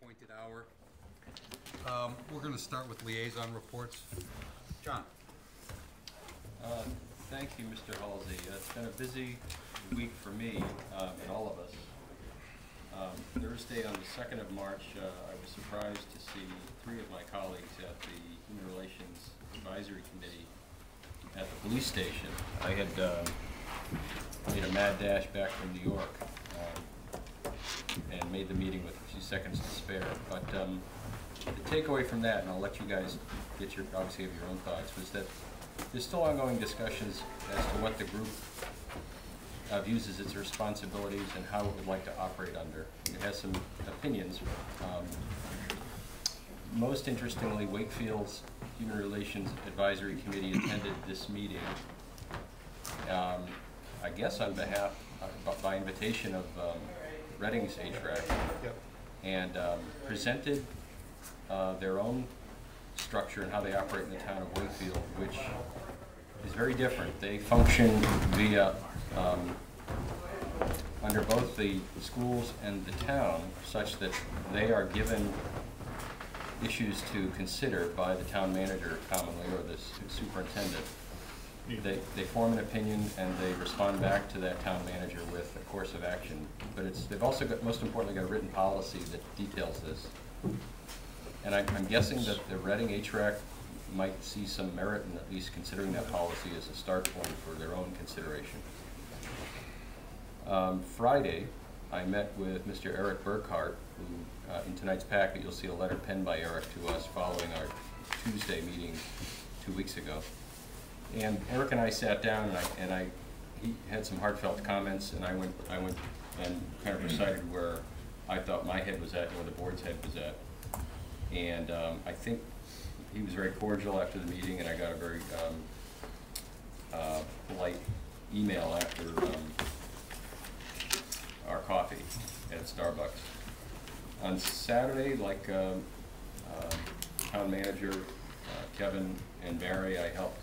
appointed hour. Um, We're going to start with liaison reports. John? Uh, Thank you, Mr. Halsey. Uh, It's been a busy week for me uh, and all of us. Um, Thursday, on the 2nd of March, uh, I was surprised to see three of my colleagues at the Human Relations Advisory Committee at the police station. I had uh, made a mad dash back from New York um, and made the meeting with a few seconds to spare. But um, the takeaway from that, and I'll let you guys get your, obviously have your own thoughts, was that there's still ongoing discussions as to what the group uh, views as its responsibilities and how it would like to operate under. It has some opinions. Um, Most interestingly, Wakefield's Human Relations Advisory Committee attended this meeting, um, I guess on behalf, uh, by- invitation of um, Reading's HRAC Yep. and um, presented uh, their own structure and how they operate in the town of Wakefield, which is very different. They function via, um, under both the schools and the town, such that they are given issues to consider by the town manager commonly, or the superintendent. They, they form an opinion and they respond back to that town manager with a course of action. But it's, they've also got, most importantly, got a written policy that details this. And I, I'm guessing that the Reading HRAC might see some merit in at least considering that policy as a start point for their own consideration. Um, Friday, I met with Mr. Eric Burkhart, who, uh, in tonight's packet, you'll see a letter penned by Eric to us following our Tuesday meeting two weeks ago. And Eric and I sat down, and I, and I, he had some heartfelt comments, and I went, I went and kind of recited where I thought my head was at, and where the board's head was at. And um, I think he was very cordial after the meeting, and I got a very um, uh, polite email after um, our coffee at Starbucks. On Saturday, like um, uh, town manager uh, Kevin and Barry, I helped,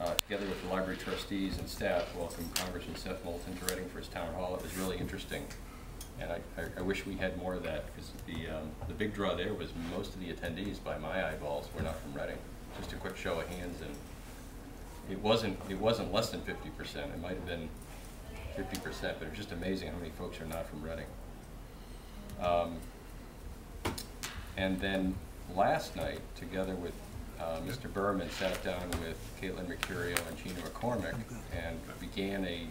uh, together with the library trustees and staff, welcome Congressman Seth Moulton to Reading for his town hall. It was really interesting. And I, I- I wish we had more of that, because the, um, the big draw there was most of the attendees, by my eyeballs, were not from Reading. Just a quick show of hands, and it wasn't, it wasn't less than fifty percent, it might have been fifty percent, but it was just amazing how many folks are not from Reading. Um, And then last night, together with uh, Mr. Berman, sat down with Caitlin Mercurio and Gina McCormick and began a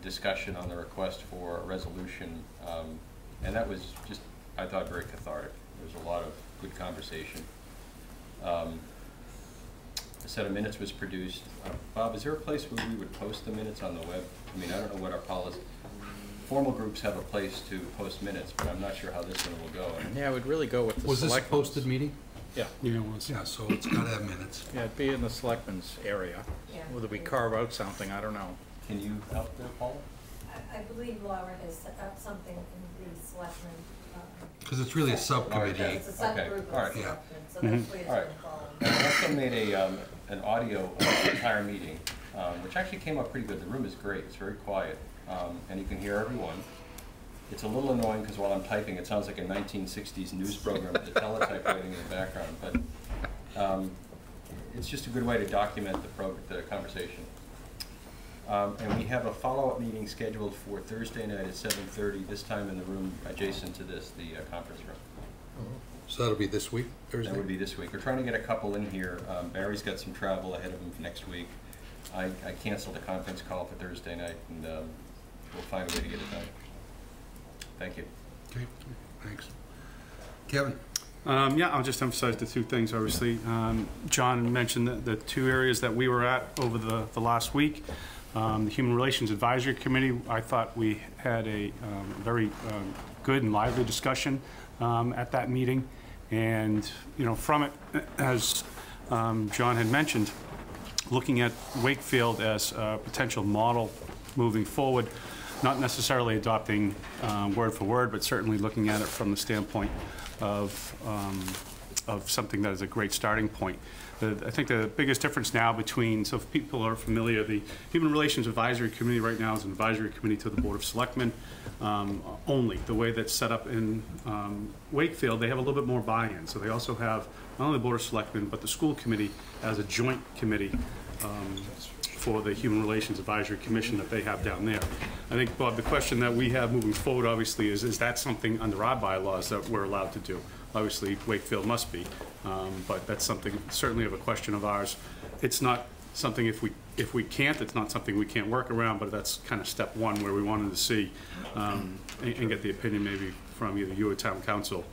a discussion on the request for a resolution. um, And that was just, I thought, very cathartic. There was a lot of good conversation. Um, A set of minutes was produced. Uh, Bob, is there a place where we would post the minutes on the web? I mean, I don't know what our policy, formal groups have a place to post minutes, but I'm not sure how this one will go. And Yeah, I would really go with the Was this a selectmen's. posted meeting? Yeah, Yeah, it was. Yeah, so it's got to have minutes. yeah, it'd be in the selectmen's area. Yeah. Whether we carve out something, I don't know. Can you help there, Paul? I, I believe Laura has set up something in the selectmen. Because it's really a subcommittee. It's a Okay, subgroup all right. of Yeah. selectmen, so that's where it's All right. gonna fall. And I also made a, um, an audio of the entire meeting, um, which actually came out pretty good. The room is great, it's very quiet, um, and you can hear everyone. It's a little annoying because while I'm typing, it sounds like a nineteen sixties news program with the teletype writing in the background, but, um, it's just a good way to document the the conversation. Um, and we have a follow-up meeting scheduled for Thursday night at seven thirty, this time in the room adjacent to this, the uh, conference room. So that'll be this week, Thursday? That would be this week. We're trying to get a couple in here. Um, Barry's got some travel ahead of him for next week. I, I canceled the conference call for Thursday night, and um, we'll find a way to get it done. Thank you. Okay, thanks. Kevin? Um, yeah, I'll just emphasize the two things, obviously. Um, John mentioned the, the two areas that we were at over the, the last week. Um, the Human Relations Advisory Committee, I thought we had a um, very um, good and lively discussion um, at that meeting. And, you know, from it, as um, John had mentioned, looking at Wakefield as a potential model moving forward, not necessarily adopting uh, word for word, but certainly looking at it from the standpoint of, um, of something that is a great starting point. the- I think the biggest difference now between, so if people are familiar, the Human Relations Advisory Committee right now is an advisory committee to the Board of Selectmen um, only. The way that's set up in um, Wakefield, they have a little bit more buy-in. So they also have not only the Board of Selectmen, but the school committee as a joint committee um, for the Human Relations Advisory Commission that they have down there. I think, Bob, the question that we have moving forward, obviously, is, is that something under our bylaws that we're allowed to do? Obviously, Wakefield must be, um, but that's something, certainly of a question of ours. It's not something, if we, if we can't, it's not something we can't work around, but that's kind of step one where we wanted to see, um, and, and get the opinion maybe from either you or town counsel.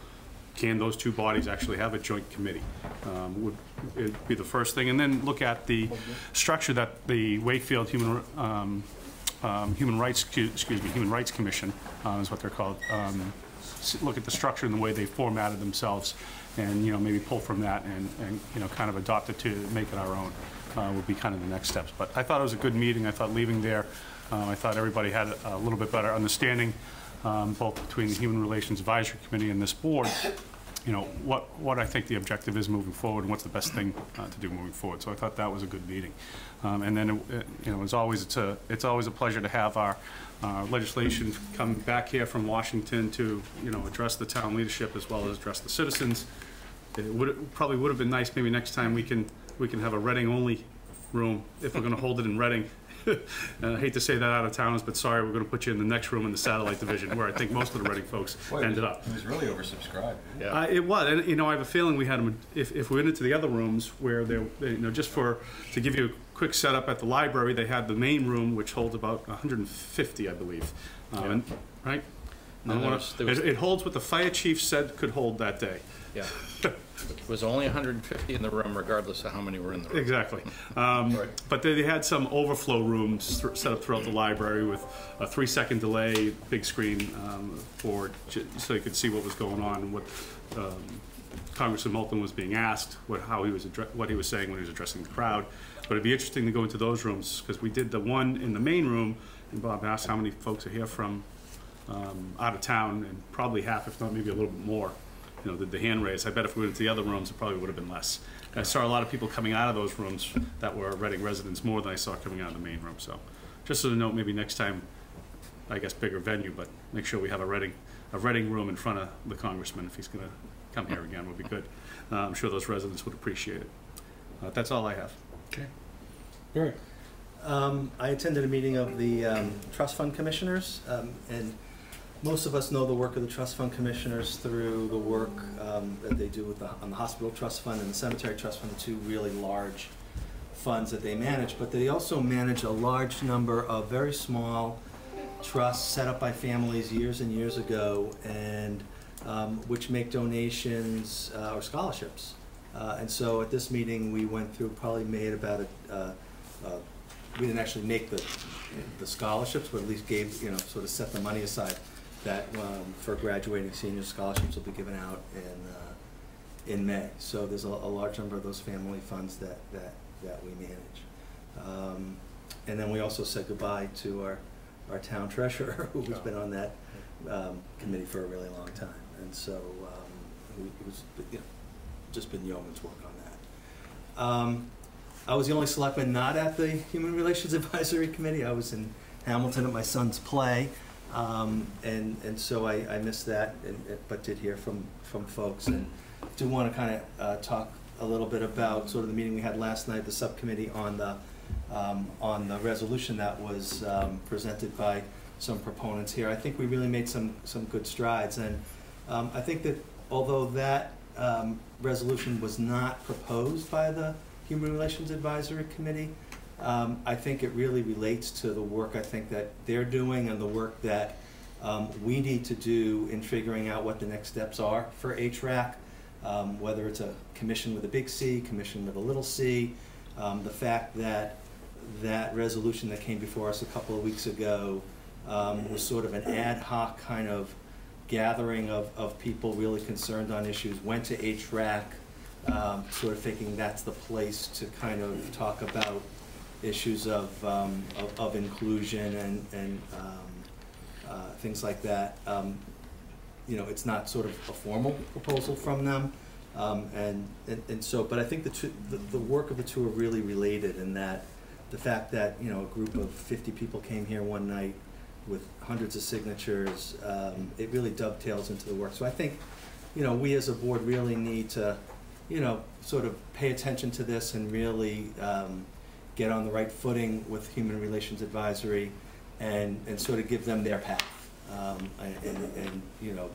Can those two bodies actually have a joint committee? Um, Would it'd be the first thing, and then look at the structure that the Wakefield Human, um, um, Human Rights, excuse me, Human Rights Commission, uh, is what they're called. Um, Look at the structure and the way they formatted themselves, and, you know, maybe pull from that and, and, you know, kind of adopt it to make it our own, uh, would be kind of the next steps. But I thought it was a good meeting, I thought leaving there, uh, I thought everybody had a little bit better understanding, um, both between the Human Relations Advisory Committee and this board, you know, what, what I think the objective is moving forward and what's the best thing uh, to do moving forward. So I thought that was a good meeting. Um, And then, uh, you know, as always, it's a, it's always a pleasure to have our uh, legislation come back here from Washington to, you know, address the town leadership as well as address the citizens. It would, probably would have been nice, maybe next time we can, we can have a Reading-only room, if we're gonna hold it in Reading. And I hate to say that out of towns, but sorry, we're gonna put you in the next room in the satellite division, where I think most of the Reading folks Boy, it was- ended up. It was really oversubscribed. Uh, it was, and you know, I have a feeling we had them, if, if we went into the other rooms where they, they, you know, just for, to give you a quick setup at the library, they had the main room, which holds about hundred and fifty, I believe. Um, and- Right? I don't there was- there was- It, it holds what the fire chief said could hold that day. Yeah. It was only 150 in the room regardless of how many were in the room. Exactly. Um, But they, they had some overflow rooms set up throughout the library with a three-second delay, big screen um, for, j- so you could see what was going on and what um, Congressman Moulton was being asked, what, how he was, what he was saying when he was addressing the crowd. But it'd be interesting to go into those rooms, because we did the one in the main room, and Bob asked how many folks are here from um, out of town, and probably half, if not maybe a little bit more, you know, did the hand raise. I bet if we went to the other rooms, it probably would have been less. I saw a lot of people coming out of those rooms that were Reading residents more than I saw coming out of the main room, so. Just as a note, maybe next time, I guess bigger venue, but make sure we have a Reading, a Reading room in front of the congressman if he's gonna come here again, would be good. Uh, I'm sure those residents would appreciate it. Uh, That's all I have. Barry? Um, I attended a meeting of the um, trust fund commissioners, um, and most of us know the work of the trust fund commissioners through the work um, that they do with the, on the hospital trust fund and the cemetery trust fund, the two really large funds that they manage. But they also manage a large number of very small trusts set up by families years and years ago, and um, which make donations uh, or scholarships. Uh, and so at this meeting, we went through, probably made about a, uh, uh, we didn't actually make the, the scholarships, but at least gave, you know, sort of set the money aside that, um, for graduating senior scholarships will be given out in, uh, in May. So there's a, a large number of those family funds that, that, that we manage. Um, and then we also said goodbye to our, our town treasurer, who's been on that, um, committee for a really long time. And so, um, who- who's, you know, just been yeoman's work on that. Um, I was the only selectman not at the Human Relations Advisory Committee. I was in Hamilton at my son's play. Um, and, and so I, I missed that, and, but did hear from, from folks. And do want to kind of, uh, talk a little bit about sort of the meeting we had last night, the subcommittee on the, um, on the resolution that was, um, presented by some proponents here. I think we really made some, some good strides. And, um, I think that although that, um, resolution was not proposed by the Human Relations Advisory Committee, um, I think it really relates to the work I think that they're doing and the work that um, we need to do in figuring out what the next steps are for HRAC, um, whether it's a commission with a big C, commission with a little c. Um, the fact that that resolution that came before us a couple of weeks ago um, was sort of an ad hoc kind of gathering of, of people really concerned on issues, went to HRAC, um, sort of thinking that's the place to kind of talk about issues of, um, of, of inclusion and, and, um, uh, things like that. Um, you know, it's not sort of a formal proposal from them, Um, and, and, and so, but I think the two, the, the work of the two are really related in that the fact that, you know, a group of fifty people came here one night with hundreds of signatures, um, it really dovetails into the work. So I think, you know, we as a board really need to, you know, sort of pay attention to this and really, um, get on the right footing with Human Relations Advisory and, and sort of give them their path. Um, and, and, you know,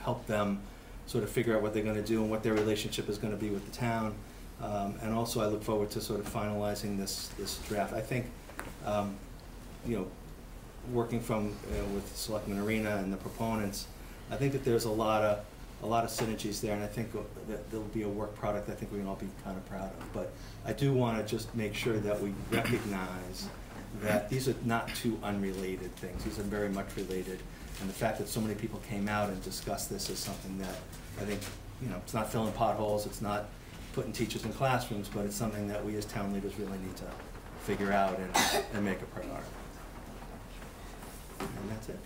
help them sort of figure out what they're gonna do and what their relationship is gonna be with the town. Um, and also I look forward to sort of finalizing this, this draft. I think, um, you know, working from, uh, with Selectman Arena and the proponents, I think that there's a lot of, a lot of synergies there, and I think that there'll be a work product I think we can all be kind of proud of. But I do want to just make sure that we recognize that these are not two unrelated things. These are very much related. And the fact that so many people came out and discussed this is something that I think, you know, it's not filling potholes, it's not putting teachers in classrooms, but it's something that we as town leaders really need to figure out and, and make a priority. And that's it.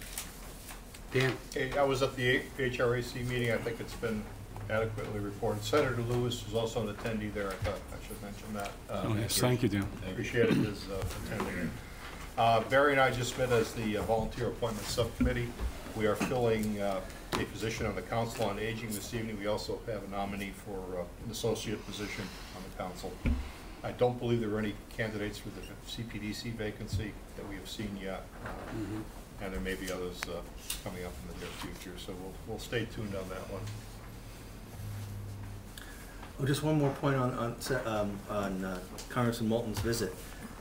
Dan? Hey, I was at the HRAC meeting, I think it's been adequately reported. Senator Lewis was also an attendee there, I thought I should mention that. Uh, Oh, yes, thank you, Dan. Appreciated his uh, attending. Uh, Barry and I just met as the uh, volunteer appointment subcommittee. We are filling uh, a position on the Council on Aging this evening. We also have a nominee for uh, an associate position on the council. I don't believe there are any candidates for the CPDC vacancy that we have seen yet. Uh, And there may be others uh, coming up in the near future, so we'll, we'll stay tuned on that one. Oh, just one more point on, on, um, on uh, Congressman Moulton's visit.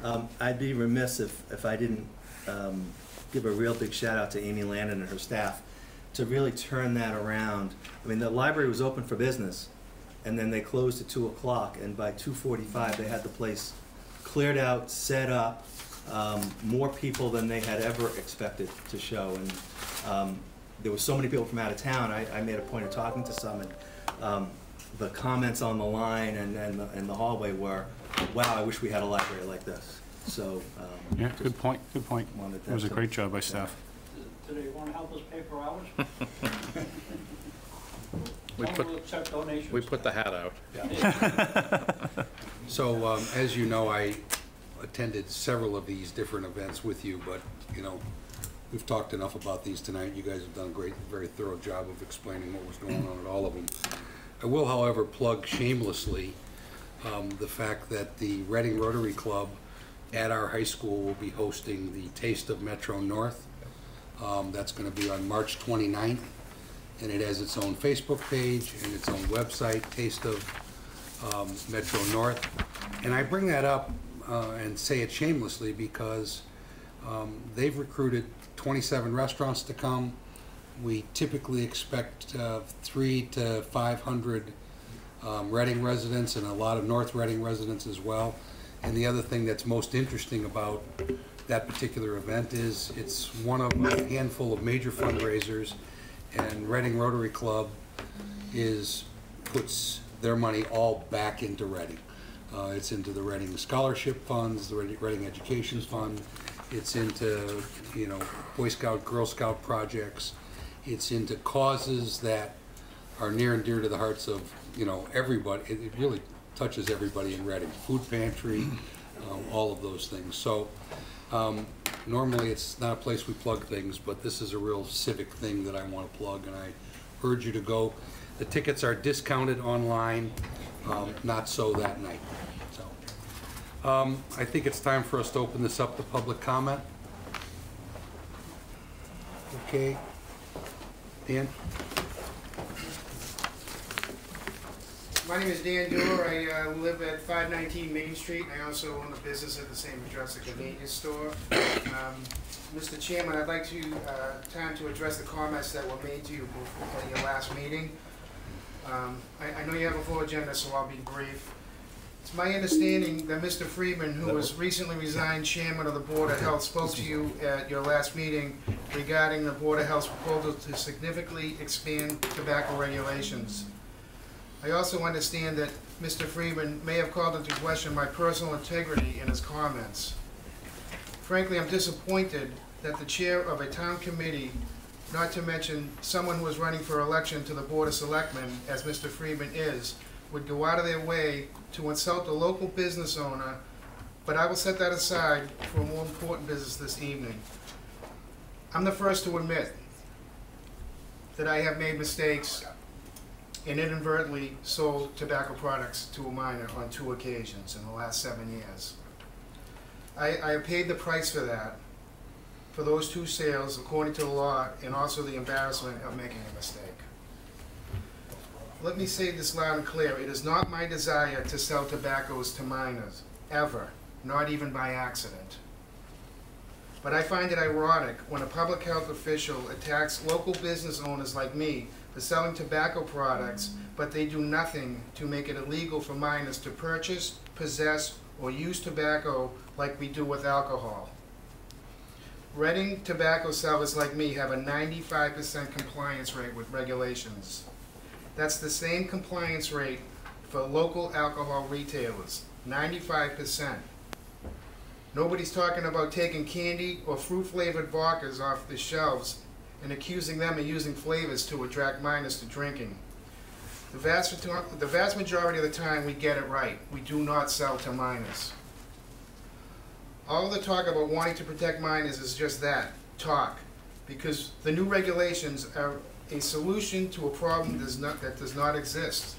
Um, I'd be remiss if, if I didn't, um, give a real big shout out to Amy Lannon and her staff to really turn that around. I mean, the library was open for business, and then they closed at two o'clock, and by two forty-five, they had the place cleared out, set up, um, more people than they had ever expected to show, and, um, there were so many people from out of town, I, I made a point of talking to some, and, um, the comments on the line and, and, the- and the hallway were, wow, I wish we had a library like this, so, um. Yeah, good point, good point. wanted It was a to- great job by staff. Do they want to help us pay for hours? We Some put, will accept donations. we put the hat out. So, um, as you know, I attended several of these different events with you, but, you know, we've talked enough about these tonight. You guys have done a great, very thorough job of explaining what was going on at all of them. I will, however, plug shamelessly, um, the fact that the Reading Rotary Club at our high school will be hosting the Taste of Metro North. Um, that's gonna be on March 29th, and it has its own Facebook page and its own website, Taste of um, Metro North. And I bring that up uh, and say it shamelessly because um, they've recruited 27 restaurants to come. We typically expect uh, three to 500 um, Reading residents and a lot of North Reading residents as well. And the other thing that's most interesting about that particular event is it's one of a handful of major fundraisers, and Reading Rotary Club is, puts their money all back into Reading. Uh, it's into the Reading Scholarship Funds, the Reading- Education Fund, it's into, you know, Boy Scout, Girl Scout projects, it's into causes that are near and dear to the hearts of, you know, everybody. It, it really touches everybody in Reading. Food pantry, um, all of those things. So, um, normally it's not a place we plug things, but this is a real civic thing that I want to plug, and I urge you to go. The tickets are discounted online, um, not so that night, so. Um, I think it's time for us to open this up to public comment. Okay. Dan? My name is Dan Dewar. I uh, live at 519 Main Street. I also own a business at the same address, a convenience store. Um, Mr. Chairman, I'd like to, uh, time to address the comments that were made to you before your last meeting. Um, I I know you have a full agenda, so I'll be brief. It's my understanding that Mr. Friedman, who was recently resigned chairman of the Board of Health, spoke to you at your last meeting regarding the Board of Health's proposal to significantly expand tobacco regulations. I also understand that Mr. Friedman may have called into question my personal integrity in his comments. Frankly, I'm disappointed that the chair of a town committee not to mention someone who is running for election to the Board of Selectmen, as Mr. Friedman is, would go out of their way to insult a local business owner, but I will set that aside for a more important business this evening. I'm the first to admit that I have made mistakes and inadvertently sold tobacco products to a minor on two occasions in the last seven years. I, I have paid the price for that, for those two sales according to the law, and also the embarrassment of making a mistake. Let me say this loud and clear, it is not my desire to sell tobaccos to minors, ever, not even by accident. But I find it ironic when a public health official attacks local business owners like me for selling tobacco products, but they do nothing to make it illegal for minors to purchase, possess, or use tobacco like we do with alcohol. Reading tobacco sellers like me have a 95% compliance rate with regulations. That's the same compliance rate for local alcohol retailers, 95%. Nobody's talking about taking candy or fruit-flavored vodkas off the shelves and accusing them of using flavors to attract minors to drinking. The vast, the vast majority of the time, we get it right. We do not sell to minors. All the talk about wanting to protect minors is just that, talk, because the new regulations are a solution to a problem does not, that does not exist.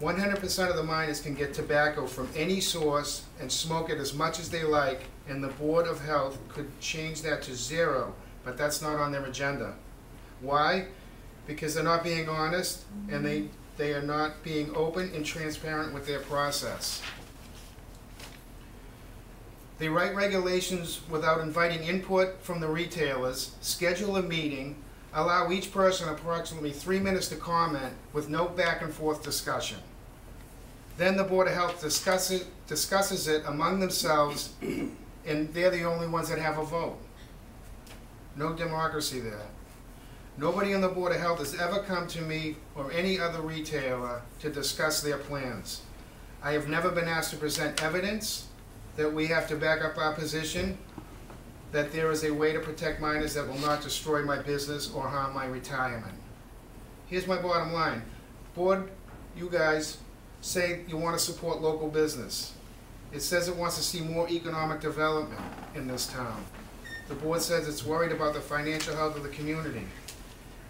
100% of the minors can get tobacco from any source and smoke it as much as they like, and the Board of Health could change that to zero, but that's not on their agenda. Why? Because they're not being honest, and they, they are not being open and transparent with their process. They write regulations without inviting input from the retailers, schedule a meeting, allow each person approximately three minutes to comment with no back and forth discussion. Then the Board of Health discusses, discusses it among themselves, and they're the only ones that have a vote. No democracy there. Nobody on the Board of Health has ever come to me or any other retailer to discuss their plans. I have never been asked to present evidence that we have to back up our position, that there is a way to protect minors that will not destroy my business or harm my retirement. Here's my bottom line. Board, you guys say you want to support local business. It says it wants to see more economic development in this town. The board says it's worried about the financial health of the community.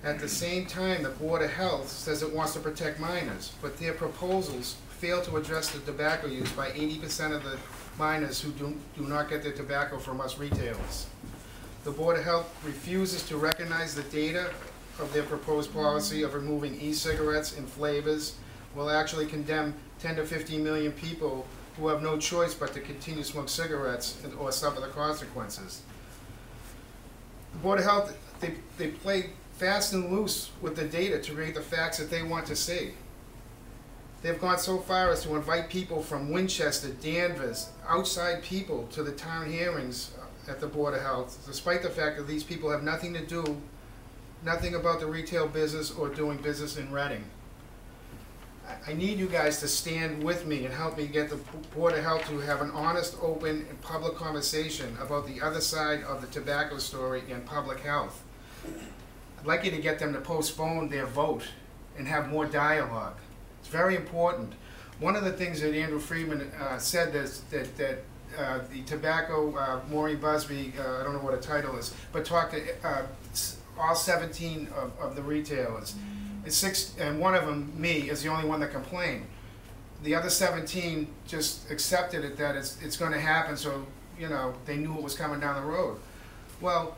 At the same time, the Board of Health says it wants to protect minors, but their proposals fail to address the tobacco use by eighty percent of the minors who do, do not get their tobacco from us retailers. The Board of Health refuses to recognize the data of their proposed policy of removing e-cigarettes and flavors will actually condemn 10 to 15 million people who have no choice but to continue to smoke cigarettes and- or suffer the consequences. The Board of Health, they, they play fast and loose with the data to create the facts that they want to see. They've gone so far as to invite people from Winchester, Danvers, outside people to the town hearings uh, at the Board of Health, despite the fact that these people have nothing to do, nothing about the retail business or doing business in Reading. I- I need you guys to stand with me and help me get the Board of Health to have an honest, open, and public conversation about the other side of the tobacco story and public health. I'd like you to get them to postpone their vote and have more dialogue. It's very important. One of the things that Andrew Friedman uh, said is that, that uh, the tobacco, uh, Maureen Busby, uh, I don't know what the title is, but talked to uh, all 17 of, of the retailers. And six, and one of them, me, is the only one that complained. The other 17 just accepted it that it's, it's going to happen, so, you know, they knew it was coming down the road. Well,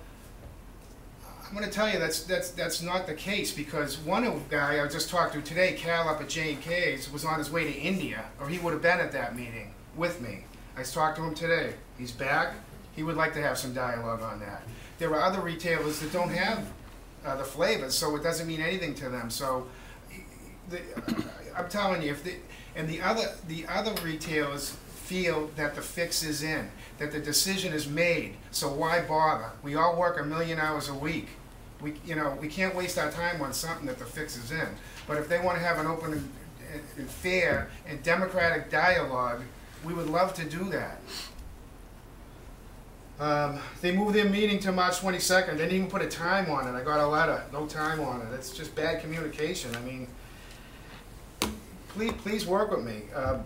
I'm gonna tell you, that's, that's, that's not the case, because one of guy I just talked to today, Cal up at J and K's, was on his way to India, or he would have been at that meeting with me. I talked to him today. He's back. He would like to have some dialogue on that. There are other retailers that don't have uh, the flavors, so it doesn't mean anything to them, so the, I'm telling you, if the, and the other, the other retailers feel that the fix is in, that the decision is made, so why bother? We all work a million hours a week. We, you know, we can't waste our time on something that the fix is in. But if they wanna have an open and, and fair and democratic dialogue, we would love to do that. Um, they moved their meeting to March twenty-second, They didn't even put a time on it, I got a letter, no time on it, it's just bad communication, I mean, please, please work with me. Um,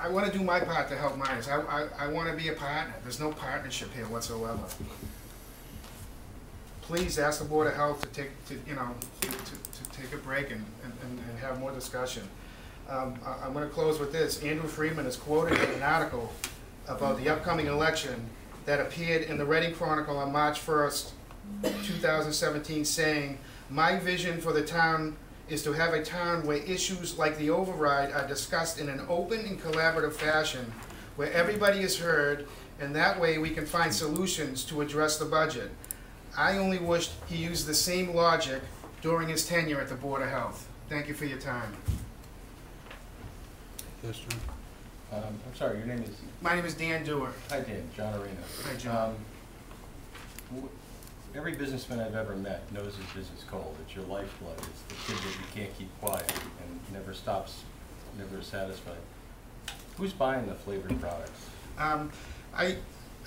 I wanna do my part to help minors, I, I, I wanna be a partner, there's no partnership here whatsoever. Please ask the Board of Health to take, to, you know, to, to, to take a break and, and, and- have more discussion. Um, I, I'm gonna close with this, Andrew Friedman is quoted in an article about the upcoming election that appeared in the Reading Chronicle on March first, two thousand seventeen, saying, "My vision for the town is to have a town where issues like the override are discussed in an open and collaborative fashion, where everybody is heard, and that way we can find solutions to address the budget. I only wished he used the same logic during his tenure at the Board of Health. Thank you for your time. Yes, John? Um, I'm sorry, your name is, My name is Dan Dewar. hi Dan, John Arena. Hi, John. Um, Every businessman I've ever met knows his business cold. It's your lifeblood. It's the kid that you can't keep quiet and never stops, never is satisfied. Who's buying the flavored products? Um, I,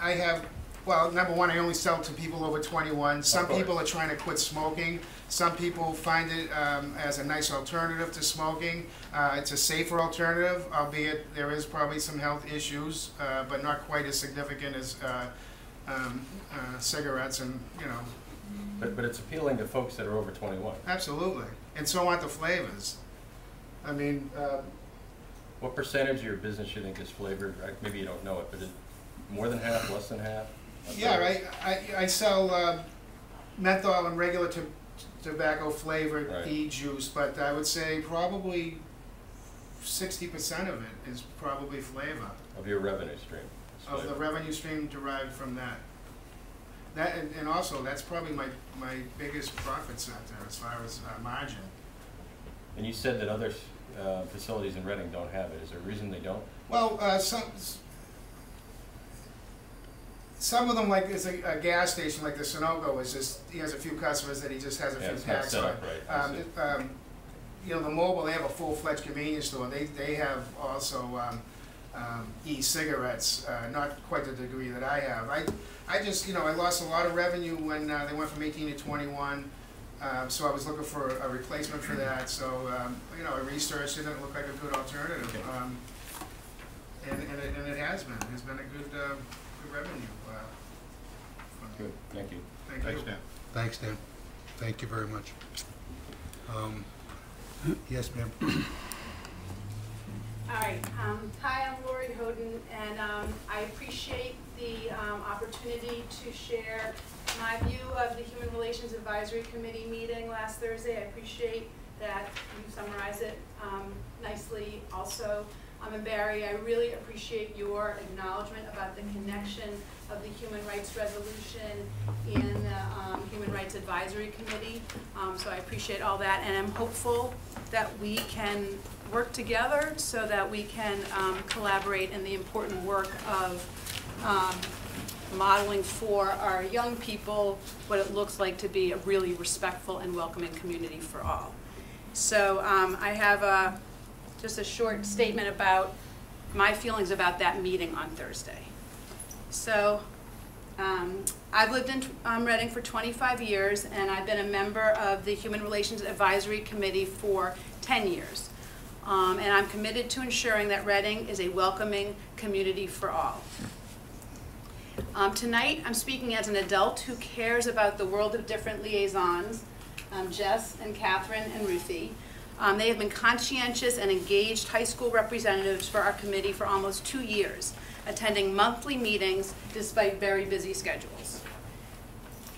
I have, well, number one, I only sell to people over twenty-one. Some people are trying to quit smoking. Some people find it, um, as a nice alternative to smoking. Uh, it's a safer alternative, albeit there is probably some health issues, uh, but not quite as significant as, uh, um, uh, cigarettes and, you know, But, but it's appealing to folks that are over twenty-one. absolutely. And so aren't the flavors. I mean, uh, What percentage of your business you think is flavored? Right, Maybe you don't know it, but more than half, less than half? Yeah, I, I, I sell um, menthol and regular to- tobacco flavored Right. e-juice, but I would say probably sixty percent of it is probably flavor, Of your revenue stream? is of the flavor. revenue stream derived from that. That, and, and also, that's probably my, my biggest profit center as far as uh, margin. And you said that other uh, facilities in Reading don't have it. Is there a reason they don't? Well, uh, some, some of them, like, it's a, a gas station, like the Sunoco, is just, he has a few customers that he just has a Yeah, few packs on. right. Um, um, you know, the mobile, they have a full-fledged convenience store, they, they have also, um, um, e-cigarettes, uh, not quite the degree that I have. I, I just, you know, I lost a lot of revenue when, uh, they went from eighteen to twenty-one, um, so I was looking for a replacement for that, so, um, you know, I researched it, and it looked like a good alternative. Um, and, and it, and it has been, it's been a good, uh, good revenue, Good, thank you. Thank you. Thanks, Dan. Thanks, Dan. Thank you very much. Um, Yes, ma'am. All right, um, hi, I'm Lori Hoden, and, um, I appreciate the, um, opportunity to share my view of the Human Relations Advisory Committee meeting last Thursday. I appreciate that you summarized it, um, nicely also. Um, and Barry, I really appreciate your acknowledgement about the connection of the Human Rights Resolution in the, um, Human Rights Advisory Committee. Um, so I appreciate all that, and I'm hopeful that we can work together so that we can um, collaborate in the important work of um, modeling for our young people what it looks like to be a really respectful and welcoming community for all. So um, I have a, just a short statement about my feelings about that meeting on Thursday. So um, I've lived in um, Reading for 25 years, and I've been a member of the Human Relations Advisory Committee for 10 years. Um, And I'm committed to ensuring that Reading is a welcoming community for all. Um, Tonight, I'm speaking as an adult who cares about the world of different liaisons, um, Jess and Catherine and Ruthie. Um, They have been conscientious and engaged high school representatives for our committee for almost two years, attending monthly meetings despite very busy schedules.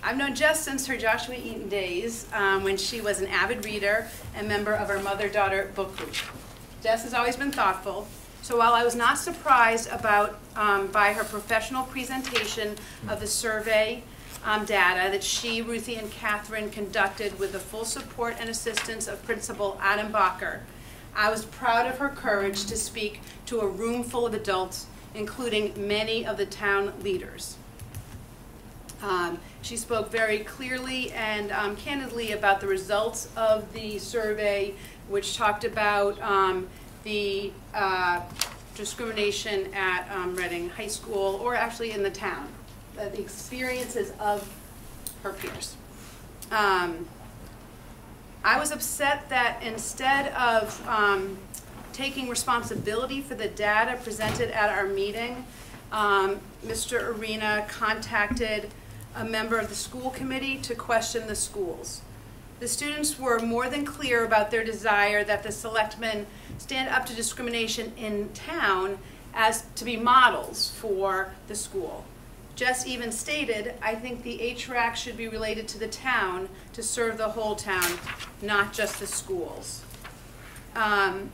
I've known Jess since her Joshua Eaton days, um, when she was an avid reader and member of our mother-daughter book group. Jess has always been thoughtful, so while I was not surprised about, um, by her professional presentation of the survey um, data that she, Ruthie, and Catherine conducted with the full support and assistance of Principal Adam Bacher, I was proud of her courage to speak to a room full of adults, including many of the town leaders. Um, She spoke very clearly and um, candidly about the results of the survey, which talked about um, the uh, discrimination at um, Reading High School, or actually in the town. uh, the experiences of her peers. Um, I was upset that instead of um, taking responsibility for the data presented at our meeting, um, Mr. Arena contacted a member of the school committee to question the schools. The students were more than clear about their desire that the selectmen stand up to discrimination in town as to be models for the school. Jess even stated, I think the HRAC should be related to the town to serve the whole town, not just the schools. Um,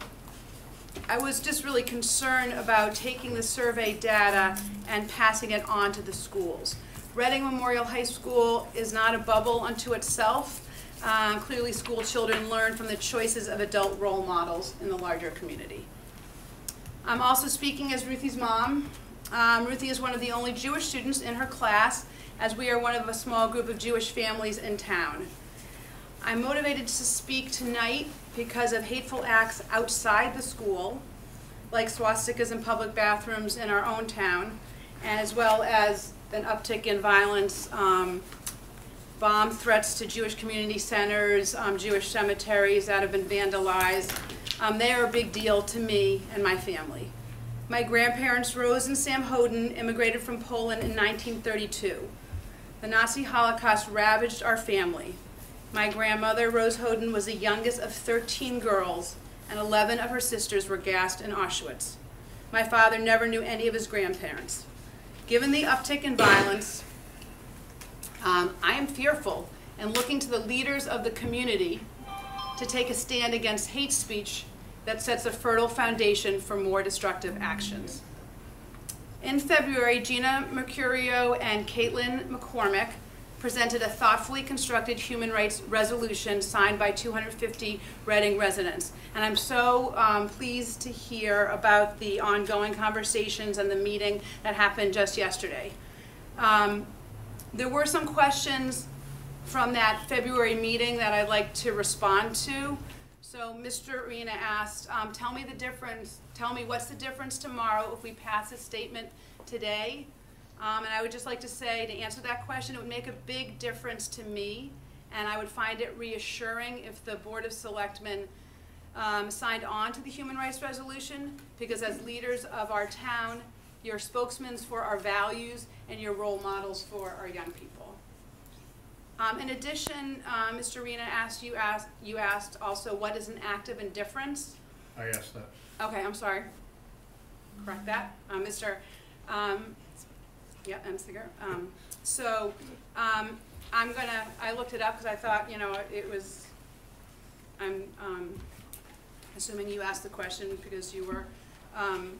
I was just really concerned about taking the survey data and passing it on to the schools. Reading Memorial High School is not a bubble unto itself. Uh, clearly, school children learn from the choices of adult role models in the larger community. I'm also speaking as Ruthie's mom. Um, Ruthie is one of the only Jewish students in her class, as we are one of a small group of Jewish families in town. I'm motivated to speak tonight because of hateful acts outside the school, like swastikas in public bathrooms in our own town, as well as an uptick in violence, um, bomb threats to Jewish community centers, um, Jewish cemeteries that have been vandalized. Um, they are a big deal to me and my family. My grandparents, Rose and Sam Hoden, immigrated from Poland in 1932. The Nazi Holocaust ravaged our family. My grandmother, Rose Hoden, was the youngest of 13 girls, and 11 of her sisters were gassed in Auschwitz. My father never knew any of his grandparents. Given the uptick in violence, um, I am fearful and looking to the leaders of the community to take a stand against hate speech that sets a fertile foundation for more destructive actions. In February, Gina Mercurio and Caitlin McCormick presented a thoughtfully constructed human rights resolution signed by 250 Reading residents. And I'm so um, pleased to hear about the ongoing conversations and the meeting that happened just yesterday. Um, there were some questions from that February meeting that I'd like to respond to. So Mr. Arena asked, um, tell me the difference, tell me what's the difference tomorrow if we pass a statement today? Um, and I would just like to say, to answer that question, it would make a big difference to me, and I would find it reassuring if the Board of Selectmen um, signed on to the Human Rights Resolution, because as leaders of our town, you're spokesmen for our values and you're role models for our young people. Um, in addition, uh, Mr. Arena asked you asked you asked also what is an act of indifference. I asked that. Okay, I'm sorry. Correct that, uh, Mr. Um, yeah, Ensminger. Um, so um, I'm gonna. I looked it up because I thought you know it was. I'm um, assuming you asked the question because you were. Um,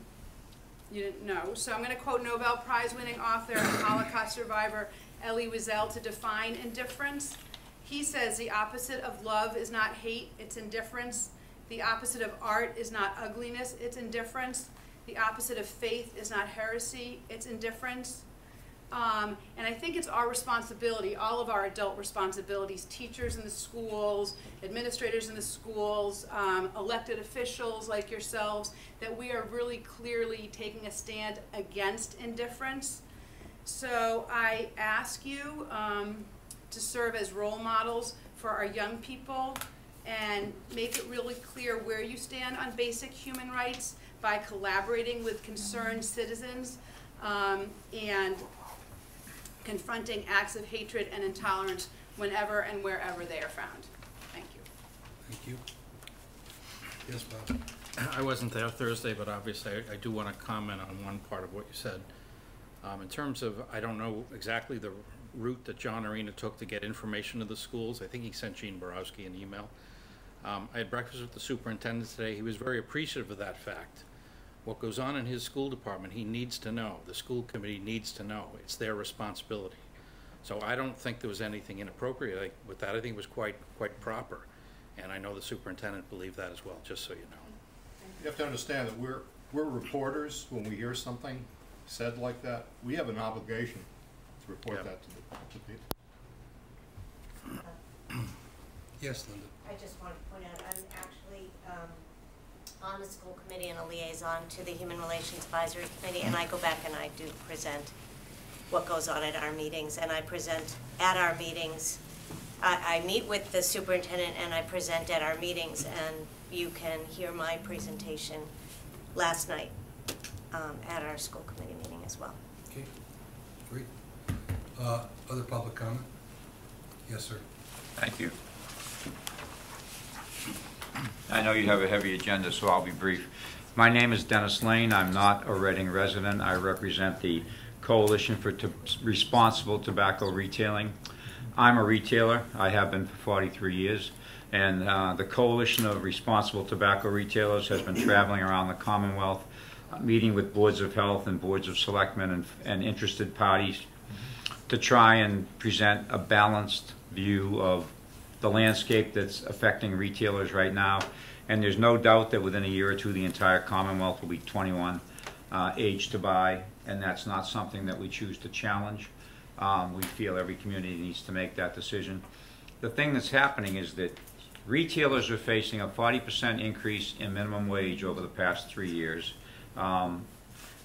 you didn't know. So I'm going to quote Nobel Prize winning author and Holocaust survivor Elie Wiesel to define indifference. He says the opposite of love is not hate, it's indifference. The opposite of art is not ugliness, it's indifference. The opposite of faith is not heresy, it's indifference. Um, and I think it's our responsibility, all of our adult responsibilities, teachers in the schools, administrators in the schools, um, elected officials like yourselves, that we are really clearly taking a stand against indifference. So I ask you um, to serve as role models for our young people and make it really clear where you stand on basic human rights by collaborating with concerned citizens um, and confronting acts of hatred and intolerance whenever and wherever they are found. Thank you. Thank you. Yes, Bob? I wasn't there Thursday, but obviously I- I do want to comment on one part of what you said. Um, In terms of, I don't know exactly the route that John Arena took to get information to the schools. I think he sent Gene Borowski an email. Um, I had breakfast with the superintendent today. He was very appreciative of that fact. What goes on in his school department, he needs to know. The school committee needs to know. It's their responsibility. So I don't think there was anything inappropriate with that. I think it was quite, quite proper. And I know the superintendent believed that as well, just so you know. You have to understand that we're, we're reporters, when we hear something said like that, we have an obligation to report Yeah. that to the, to people. Uh, yes, Linda? I just want to point out, I'm actually um, on the school committee and a liaison to the Human Relations Advisory Committee, and I go back and I do present what goes on at our meetings, and I present at our meetings. I, I meet with the superintendent and I present at our meetings, and you can hear my presentation last night um, at our school committee meeting as well. Okay, great. Uh, Other public comment? Yes, sir. Thank you. I know you have a heavy agenda, so I'll be brief. My name is Dennis Lane. I'm not a Reading resident. I represent the Coalition for To- Responsible Tobacco Retailing. I'm a retailer. I have been for 43 years. And uh, the Coalition of Responsible Tobacco Retailers has been traveling around the Commonwealth, meeting with boards of health and boards of selectmen and, and interested parties to try and present a balanced view of the landscape that's affecting retailers right now. And there's no doubt that within a year or two, the entire Commonwealth will be 21 uh, age to buy, and that's not something that we choose to challenge. Um, we feel every community needs to make that decision. The thing that's happening is that retailers are facing a 40% increase in minimum wage over the past three years. Um,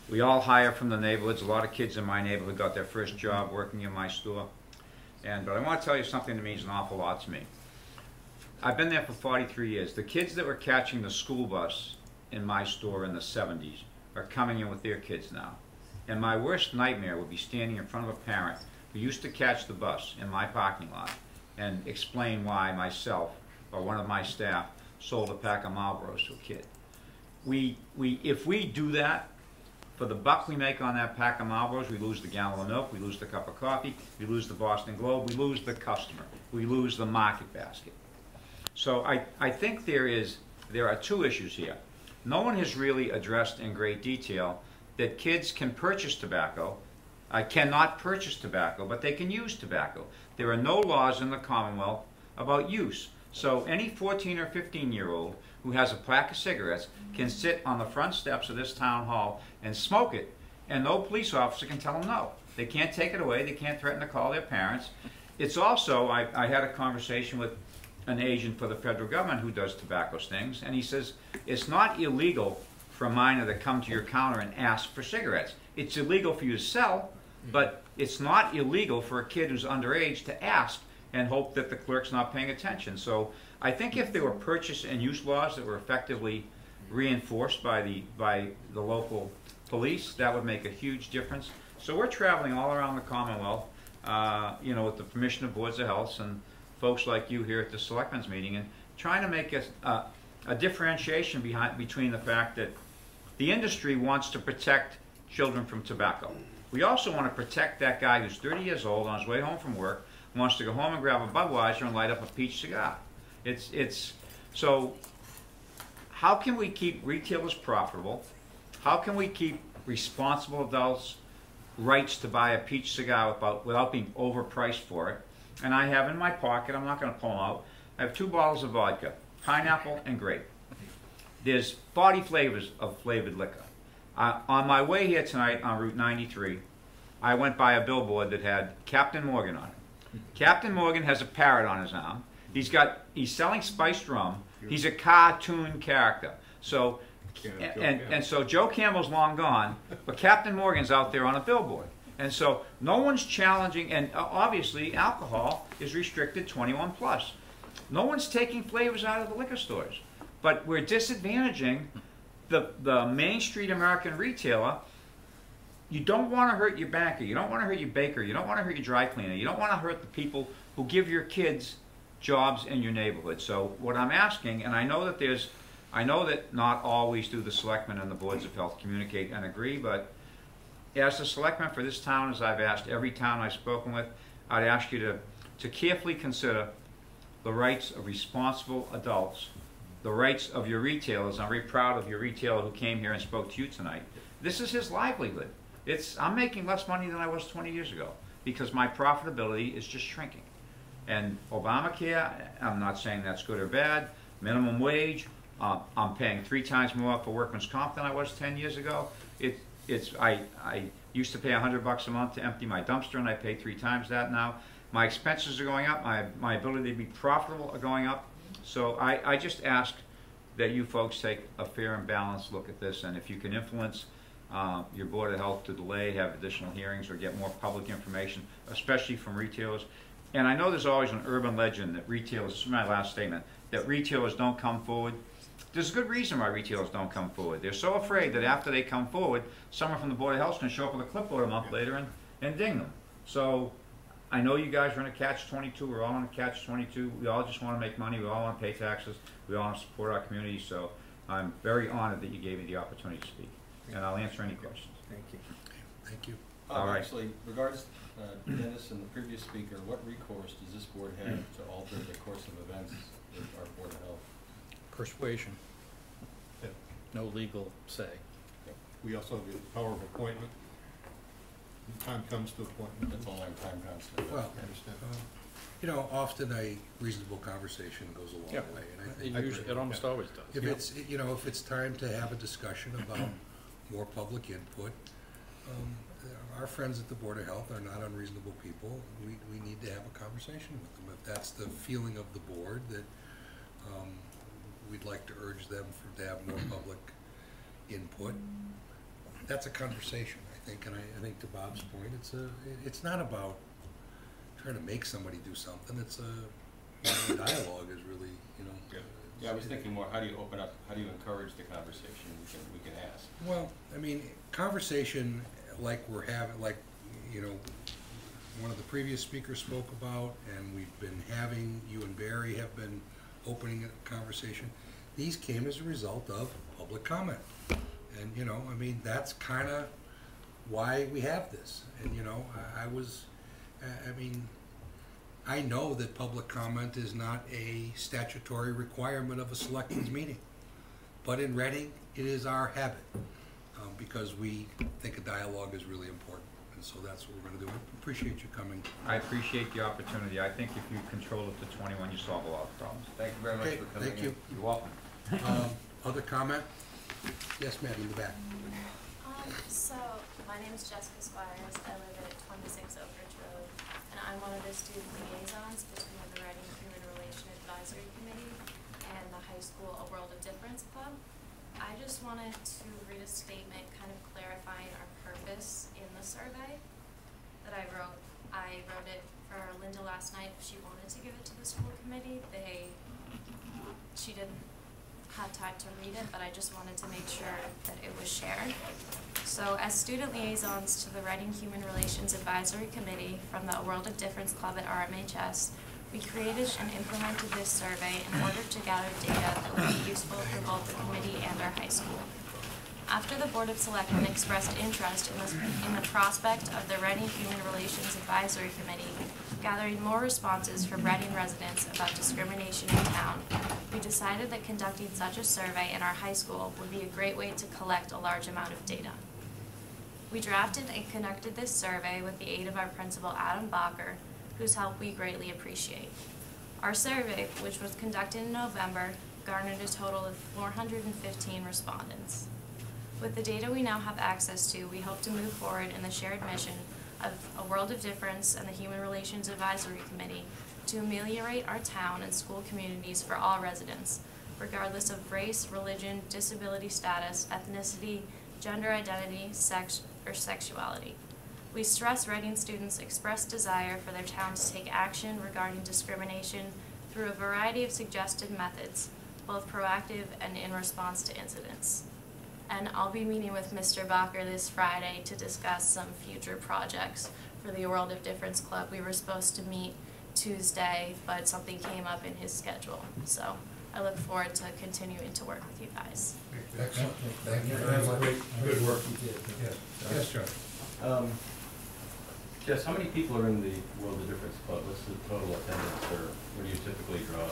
we all hire from the neighborhoods. A lot of kids in my neighborhood got their first job working in my store. And, but I want to tell you something that means an awful lot to me. I've been there for 43 years. The kids that were catching the school bus in my store in the 70s are coming in with their kids now. And my worst nightmare would be standing in front of a parent who used to catch the bus in my parking lot and explain why myself or one of my staff sold a pack of Marlboros to a kid. We, we, if we do that, for the buck we make on that pack of Marlboros, we lose the gallon of milk, we lose the cup of coffee, we lose the Boston Globe, we lose the customer, we lose the market basket. So I, I think there is, there are two issues here. No one has really addressed in great detail that kids can purchase tobacco, uh, cannot purchase tobacco, but they can use tobacco. There are no laws in the Commonwealth about use. So any 14 or 15 year old who has a pack of cigarettes can sit on the front steps of this town hall and smoke it, and no police officer can tell them no. They can't take it away, they can't threaten to call their parents. It's also, I, I had a conversation with an agent for the federal government who does tobacco stings, and he says it's not illegal for a minor to come to your counter and ask for cigarettes. It's illegal for you to sell, but it's not illegal for a kid who's underage to ask and hope that the clerk's not paying attention. So I think if there were purchase and use laws that were effectively reinforced by the by the local police, that would make a huge difference. So we're traveling all around the Commonwealth, uh, you know, with the permission of boards of health and folks like you here at the selectmen's meeting, and trying to make a, a, a differentiation behind between the fact that the industry wants to protect children from tobacco. We also want to protect that guy who's 30 years old on his way home from work, wants to go home and grab a Budweiser and light up a peach cigar. It's, it's, so how can we keep retailers profitable? How can we keep responsible adults rights to buy a peach cigar without, without being overpriced for it? And I have in my pocket, I'm not going to pull them out, I have two bottles of vodka, pineapple and grape. There's 40 flavors of flavored liquor. Uh, on my way here tonight on Route 93, I went by a billboard that had Captain Morgan on it. Captain Morgan has a parrot on his arm. He's got he's selling spiced rum. He's a cartoon character. So and, and, and so Joe Camel's long gone, but Captain Morgan's out there on a billboard. And so no one's challenging, and uh, obviously alcohol is restricted 21 plus. No one's taking flavors out of the liquor stores, but we're disadvantaging the, the Main Street American retailer. You don't want to hurt your banker. You don't want to hurt your baker. You don't want to hurt your dry cleaner. You don't want to hurt the people who give your kids jobs in your neighborhood. So what I'm asking, and I know that there's, I know that not always do the selectmen and the boards of health communicate and agree, but as a selectman for this town, as I've asked every town I've spoken with, I'd ask you to, to carefully consider the rights of responsible adults, the rights of your retailers. I'm very proud of your retailer who came here and spoke to you tonight. This is his livelihood. It's, I'm making less money than I was 20 years ago because my profitability is just shrinking. And Obamacare, I'm not saying that's good or bad. Minimum wage, uh, I'm paying three times more for workman's comp than I was 10 years ago. It, it's I, I used to pay 100 bucks a month to empty my dumpster, and I pay three times that now. My expenses are going up. My, my ability to be profitable are going up. So I, I just ask that you folks take a fair and balanced look at this, and if you can influence uh, your Board of Health to delay, have additional hearings, or get more public information, especially from retailers. And I know there's always an urban legend that retailers, this is my last statement, that retailers don't come forward. There's a good reason why retailers don't come forward. They're so afraid that after they come forward, someone from the Board of Health gonna show up with a clipboard a month later and, and ding them. So, I know you guys are in a catch twenty-two, we're all in a catch twenty-two, we all just wanna make money, we all wanna pay taxes, we all wanna support our community, so I'm very honored that you gave me the opportunity to speak, and I'll answer any questions. Thank you. Thank you. Uh, All right. Actually, regards uh, Dennis and the previous speaker, what recourse does this board have to alter the course of events with our Board of Health? Persuasion, Yeah. no legal say. We also have the power of appointment. When Time comes to appointment. That's all I'm time constant. Well, I understand. uh, you know, often a reasonable conversation goes a long Yeah. way, and I It think. usually, it almost always does. If it's, you know, if it's time to have a discussion about more public input, um, our friends at the Board of Health are not unreasonable people. We, we need to have a conversation with them. If that's the feeling of the board, that, um, we'd like to urge them for, to have more public input, that's a conversation, I think, and I, I think to Bob's point, it's a, it- it's not about trying to make somebody do something, it's a, you know, dialogue is really, you know. Yeah. Yeah, I was thinking more, how do you open up, how do you encourage the conversation we can, we can ask? Well, I mean, conversation like we're having, like, you know, one of the previous speakers spoke about, and we've been having, you and Barry have been opening a conversation. These came as a result of public comment. And, you know, I mean, that's kinda why we have this. And, you know, I, I was, I, I mean, I know that public comment is not a statutory requirement of a selectmen's meeting. But in Reading, it is our habit, um, because we think a dialogue is really important. And so that's what we're gonna do. I appreciate you coming. I appreciate the opportunity. I think if you control it to twenty-one, you solve a lot of problems. Thank you very much Okay, for coming in. thank you. You're welcome. Um, Other comment? Yes, ma'am, in the back. Um, so, my name is Jessica Squires, I live at twenty-six Oak Ridge Road, and I'm one of the student liaisons between the Reading Human Relation Advisory Committee and the high school A World of Difference Club. I just wanted to read a statement kind of clarifying our purpose in the survey that I wrote. I wrote it for Linda last night, she wanted to give it to the school committee, they, she didn't have time to read it, but I just wanted to make sure that it was shared. So as student liaisons to the Reading Human Relations Advisory Committee from the World of Difference Club at RMHS, we created and implemented this survey in order to gather data that would be useful for both the committee and our high school. After the Board of Selectmen expressed interest in the, in the prospect of the Reading Human Relations Advisory Committee gathering more responses from Reading residents about discrimination in town, we decided that conducting such a survey in our high school would be a great way to collect a large amount of data. We drafted and conducted this survey with the aid of our principal, Adam Bacher, whose help we greatly appreciate. Our survey, which was conducted in November, garnered a total of 415 respondents. With the data we now have access to, we hope to move forward in the shared mission of A World of Difference and the Human Relations Advisory Committee to ameliorate our town and school communities for all residents, regardless of race, religion, disability status, ethnicity, gender identity, sex, or sexuality. We stress Reading students' express desire for their town to take action regarding discrimination through a variety of suggested methods, both proactive and in response to incidents. And I'll be meeting with Mr. Bacher this Friday to discuss some future projects for the World of Difference Club. We were supposed to meet Tuesday, but something came up in his schedule. So I look forward to continuing to work with you guys. Excellent. Thank you very much. Good work. You did. Yes, yes, John. Um, Jess, how many people are in the World of Difference Club? What's the total attendance, or what do you typically draw?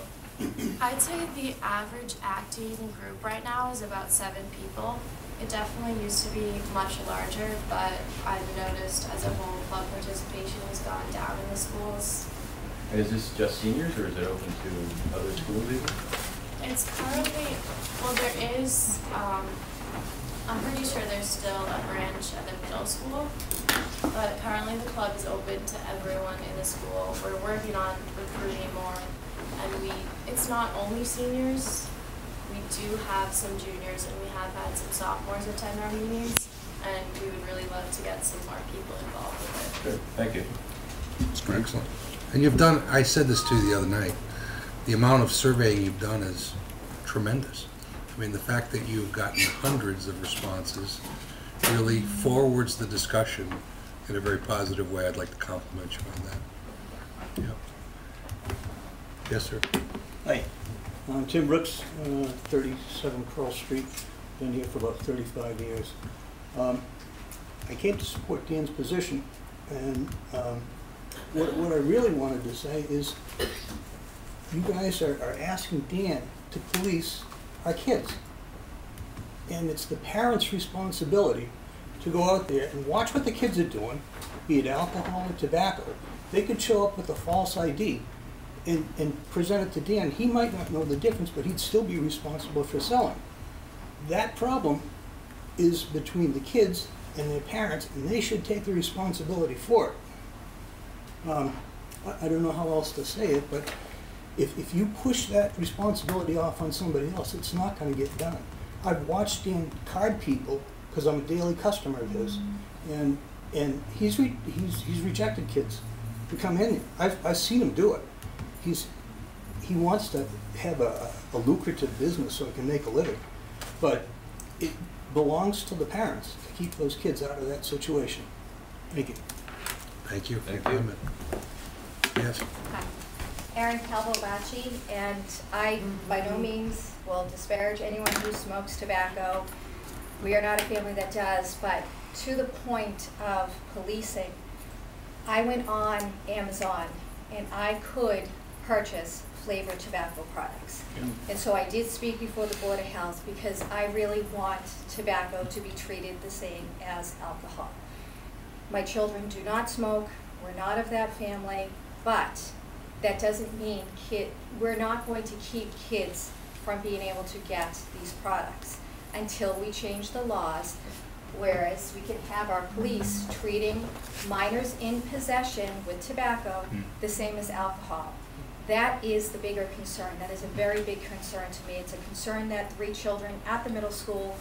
I'd say the average acting group right now is about seven people. It definitely used to be much larger, but I've noticed as a whole club participation has gone down in the schools. And is this just seniors, or is it open to other schools even? It's currently, well, there is, um, I'm pretty sure there's still a branch at the middle school, but currently the club is open to everyone in the school. We're working on recruiting more, and we, it's not only seniors. We do have some juniors, and we have had some sophomores attend our meetings, and we would really love to get some more people involved with it. Good, thank you. It's excellent. And you've done, I said this to you the other night, the amount of surveying you've done is tremendous. I mean, the fact that you've gotten hundreds of responses really forwards the discussion in a very positive way. I'd like to compliment you on that. Yep. Yes, sir. Hi, I'm Tim Brooks, uh, 37 Curl Street, been here for about 35 years. Um, I came to support Dan's position, and um, what what I really wanted to say is, you guys are are asking Dan to police our kids. And it's the parents' responsibility to go out there and watch what the kids are doing, be it alcohol or tobacco. They could show up with a false ID and, and present it to Dan. He might not know the difference, but he'd still be responsible for selling. That problem is between the kids and their parents, and they should take the responsibility for it. Um, I, I don't know how else to say it, but if, if you push that responsibility off on somebody else, it's not going to get done. I've watched Dan card people because I'm a daily customer of his, and and he's re, he's he's rejected kids to come in. I've I've seen him do it. He's he wants to have a, a lucrative business so he can make a living, but it belongs to the parents to keep those kids out of that situation. Thank you. Thank you Thank you. comment. Yes. Hi. Erin Calvo-Bacci, and I by no means will disparage anyone who smokes tobacco. We are not a family that does, but to the point of policing, I went on Amazon and I could purchase flavored tobacco products. And so I did speak before the Board of Health because I really want tobacco to be treated the same as alcohol. My children do not smoke, we're not of that family, but that doesn't mean kid, we're not going to keep kids from being able to get these products until we change the laws, whereas we can have our police treating minors in possession with tobacco hmm. the same as alcohol. That is the bigger concern. That is a very big concern to me. It's a concern that three children at the middle school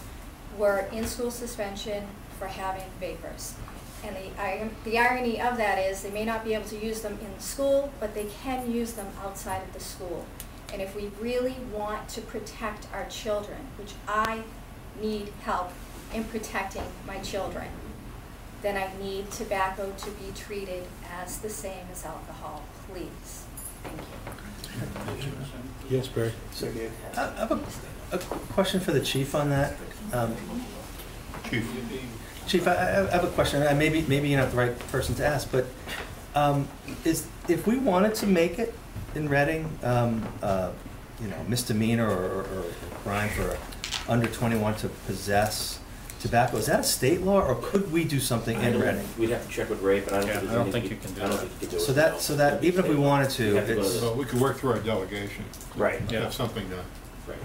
were in school suspension for having vapors. And the, the irony of that is they may not be able to use them in school, but they can use them outside of the school. And if we really want to protect our children, which I need help in protecting my children, then I need tobacco to be treated as the same as alcohol, please. Thank you. Yes, Barry. So, I I have a, a question for the chief on that. Um, Chief, Chief, I, I have a question. Maybe, maybe you're not the right person to ask, but um, is if we wanted to make it in Reading, um, uh, you know, misdemeanor or, or, or crime for under 21 to possess tobacco, is that a state law, or could we do something I in don't- Reading? We'd have to check with Ray, but I don't Yeah, think I don't think you can do I don't that. think you do it. So that, so that even if we wanted to, have to go to it's well, we could work through our delegation. Right. Yeah. Have something done. Right.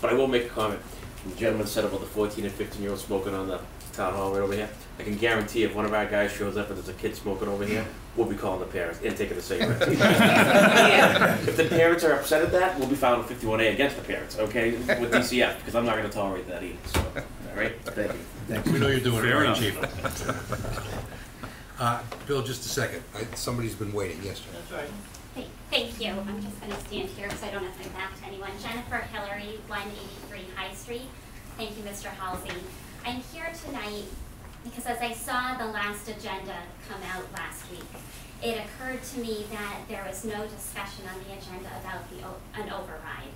But I will make a comment. The gentleman said about the fourteen and fifteen year old smoking on the town hall right over here. I can guarantee if one of our guys shows up and there's a kid smoking over here, we'll be calling the parents and taking the cigarette. If the parents are upset at that, we'll be filing a fifty-one A against the parents, okay, with DCF, because I'm not gonna tolerate that either, so, all right, thank you. thank We you. know you're doing it Fair right, enough. Chief. Uh, Bill, just a second. I- Somebody's been waiting. Yes, sir. That's right. Hey, Thank you. I'm just gonna stand here because I don't have my back to anyone. Jennifer Hillary, one eighty-three High Street. Thank you, Mr. Halsey. I'm here tonight because as I saw the last agenda come out last week, it occurred to me that there was no discussion on the agenda about the, o- an override.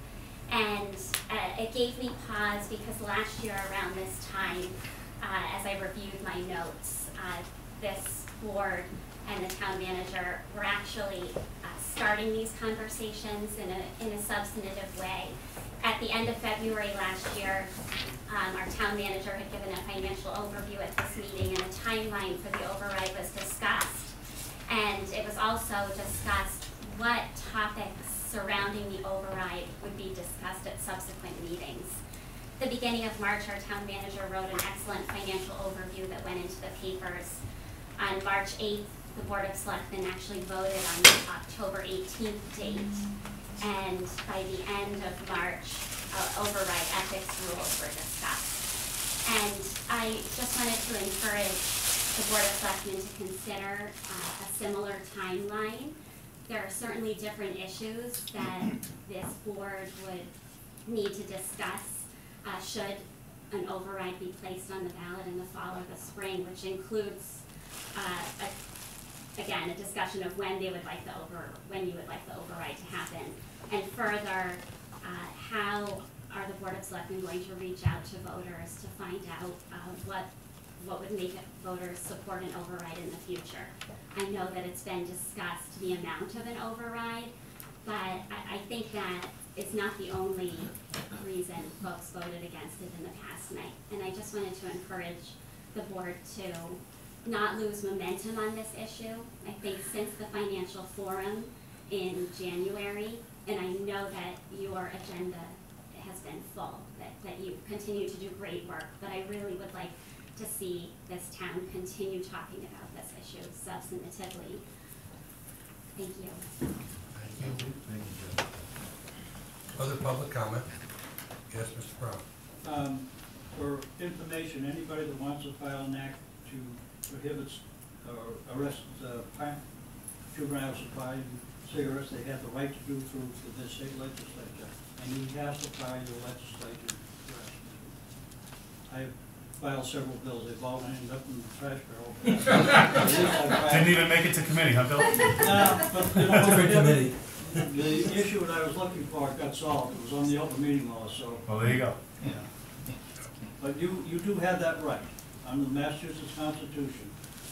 And uh, it gave me pause because last year around this time, uh, as I reviewed my notes, uh, this board and the town manager were actually uh, starting these conversations in a, in a substantive way. At the end of February last year, um, our town manager had given a financial overview at this meeting and a timeline for the override was discussed. And it was also discussed what topics surrounding the override would be discussed at subsequent meetings. The beginning of March, our town manager wrote an excellent financial overview that went into the papers. On March eighth, the Board of Selectmen actually voted on the October eighteenth date. And by the end of March, uh, override ethics rules were discussed. And I just wanted to encourage the Board of Selectmen to consider uh, a similar timeline. There are certainly different issues that this board would need to discuss uh, should an override be placed on the ballot in the fall or the spring, which includes, uh, a- again, a discussion of when they would like the over, when you would like the override to happen. And further, uh, how are the Board of Selectmen going to reach out to voters to find out uh, what, what would make voters support an override in the future? I know that it's been discussed, the amount of an override, but I, I think that it's not the only reason folks voted against it in the past night. And I just wanted to encourage the board to not lose momentum on this issue. I think since the financial forum in January, and I know that your agenda has been full, that, that you continue to do great work, but I really would like to see this town continue talking about this issue substantively. Thank you. Thank you. Other public comment? Yes, Mr. Brown. Um, For information, anybody that wants to file an act to prohibit or arrest uh, pa- juvenile supply of cigarettes, they have the right to do through through the state legislature. And you have to file your legislature. I filed several bills, they've all ended up in the trash barrel. Didn't even make it to committee, huh, Bill? No, but, you know, That's a good committee. The issue that I was looking for got solved, it was on the open meeting law, so. Well, there you go. Yeah. But you, you do have that right, under the Massachusetts Constitution,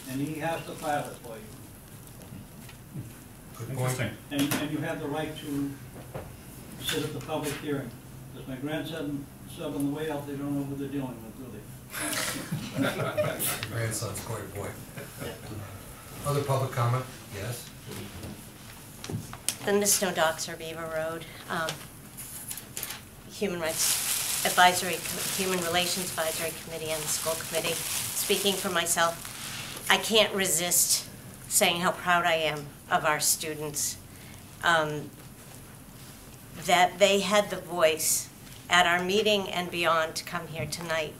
and he has to file it for you. Good point. And, and you have the right to sit at the public hearing. Because my grandson, son on the way out, they don't know who they're dealing with, do they? Grandson's quite a boy. Other public comment? Yes? The Nisto Dockser Beaver Road, um, Human Rights Advisory, Human Relations Advisory Committee and the School Committee. Speaking for myself, I can't resist saying how proud I am of our students. um, That they had the voice at our meeting and beyond to come here tonight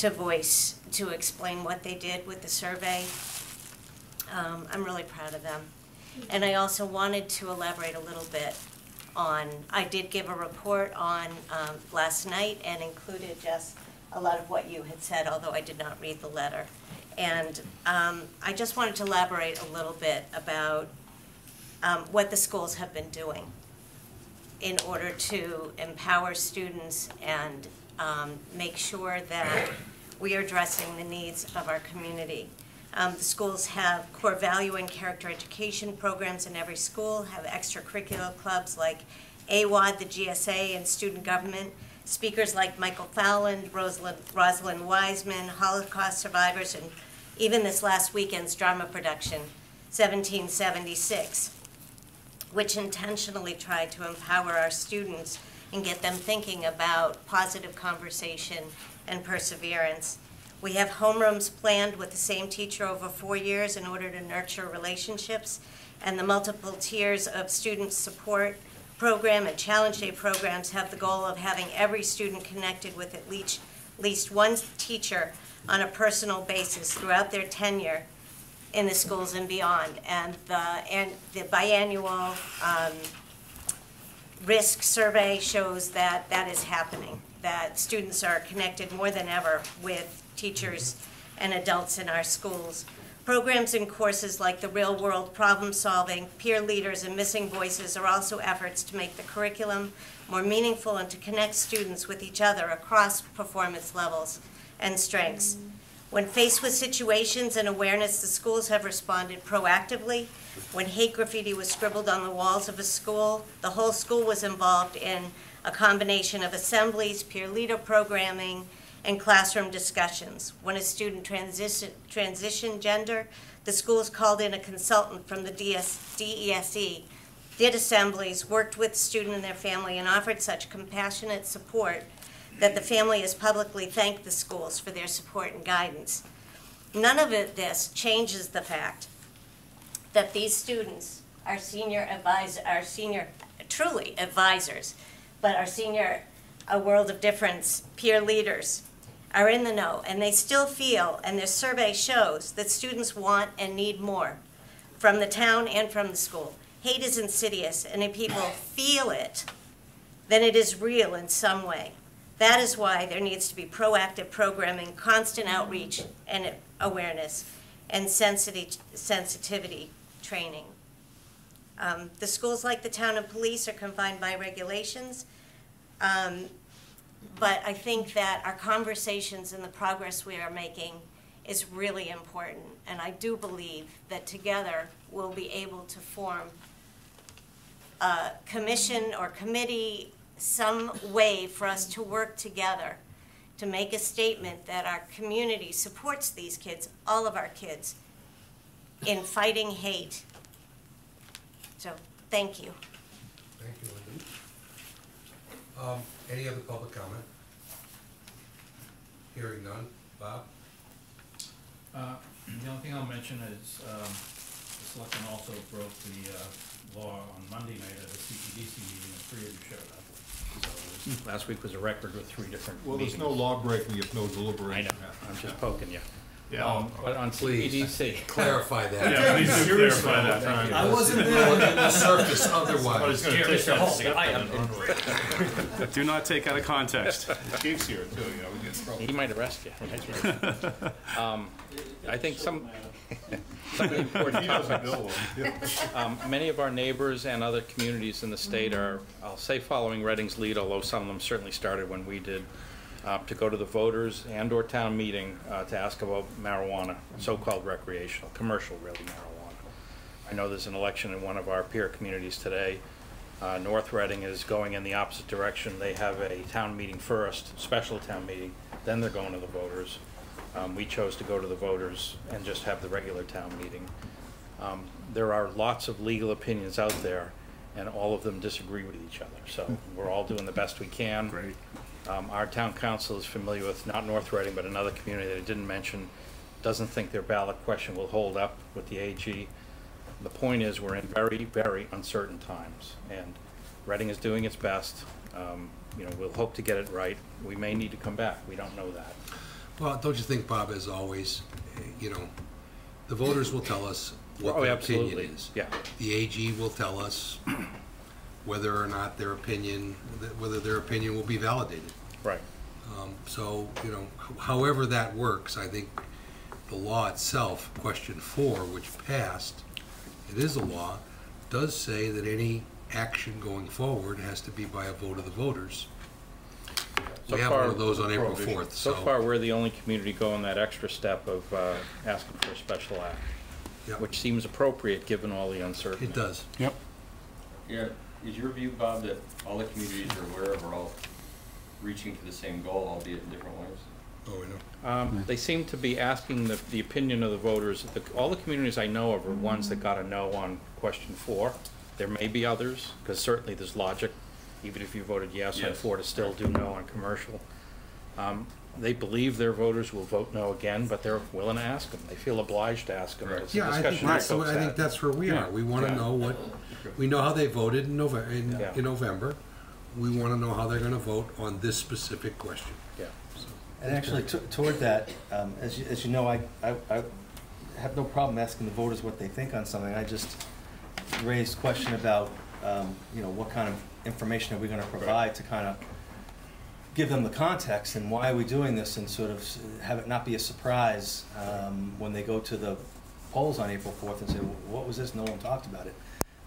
to voice, to explain what they did with the survey. Um, I'm really proud of them. And I also wanted to elaborate a little bit on, I did give a report on um, last night and included just a lot of what you had said, although I did not read the letter. And um, I just wanted to elaborate a little bit about um, what the schools have been doing in order to empower students and um, make sure that we are addressing the needs of our community. Um, The schools have core value and character education programs in every school, have extracurricular clubs like AWAD, the GSA, and student government. Speakers like Michael Fowlin, Rosalind Rosalind Wiseman, Holocaust survivors, and even this last weekend's drama production, 1776 which intentionally tried to empower our students and get them thinking about positive conversation and perseverance. We have homerooms planned with the same teacher over four years in order to nurture relationships, and the multiple tiers of student support program and challenge day programs have the goal of having every student connected with at least, least one teacher on a personal basis throughout their tenure in the schools and beyond. And the, and the biannual um, risk survey shows that that is happening, that students are connected more than ever with teachers and adults in our schools. Programs and courses like the real world problem solving, peer leaders, and missing voices are also efforts to make the curriculum more meaningful and to connect students with each other across performance levels and strengths. When faced with situations and awareness, the schools have responded proactively. When hate graffiti was scribbled on the walls of a school, the whole school was involved in a combination of assemblies, peer leader programming, and classroom discussions. When a student transition, transitioned gender, the schools called in a consultant from the DS, DESE, did assemblies, worked with the student and their family, and offered such compassionate support that the family has publicly thanked the schools for their support and guidance. None of it, this changes the fact that these students are senior advisor, are senior, truly advisors, but our senior, a world of difference, peer leaders, are in the know, and they still feel, and their survey shows, that students want and need more from the town and from the school. Hate is insidious, and if people feel it, then it is real in some way. That is why there needs to be proactive programming, constant outreach and awareness, and sensitivity, sensitivity training. Um, the schools, like the town and police, are confined by regulations. Um, but I think that our conversations and the progress we are making is really important. And I do believe that together we'll be able to form a commission or committee, some way for us to work together to make a statement that our community supports these kids, all of our kids, in fighting hate. So, thank you. Thank you, Linda. Um, any other public comment? Hearing none. Bob? Uh, The only thing I'll mention is, um, the selectmen also broke the uh, law on Monday night at a CPDC meeting, and three of you showed up. So it was- last week was a record with three different Well, there's no meetings. law breaking if no deliberation. I deliberation know, happens. I'm just poking you. Yeah. Um, But on Please, CPDC. clarify that. Yeah, please do clarify that. I wasn't there when it was surfaced I was otherwise. gonna Here, take Mr. Holt, I am- onward. Do not take out of context. The chief's here too, you know, we get in trouble. He might arrest you. Um, I think some, some of important He topics. Um, Many of our neighbors and other communities in the state are, I'll say following Reading's lead, although some of them certainly started when we did, uh, to go to the voters and/or town meeting uh, to ask about marijuana, so-called recreational, commercial really marijuana. I know there's an election in one of our peer communities today. Uh, North Reading is going in the opposite direction. They have a town meeting first, special town meeting, then they're going to the voters. Um, We chose to go to the voters and just have the regular town meeting. Um, There are lots of legal opinions out there, and all of them disagree with each other. So we're all doing the best we can. Great. Um, Our town counsel is familiar with, not North Reading, but another community that I didn't mention, doesn't think their ballot question will hold up with the AG. The point is, we're in very, very uncertain times, and Reading is doing its best. Um, You know, we'll hope to get it right. We may need to come back. We don't know that. Well, don't you think, Bob, as always, eh, you know, the voters will tell us what Oh, their absolutely. opinion is. Yeah. The AG will tell us whether or not their opinion, whether their opinion will be validated. Right. Um, So, you know, however that works, I think the law itself, question four, which passed, it is a law, does say that any action going forward has to be by a vote of the voters. So We have one far- of those on April 4th, So so- far, we're the only community going that extra step of uh, asking for a special act, Yep. which seems appropriate, given all the uncertainty. It does. Yep. Yeah, is your view, Bob, that all the communities are aware of, are all reaching to the same goal, albeit in different ways? Oh, we know. Um, They seem to be asking the, the opinion of the voters. The- All the communities I know of are ones that got a no on question four. There may be others, because certainly there's logic, even if you voted yes on Yes. four, to still do no on commercial. Um, They believe their voters will vote no again, but they're willing to ask them. They feel obliged to ask them. It's Yeah, I think discussion that's, the I think that's where we Yeah. are. We want to Yeah. know what, we know how they voted in November, in, Yeah. in November. We want to know how they're going to vote on this specific question. Yeah. And actually, to- toward that, um, as you, as you know, I, I, I have no problem asking the voters what they think on something. I just raised question about, um, you know, what kind of information are we gonna provide to kind of give them the context and why are we doing this and sort of have it not be a surprise, um, when they go to the polls on April fourth and say, "Well, what was this? No one talked about it.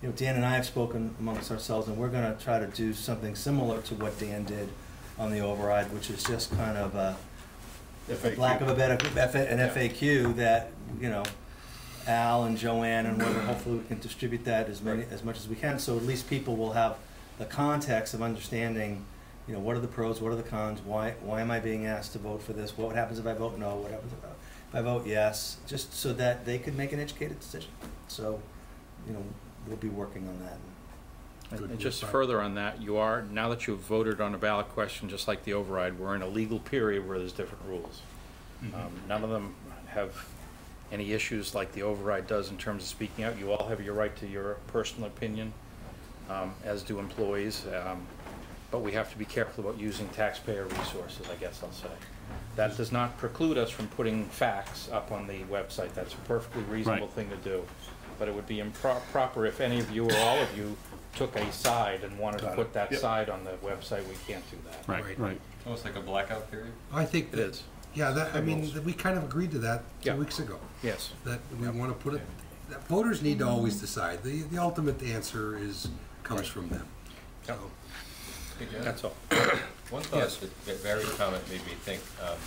You know, Dan and I have spoken amongst ourselves and we're gonna try to do something similar to what Dan did on the override, which is just kind of a, for lack of a better, an FAQ that, you know, Al and Joanne and whoever, hopefully we can distribute that as many, as much as we can, so at least people will have the context of understanding, you know, what are the pros, what are the cons, why, why am I being asked to vote for this, what happens if I vote no, what happens if I, if I vote yes, just so that they could make an educated decision. So, you know, we'll be working on that. And and just further on that, you are, now that you've voted on a ballot question, just like the override, we're in a legal period where there's different rules. Mm-hmm. Um, None of them have any issues like the override does in terms of speaking out. You all have your right to your personal opinion, um, as do employees. um, But we have to be careful about using taxpayer resources, I guess I'll say. That does not preclude us from putting facts up on the website. That's a perfectly reasonable Right. thing to do. But it would be improper if any of you or all of you took a side and wanted to Got it. put that Yep. side on the website. We can't do that. Right, right. Almost like a blackout period? I think. It is. Yeah, that, I mean, Almost. we kind of agreed to that Yeah. two weeks ago. Yes. That we want to put it, that voters need to always decide. The, the ultimate answer is, comes from them. So, Hey, Jen? That's all. One thought that, that Barry's comment made me think, um,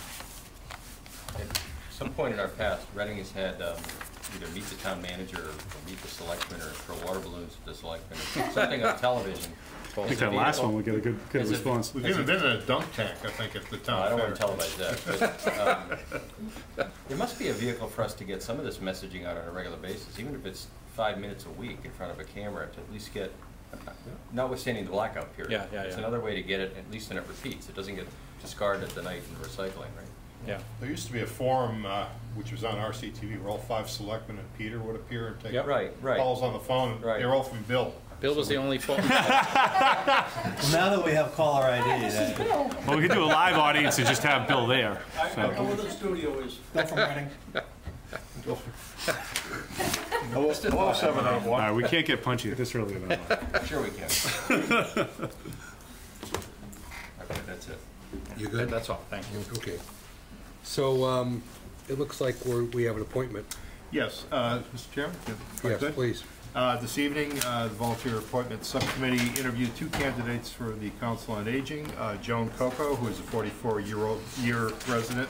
at some point in our past, Reading has had, um, either meet the town manager or meet the selectmen or throw water balloons at the selectmen, or something on television. I think that last one, would get a good, good As a- response. We've even been in a dunk tank, I think, at the No, town I don't want fair. to televise that, but, um, there must be a vehicle for us to get some of this messaging out on a regular basis, even if it's five minutes a week in front of a camera, to at least get, notwithstanding the blackout period. Yeah, yeah, It's yeah. another way to get it, at least when it repeats, it doesn't get discarded at the night in recycling, right? Yeah. There used to be a forum, uh, which was on RCTV, where all five selectmen and Peter would appear and take Yep. Right, right. calls on the phone. Right. They're all from Bill. Bill was the only phone. Well, now that we have caller ID, that, Well, we could do a live audience and just have Bill there. I so. I know where the studio is. Bill from Reading. Hello, hello, seven All one. right, we can't get punchy at this early in the morning. Sure we can. Okay, that's it. you good? That's all. Thank you. Okay. So, um, it looks like we're, we have an appointment. Yes, uh, Mr. Chairman? if I Yes, could? please. Uh, This evening, uh, the Volunteer Appointment Subcommittee interviewed two candidates for the Council on Aging. Uh, Joan Coco, who is a 44-year-old, year resident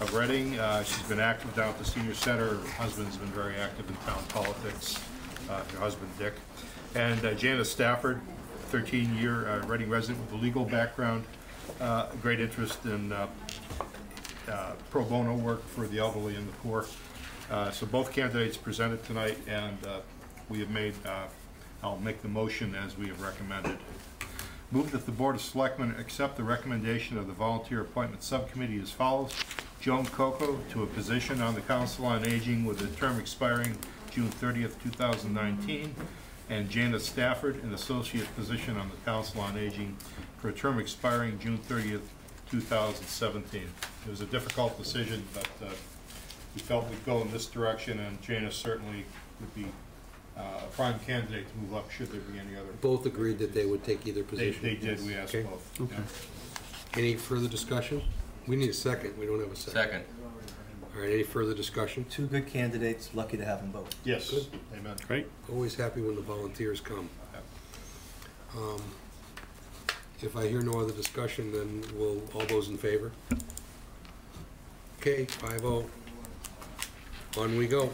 of Reading. Uh, She's been active down at the senior center. Her husband's been very active in town politics, uh, her husband Dick. And uh, Janice Stafford, 13-year uh, Reading resident with a legal background, uh, great interest in uh, uh, pro bono work for the elderly and the poor. So both candidates presented tonight, and we have made, I'll make the motion as we have recommended. Move that the Board of Selectmen accept the recommendation of the Volunteer Appointment Subcommittee as follows. Joan Coco to a position on the Council on Aging with a term expiring June 30th, 2019, and Janice Stafford, an associate position on the Council on Aging for a term expiring June 30th, 2017. It was a difficult decision, but uh, we felt we'd go in this direction, and Janice certainly would be uh, a prime candidate to move up should there be any other. Both agreed that they would take either They, position. they did, we asked Okay. both. Okay. yeah. Any further discussion? We need a second. We don't have a second. Second. All right, any further discussion? two good candidates, lucky to have them both. Yes, Good. amen. Great. Always happy when the volunteers come. Um, If I hear no other discussion, then we'll, all those in favor? Okay, five oh. On we go.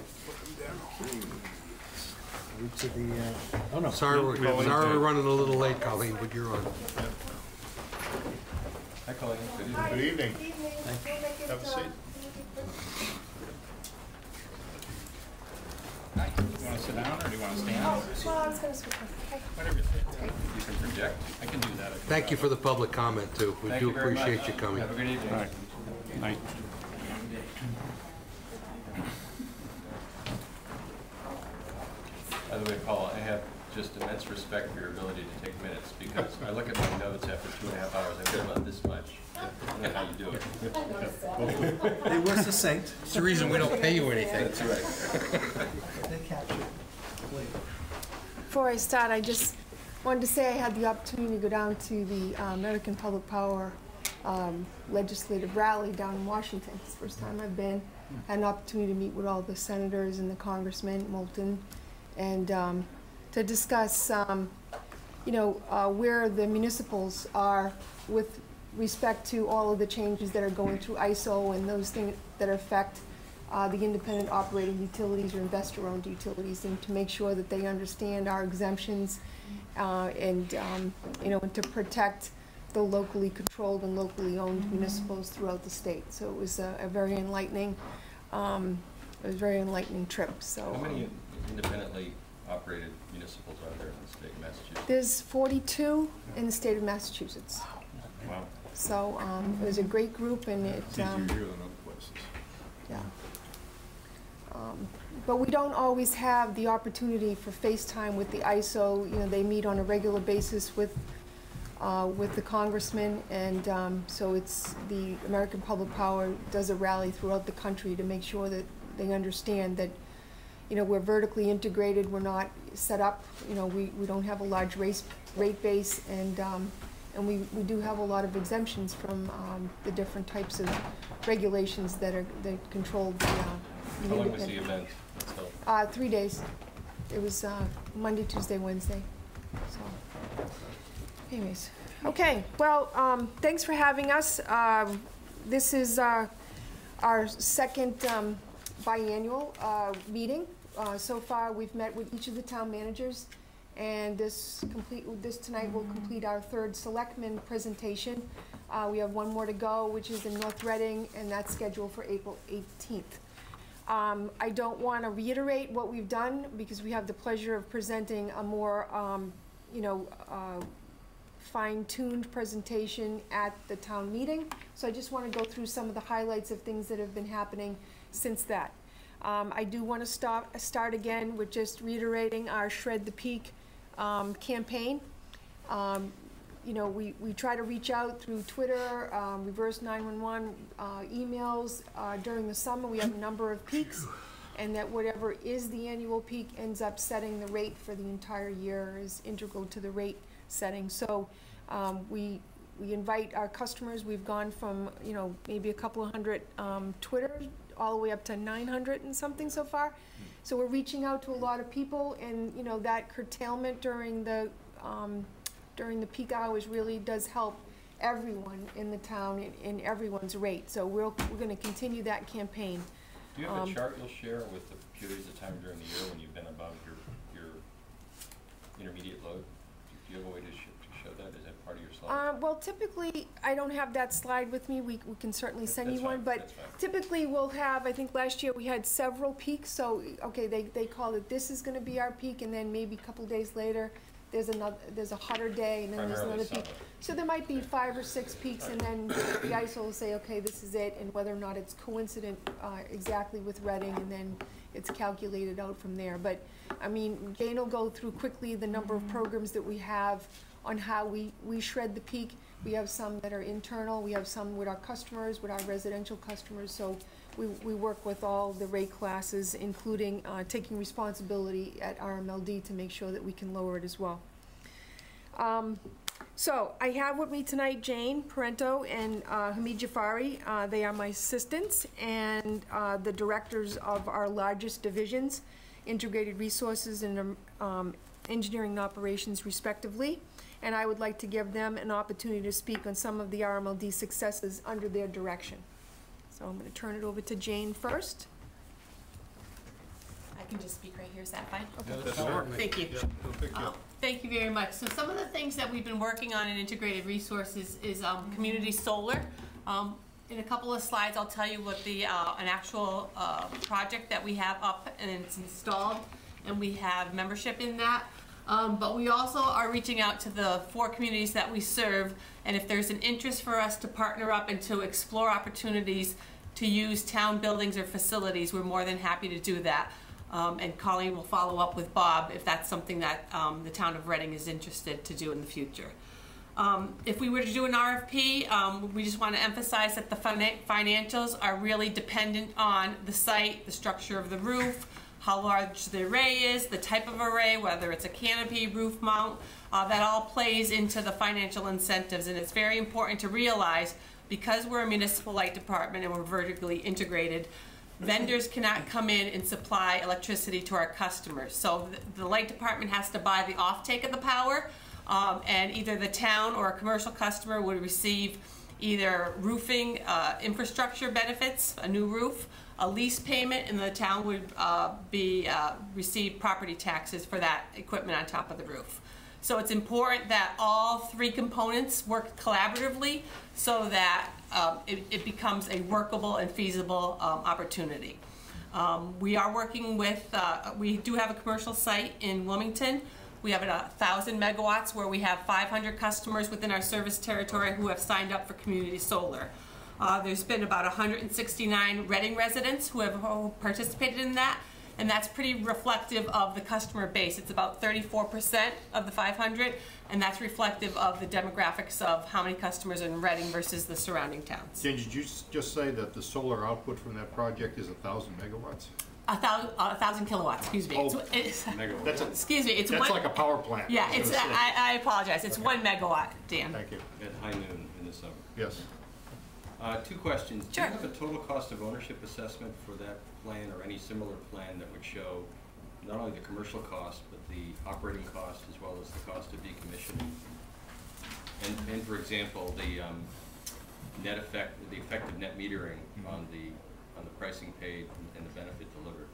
Route to the, uh, oh no. Sorry, we're, we have sorry we're running a little late, Colleen, but you're on. Hi, Colleen. Good evening. Good evening. We'll make it, Have a uh, seat. Do you want to sit down or do you want to stand? Oh, well, I was gonna switch. Whatever you think. You can project. I can do that. if Thank you for the public comment, too. We Thank do you very much. appreciate you coming. Have a good evening. All right. Night. By the way, Paul, I have just immense respect for your ability to take minutes, because I look at my notes after two and a half hours, I go about this much. I don't know how you do it. They were succinct. It's the reason we don't pay you anything. That's right. They captured. Before I start, I just wanted to say I had the opportunity to go down to the uh, American Public Power um, legislative rally down in Washington. It's the first time I've been. Had an opportunity to meet with all the senators and the congressmen, Moulton, and um, to discuss, um, you know, uh, where the municipals are with respect to all of the changes that are going through ISO and those things that affect uh, the independent operating utilities or investor-owned utilities, and to make sure that they understand our exemptions, uh, and, um, you know, and to protect the locally controlled and locally owned municipals throughout the state. So it was a, a very enlightening, um, it was a very enlightening trip, so. How many um, independently operated municipals are there in the state of Massachusetts? There's forty-two in the state of Massachusetts. Wow. So, um, it was a great group and it, It's easier um, here than other places. yeah. Um, But we don't always have the opportunity for FaceTime with the ISO, you know, they meet on a regular basis with, uh, with the congressman, and um, so it's, the American Public Power does a rally throughout the country to make sure that they understand that, you know, we're vertically integrated, we're not set up, you know, we, we don't have a large race, rate base, and, um, and we, we do have a lot of exemptions from um, the different types of regulations that are, that control the, uh, the How long was the event itself? Uh, three days. It was, uh, Monday, Tuesday, Wednesday, so. Anyways, okay, well, um, thanks for having us. Um, this is, uh, our second, um, biannual, uh, meeting. Uh, so far, we've met with each of the town managers, and this complete, this tonight will complete our third selectman presentation. Uh, we have one more to go, which is in North Reading, and that's scheduled for April eighteenth. Um, I don't want to reiterate what we've done, because we have the pleasure of presenting a more, um, you know, uh, fine-tuned presentation at the town meeting. So I just want to go through some of the highlights of things that have been happening since that. Um, I do want to start, start again with just reiterating our Shred the Peak, um, campaign. Um, you know, we, we try to reach out through Twitter, um, reverse nine-one-one, uh, emails, uh, during the summer, we have a number of peaks. And that whatever is the annual peak ends up setting the rate for the entire year is integral to the rate setting. So, um, we, we invite our customers, we've gone from, you know, maybe a couple of hundred, um, Twitter, all the way up to nine hundred and something so far. So we're reaching out to a lot of people, and, you know, that curtailment during the, um, during the peak hours really does help everyone in the town in, in everyone's rate. So we're, we're gonna continue that campaign. Do you have a Um, chart you'll share with the periods of time during the year when you've been above your, your intermediate load? Do you have a way to sh- to show that? Is that part of your slide? Uh, well, typically, I don't have that slide with me, we, we can certainly send you That's one, fine, but that's fine. typically we'll have, I think last year we had several peaks, so, okay, they, they call it, this is gonna be our peak, and then maybe a couple days later, there's another, there's a hotter day, and then there's Primarily another peak. summer. So there might be five or six peaks, and then the ISO will say, okay, this is it, and whether or not it's coincident, uh, exactly with Reading, and then it's calculated out from there. But, I mean, Jane will go through quickly the number of programs that we have on how we, we shred the peak. We have some that are internal, we have some with our customers, with our residential customers, so we, we work with all the rate classes, including, uh, taking responsibility at RMLD to make sure that we can lower it as well. Um, so, I have with me tonight Jane Parenteau and uh, Hamid Jaffari. Uh, They are my assistants and uh, the directors of our largest divisions, Integrated Resources and um, Engineering Operations respectively. And I would like to give them an opportunity to speak on some of the RMLD successes under their direction. So I'm going to turn it over to Jane first. I can just speak right here, is that fine? Okay. Yeah, that's fine. Thank you. Yeah, no big deal. Um, Thank you very much. So some of the things that we've been working on in Integrated Resources is um, community solar. Um, In a couple of slides, I'll tell you what the, uh, an actual uh, project that we have up and it's installed, and we have membership in that. Um, But we also are reaching out to the four communities that we serve, and if there's an interest for us to partner up and to explore opportunities to use town buildings or facilities, we're more than happy to do that. Um, and Colleen will follow up with Bob if that's something that um, the town of Reading is interested to do in the future. Um, if we were to do an RFP, um, we just want to emphasize that the fina- financials are really dependent on the site, the structure of the roof, how large the array is, the type of array, whether it's a canopy, roof mount, uh, that all plays into the financial incentives. And it's very important to realize, because we're a municipal light department and we're vertically integrated, vendors cannot come in and supply electricity to our customers. So th- the light department has to buy the offtake of the power, um, and either the town or a commercial customer would receive either roofing, uh, infrastructure benefits, a new roof, a lease payment, and the town would, uh, be, uh, receive property taxes for that equipment on top of the roof. So it's important that all three components work collaboratively so that um, it, it becomes a workable and feasible um, opportunity. Um, we are working with, uh, we do have a commercial site in Wilmington. We have a thousand megawatts where we have 500 customers within our service territory who have signed up for community solar. Uh, there's been about 169 Reading residents who have participated in that, and that's pretty reflective of the customer base. It's about 34% of the 500, and that's reflective of the demographics of how many customers are in Reading versus the surrounding towns. Jen, did you just say that the solar output from that project is thousand megawatts? A thousand, a thousand kilowatts, excuse me. It's- Oh, it's- That's a- Excuse me, it's That's one- like a power plant. Yeah, I it's. I, I apologize, it's one megawatt, Dan. Thank you. At high noon in the summer. Yes. Uh, two questions. Do you have a total cost of ownership assessment for that plan or any similar plan that would show not only the commercial cost, but the operating cost as well as the cost of decommissioning? And, and for example, the, um, net effect, the effective net metering on the, on the pricing paid and the benefit delivered?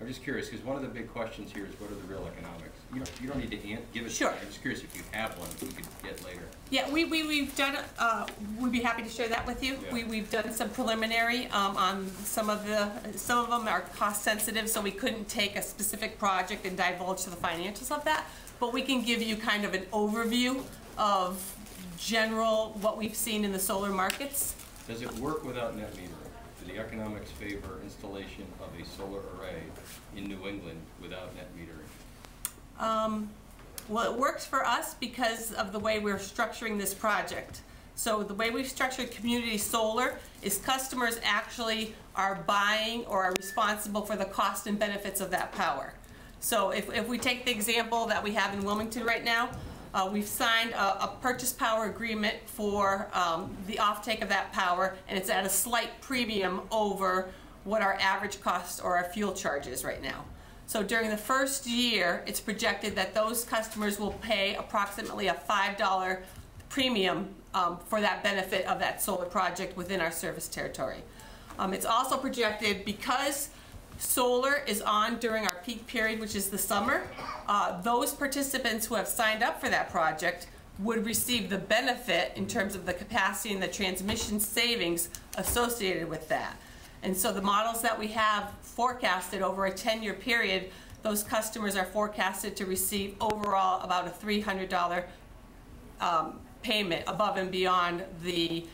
I'm just curious, because one of the big questions here is what are the real economics? You don't, you don't need to give it Sure. I'm just curious if you have one, we could get later. Yeah, we, we, we've done, uh, we'd be happy to share that with you. Yeah. We, we've done some preliminary, um, on some of the, some of them are cost sensitive, so we couldn't take a specific project and divulge to the financials of that. But we can give you kind of an overview of general, what we've seen in the solar markets. Does it work without net metering? Do the economics favor installation of a solar array in New England without net metering? Um, well, it works for us because of the way we're structuring this project. So the way we've structured community solar is customers actually are buying or are responsible for the cost and benefits of that power. So if, if we take the example that we have in Wilmington right now, uh, we've signed a, a purchase power agreement for um, the offtake of that power, and it's at a slight premium over what our average cost or our fuel charge is right now. So during the first year, it's projected that those customers will pay approximately a $5 premium um, for that benefit of that solar project within our service territory. Um, It's also projected because solar is on during our peak period, which is the summer, uh, those participants who have signed up for that project would receive the benefit in terms of the capacity and the transmission savings associated with that. And so the models that we have forecasted over a 10-year period, those customers are forecasted to receive overall about a $300 um, payment above and beyond the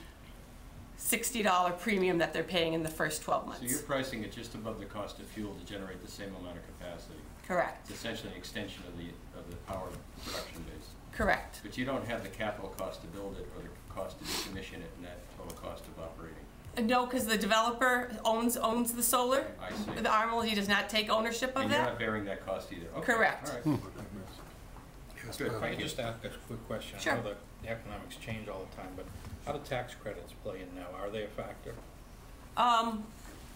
$60 premium that they're paying in the first 12 months. So you're pricing it just above the cost of fuel to generate the same amount of capacity? Correct. It's essentially an extension of the, of the power production base? Correct. But you don't have the capital cost to build it or the cost to decommission it and that total cost of operating? Uh, No, because the developer owns, owns the solar. I see. The RMLD does not take ownership of And you're that. not bearing that cost either? Okay, Correct. all right. Hmm. Good, If I thank could you. just ask a quick question. Sure. I know the the economics change all the time, but how do tax credits play in now? Are they a factor? Um,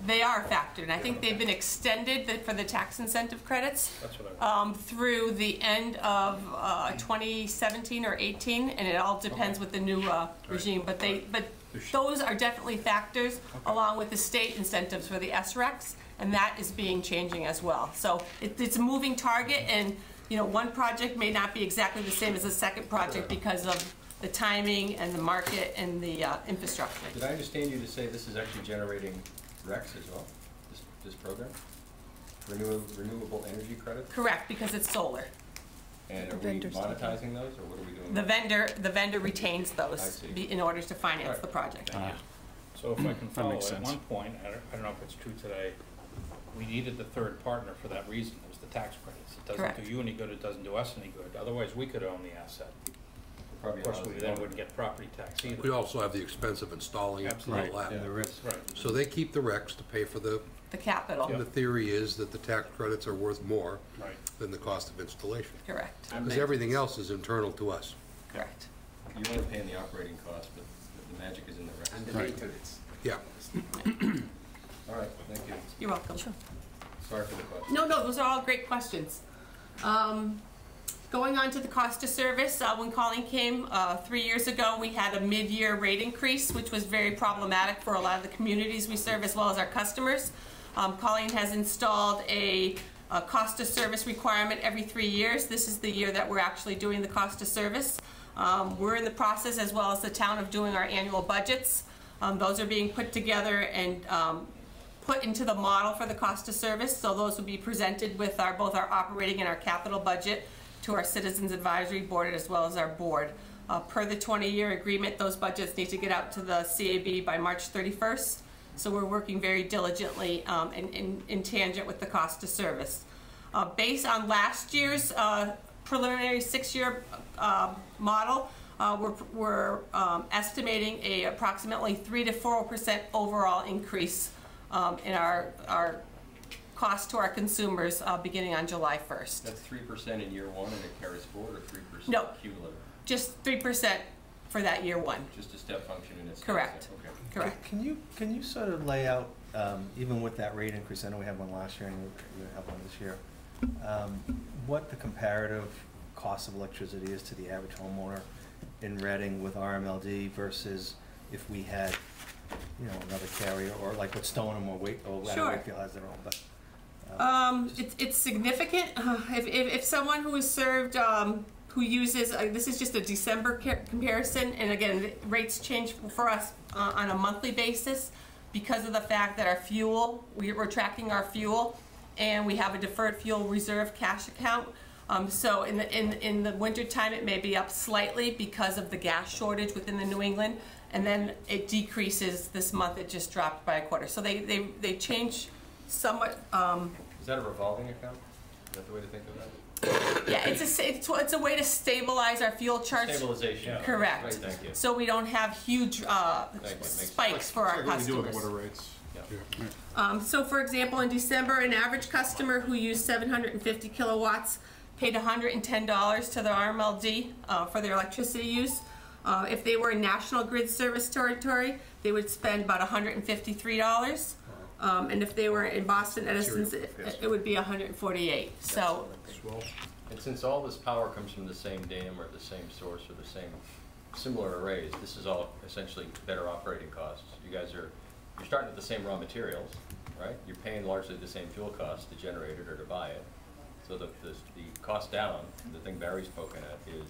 they are factored, and I think they've been extended the- for the tax incentive credits. That's what I. um, through the end of uh, 2017 or 18, and it all depends with the new uh, regime. But they, but those are definitely factors, along with the state incentives for the SRECs, and that is being changing as well. So it, it's a moving target, and you know, one project may not be exactly the same as the second project because of the timing and the market and the uh, infrastructure. Did I understand you to say this is actually generating RECs as well, this, this program? Renewable, renewable energy credits? Correct, because it's solar. And The are we vendors monetizing those, or what are we doing? The vendor, the vendor retains I those see. be- in order to finance the project. Uh, so if I can That follow, makes at sense. one point, I don't, I don't know if it's true today, we needed the third partner for that reason, it was the tax credits. It doesn't Correct. do you any good, it doesn't do us any good, otherwise we could own the asset. Probably Of course, allows we the then wouldn't get property tax either. We also have the expense of installing it and all that. Yeah. Right. So they keep the recs to pay for the, The capital, and the theory is that the tax credits are worth more Right. Than the cost of installation. correct, Because everything else is internal to us. correct. You only pay in the operating cost, but the magic is in the RECs. the Right. maintenance. Yeah. All right, thank you. You're welcome. Sure. Sorry for the question. No, no, those are all great questions. Um, Going on to the cost of service, uh, when Colleen came uh, three years ago, we had a mid-year rate increase, which was very problematic for a lot of the communities we serve as well as our customers. Um, Colleen has installed a, a cost of service requirement every three years. This is the year that we're actually doing the cost of service. Um, We're in the process, as well as the town, of doing our annual budgets. Um, Those are being put together and um, put into the model for the cost of service, so those will be presented with our, both our operating and our capital budget to our Citizens Advisory Board as well as our board. Uh, per the 20-year agreement, those budgets need to get out to the CAB by March 31st. So we're working very diligently um, in, in, in tangent with the cost of service. Uh, based on last year's uh, preliminary six-year uh, model, uh, we're, we're um, estimating a approximately three to four percent overall increase um, in our, our cost to our consumers uh, beginning on July 1st. That's three percent in year one and it carries forward, or three percent No. cumulative? Just three percent for that year one. Just a step function in its. Correct. Okay. Correct. Can you, can you sort of lay out, um, even with that rate increase, I know we had one last year and we we have one this year, um, what the comparative cost of electricity is to the average homeowner in Reading with RMLD versus if we had, you know, another carrier, or like what Stoneham or Wake, or Sure. Wakefield has their own, but. Um, it's, it's significant. Uh, If, if, if someone who is served, um, who uses, uh, this is just a December comparison, and again, rates change for us uh, on a monthly basis because of the fact that our fuel, we- we're tracking our fuel, and we have a deferred fuel reserve cash account. Um, so in the, in, in the wintertime, it may be up slightly because of the gas shortage within the New England, and then it decreases this month, it just dropped by a quarter. So they, they, they change somewhat, um, Is that a revolving account? Is that the way to think of that? Yeah, it's a, s- it's, it's a way to stabilize our fuel charge. Stabilization. Right, Correct. thank you. So we don't have huge, uh, Thank you. Makes- spikes for our customers. rates. Yeah. Um, so for example, in December, an average customer who used seven hundred and fifty kilowatts paid hundred and ten dollars to the RMLD, uh, for their electricity use. Uh, if they were in National Grid Service territory, they would spend about hundred and fifty-three dollars. Um, and if they were in Boston Edison's, it, it would be hundred and forty-eight, so. And since all this power comes from the same dam or the same source or the same similar arrays, this is all essentially better operating costs. You guys are, you're starting with the same raw materials, right? You're paying largely the same fuel cost to generate it or to buy it. So the, the, the cost down, the thing Barry's poking at is,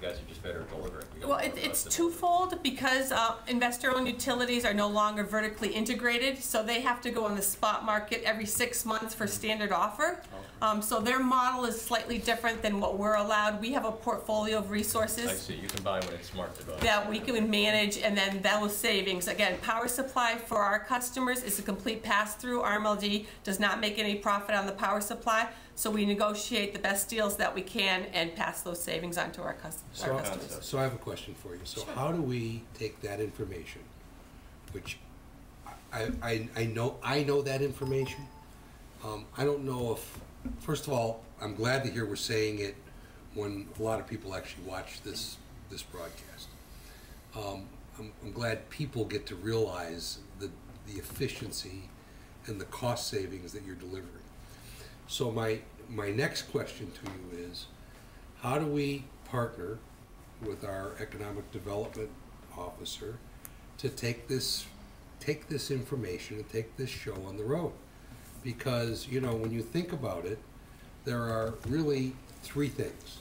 you guys are just better at delivering. You Well, it, it's twofold because uh, investor-owned utilities are no longer vertically integrated, so they have to go on the spot market every six months for standard offer. Um, so their model is slightly different than what we're allowed. We have a portfolio of resources I see, you can buy when it's smart to buy. that we can manage, and then those savings, again, power supply for our customers is a complete pass-through. RMLD does not make any profit on the power supply, so we negotiate the best deals that we can and pass those savings on to our cus- our customers. so I have a question for you. So how do we take that information, which I, I, I know, I know that information. Um, I don't know if, first of all, I'm glad to hear we're saying it when a lot of people actually watch this, this broadcast. Um, I'm, I'm glad people get to realize the, the efficiency and the cost savings that you're delivering. So my, my next question to you is, how do we partner with our economic development officer to take this, take this information and take this show on the road? Because, you know, when you think about it, there are really three things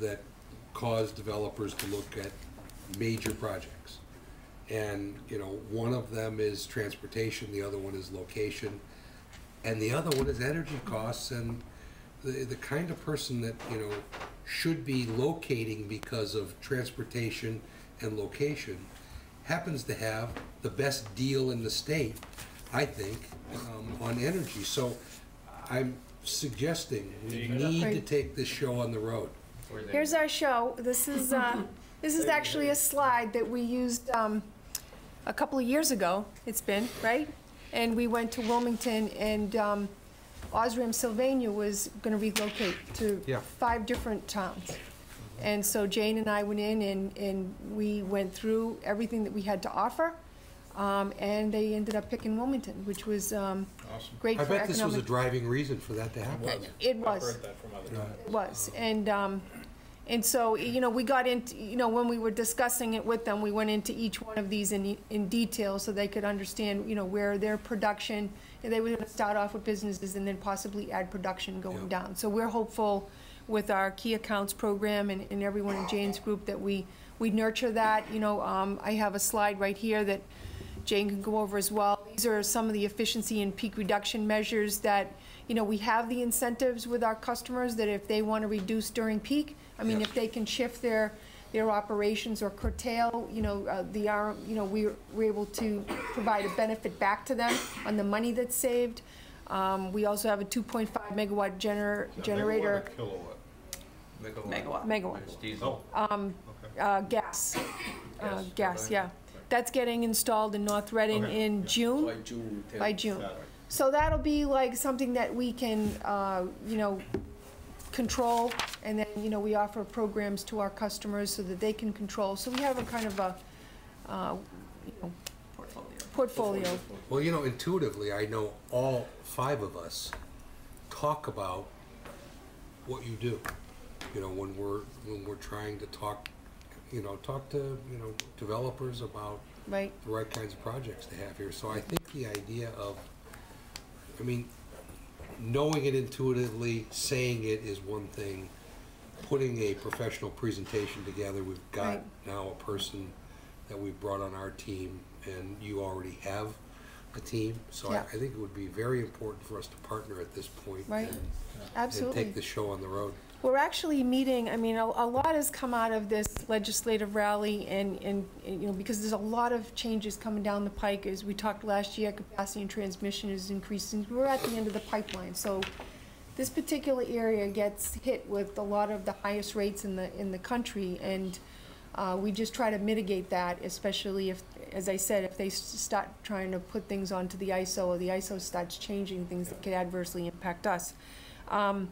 that cause developers to look at major projects. And, you know, one of them is transportation, the other one is location, and the other one is energy costs and the, the kind of person that, you know, should be locating because of transportation and location happens to have the best deal in the state, I think, um, on energy. So I'm suggesting we need to take this show on the road. Here's our show. This is, uh, this is actually a slide that we used um, a couple of years ago, it's been, right? And we went to Wilmington, and um, Osram Sylvania was going to relocate to Yeah. five different towns. And so Jane and I went in, and, and we went through everything that we had to offer, um, and they ended up picking Wilmington, which was um, great I for bet this was a economic- driving reason for that to happen. It was. It was, and, um, and so, you know, we got into, you know, when we were discussing it with them, we went into each one of these in, in detail so they could understand, you know, where their production, and they were gonna start off with businesses and then possibly add production going down. So we're hopeful with our key accounts program and, and everyone in Jane's group that we, we nurture that, you know, um, I have a slide right here that Jane can go over as well. These are some of the efficiency and peak reduction measures that, you know, we have the incentives with our customers that if they want to reduce during peak, I mean, Yes. if they can shift their, their operations or curtail, you know, uh, the, R- you know, we're, we're able to provide a benefit back to them on the money that's saved. Um, we also have a two point five megawatt gener- generator. Megawatt or kilowatt? Megawatt. Megawatt. It's diesel. Um, uh, gas, uh, Gas gas, yeah. That's getting installed in North Reading Okay. in June. By June tenth. By June. Got it. So that'll be like something that we can, uh, you know, control, and then, you know, we offer programs to our customers so that they can control. So we have a kind of a, uh, you know, Portfolio. portfolio. Well, you know, intuitively, I know all five of us talk about what you do. You know, when we're, when we're trying to talk, you know, talk to, you know, developers about Right, the right kinds of projects to have here. So I think the idea of, I mean, knowing it intuitively, saying it is one thing. Putting a professional presentation together, we've got Right. now a person that we've brought on our team, and you already have a team. So I, Yeah. I think it would be very important for us to partner at this point Right. and, and absolutely. take the show on the road. We're actually meeting, I mean, a, a lot has come out of this legislative rally and, and, and, you know, because there's a lot of changes coming down the pike. As we talked last year, capacity and transmission is increasing. We're at the end of the pipeline, so this particular area gets hit with a lot of the highest rates in the, in the country. And, uh, we just try to mitigate that, especially if, as I said, if they start trying to put things onto the ISO or the ISO starts changing things that could adversely impact us. Um,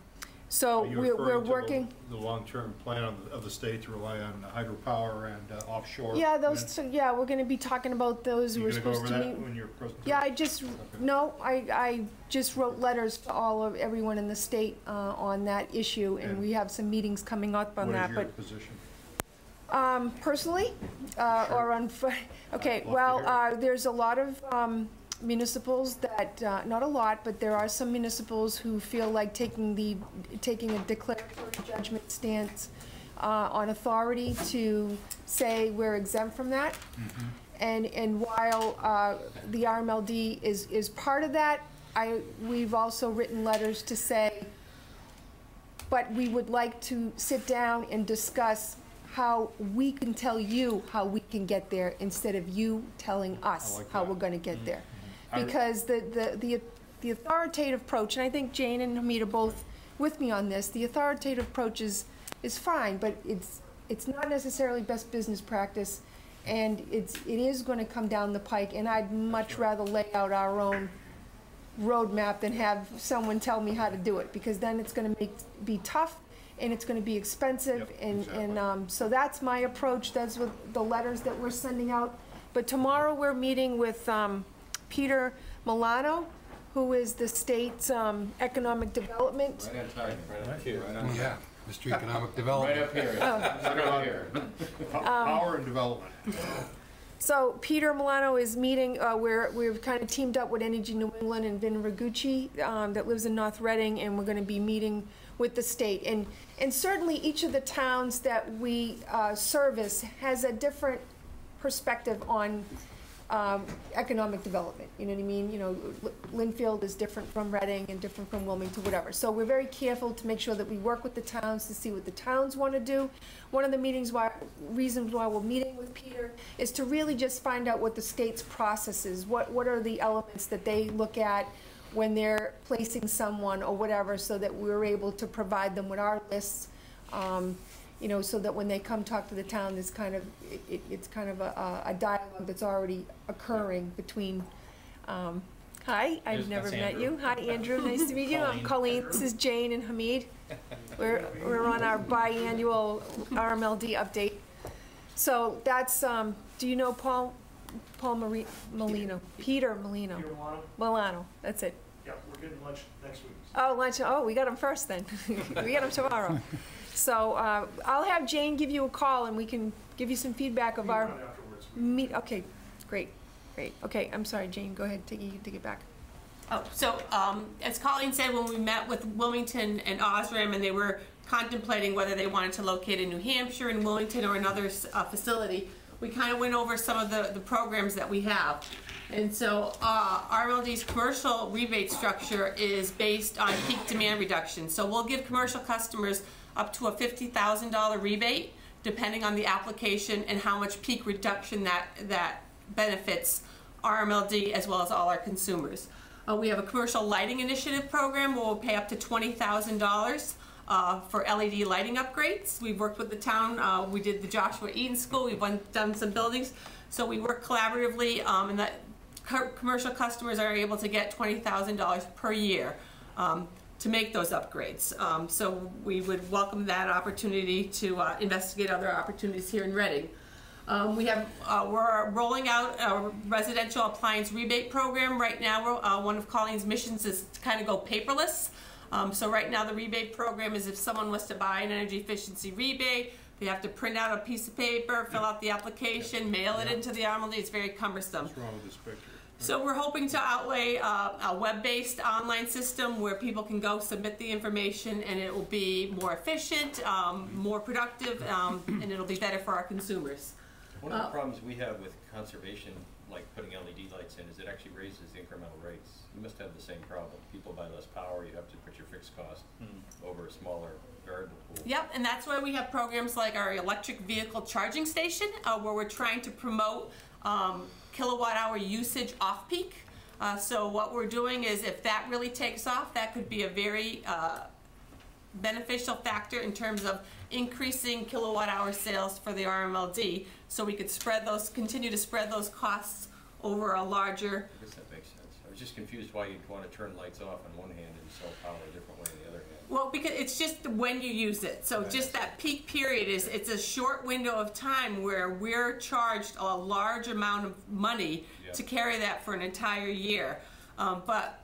so we're, we're to the- working. The long-term plan of, the- of the state to rely on hydropower and uh, offshore? Yeah, those, so, yeah, we're gonna be talking about those, You we're supposed over to that meet. in your presentation? Yeah, I just, no, I, I just wrote letters to all of, everyone in the state, uh, on that issue, and And we have some meetings coming up on What that, is but. your position? Um, personally, uh, or on, okay, to well, uh, there's a lot of, um, municipals that, uh, not a lot, but there are some municipals who feel like taking the, taking a declaratory judgment stance, uh, on authority to say we're exempt from that. And, and while, uh, the RMLD is, is part of that, I, we've also written letters to say, but we would like to sit down and discuss how we can tell you how we can get there instead of you telling us like how that. we're gonna get there. Because the, the, the the authoritative approach, and I think Jane and Hamid are both with me on this, the authoritative approach is, is fine, but it's, it's not necessarily best business practice, and it's, it is gonna come down the pike, and I'd much rather lay out our own roadmap than have someone tell me how to do it, because then it's gonna make, be tough, and it's gonna be expensive, Yep, and, exactly. and, um, so that's my approach, that's what the letters that we're sending out. But tomorrow, we're meeting with, um, Peter Milano, who is the state's, um, economic development. Right on target, right on cue, right on. Yeah, Mr. Economic Right Development. up here, Oh. right up here. Po- Power and development. So Peter Milano is meeting, uh, we're, we've kind of teamed up with Energy New England and Vin Ragucci, um, that lives in North Reading, and we're gonna be meeting with the state. And, and certainly each of the towns that we, uh, service has a different perspective on, um, economic development, you know what I mean? You know, Lynnfield is different from Reading and different from Wilmington, whatever. So we're very careful to make sure that we work with the towns to see what the towns want to do. One of the meetings why, reasons why we're meeting with Peter is to really just find out what the state's process is. What, what are the elements that they look at when they're placing someone or whatever, so that we're able to provide them with our lists. Um, you know, so that when they come talk to the town, it's kind of, it- it, it's kind of a, a dialogue that's already occurring between, um, hi, I've Yes, never that's met Andrew. you. Hi, Andrew, nice to meet you. I'm Colleen, this is Jane and Hamid. We're, we're on our biannual RMLD update. So that's, um, do you know Paul, Paul Mari- Molino? Peter Molino. Peter Milano? Milano, that's it. Yeah, we're getting lunch next week. Oh, lunch, oh, we got him first then. We got him tomorrow. So, uh, I'll have Jane give you a call and we can give you some feedback of our afterwards. meet, okay, great, great. Okay, I'm sorry, Jane, go ahead, take it, you take it back. Oh, so, um, as Colleen said, when we met with Wilmington and Osram, and they were contemplating whether they wanted to locate in New Hampshire, in Wilmington, or another, uh, facility, we kind of went over some of the, the programs that we have. And so, uh, RMLD's commercial rebate structure is based on peak demand reduction. So we'll give commercial customers up to a fifty thousand dollar rebate depending on the application and how much peak reduction that, that benefits RMLD as well as all our consumers. Uh, we have a commercial lighting initiative program where we'll pay up to twenty thousand dollars uh, for LED lighting upgrades. We've worked with the town. Uh, we did the Joshua Eaton School. We've done some buildings. So we work collaboratively, um, and that co- commercial customers are able to get twenty thousand dollars per year um, to make those upgrades. Um, so we would welcome that opportunity to uh, investigate other opportunities here in Reading. Um, we have, uh, we're rolling out a residential appliance rebate program. Right now, we're, uh, one of Colleen's missions is to kind of go paperless. Um, so right now, the rebate program is if someone was to buy an energy efficiency rebate, they have to print out a piece of paper, fill out the application, mail it into the RMLD. It's very cumbersome. What's wrong with this picture? So we're hoping to outlay uh, a web-based online system where people can go submit the information and it will be more efficient, um, more productive, um, and it'll be better for our consumers. One of Uh, the problems we have with conservation, like putting LED lights in, is it actually raises the incremental rates. You must have the same problem. People buy less power, you have to put your fixed cost over a smaller variable pool. Yep, and that's why we have programs like our electric vehicle charging station, uh, where we're trying to promote um, kilowatt hour usage off peak. Uh, so what we're doing is if that really takes off, that could be a very uh, beneficial factor in terms of increasing kilowatt hour sales for the RMLD. So we could spread those, continue to spread those costs over a larger I guess that makes sense. I was just confused why you'd want to turn lights off on one hand and sell power a Well, because it's just when you use it. So just that peak period is, it's a short window of time where we're charged a large amount of money Yeah. to carry that for an entire year. Um, but,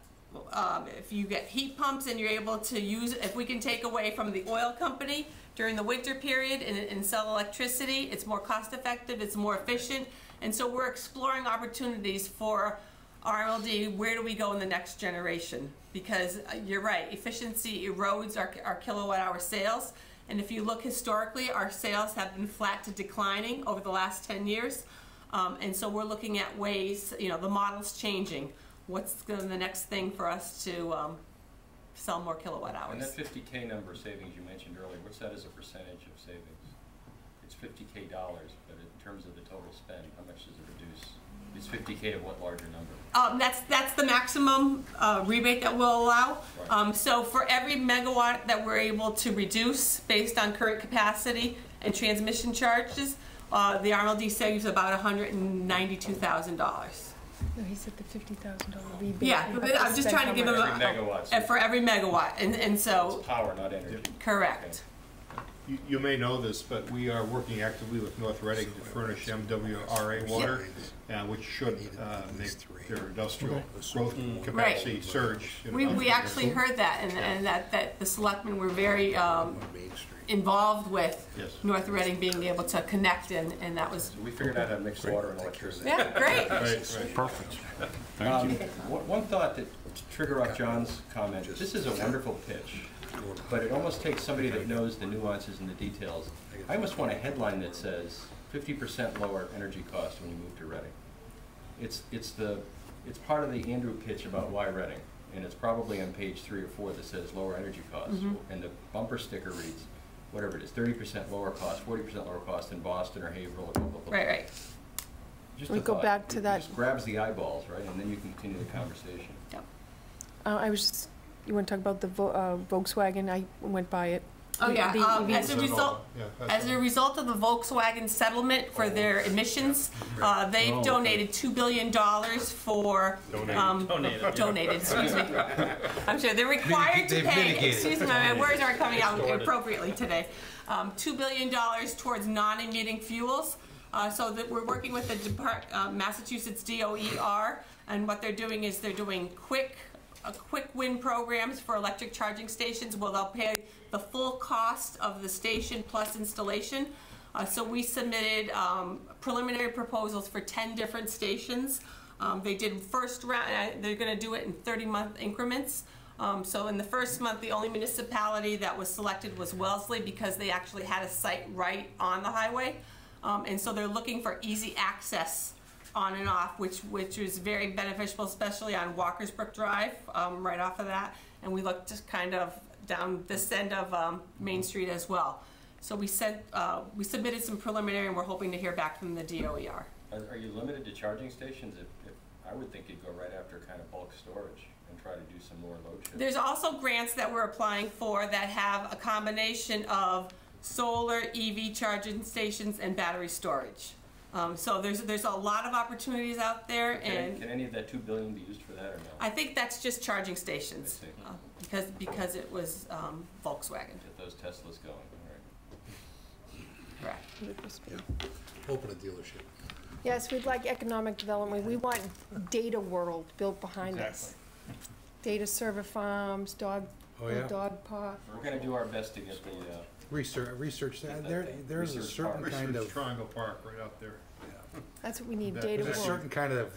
um, if you get heat pumps and you're able to use, if we can take away from the oil company during the winter period and, and sell electricity, it's more cost effective, it's more efficient. And so we're exploring opportunities for RLD, where do we go in the next generation? Because uh, you're right, efficiency erodes our, our kilowatt hour sales. And if you look historically, our sales have been flat to declining over the last 10 years. Um, and so we're looking at ways, you know, the model's changing. What's gonna, the next thing for us to um, sell more kilowatt hours? And that fifty K number of savings you mentioned earlier, what's that as a percentage of savings? It's fifty K dollars, but in terms of the total spend, how much does it reduce? It's fifty K of what larger number? Um, that's, that's the maximum uh, rebate that we'll allow. Um, so for every megawatt that we're able to reduce based on current capacity and transmission charges, uh, the RMLD saves about hundred and ninety-two thousand dollars. No, he said the fifty thousand dollar rebate. Yeah, You but I'm just trying to give them much? a. Every megawatt. uh, For every megawatt, and, and so, It's power, not energy. correct. You, you may know this, but we are working actively with North Reading to furnish MWRA water, uh, which should, uh, make their industrial growth capacity surge. in We, about we 20%. actually heard that, and, and that, that the selectmen were very, um, involved with Yes. North Reading being able to connect, and, and that was, We figured out how to mix water and electricity. yeah, great. Right, right. Perfect. Um, Thank you. One one thought that, to trigger off John's comment, this is a wonderful pitch, but it almost takes somebody that knows the nuances and the details. I almost want a headline that says fifty percent lower energy cost when you move to Reading. It's, it's the, it's part of the Andrew pitch about why Reading, and it's probably on page three or four that says lower energy costs. Mhm. And the bumper sticker reads, whatever it is, thirty percent lower cost, forty percent lower cost in Boston or Haverhill or blah, blah, blah. Right, right. Just We go thought. back to It that- just grabs the eyeballs, right, and then you can continue the conversation. Uh, I was just, you want to talk about the Vo- uh, Volkswagen? I went by it. Oh, yeah, The um, EV. as a result, Yeah, that's as a result of the Volkswagen settlement for their emissions, uh, they've Oh, okay. donated two billion dollars for, um, donated, excuse me. I'm sure they're required to They've pay, mitigated. excuse me, my words aren't coming out appropriately today. Um, two billion dollars towards non-emitting fuels. Uh, so that we're working with the Depart, uh, Massachusetts DOER, and what they're doing is they're doing quick, uh, quick win programs for electric charging stations, where they'll pay the full cost of the station plus installation. Uh, so we submitted, um, preliminary proposals for ten different stations. Um, they did first round, uh, they're gonna do it in thirty-month increments. Um, so in the first month, the only municipality that was selected was Wellesley because they actually had a site right on the highway. Um, and so they're looking for easy access on and off, which, which is very beneficial, especially on Walkers Brook Drive, um, right off of that. And we looked just kind of down this end of, um, Main Street as well. So we sent, uh, we submitted some preliminary, and we're hoping to hear back from the DOER. Are, are you limited to charging stations? If, if, I would think you'd go right after kind of bulk storage and try to do some more load shifting. There's also grants that we're applying for that have a combination of solar, EV charging stations, and battery storage. Um, so there's, there's a lot of opportunities out there, Can, and can any of that two billion be used for that or no? I think that's just charging stations, I see. uh, because, because it was um, Volkswagen. Get those Teslas going, all right. Correct. Open a dealership. Yes, we'd like economic development. We want data world built behind us. Data server farms, dog, Oh, yeah? dog park. We're gonna do our best to get the, uh, Research, research, that. there, there's a certain park. kind Research of, Triangle Park right out there. That's what we need, That- data there's a world. certain kind of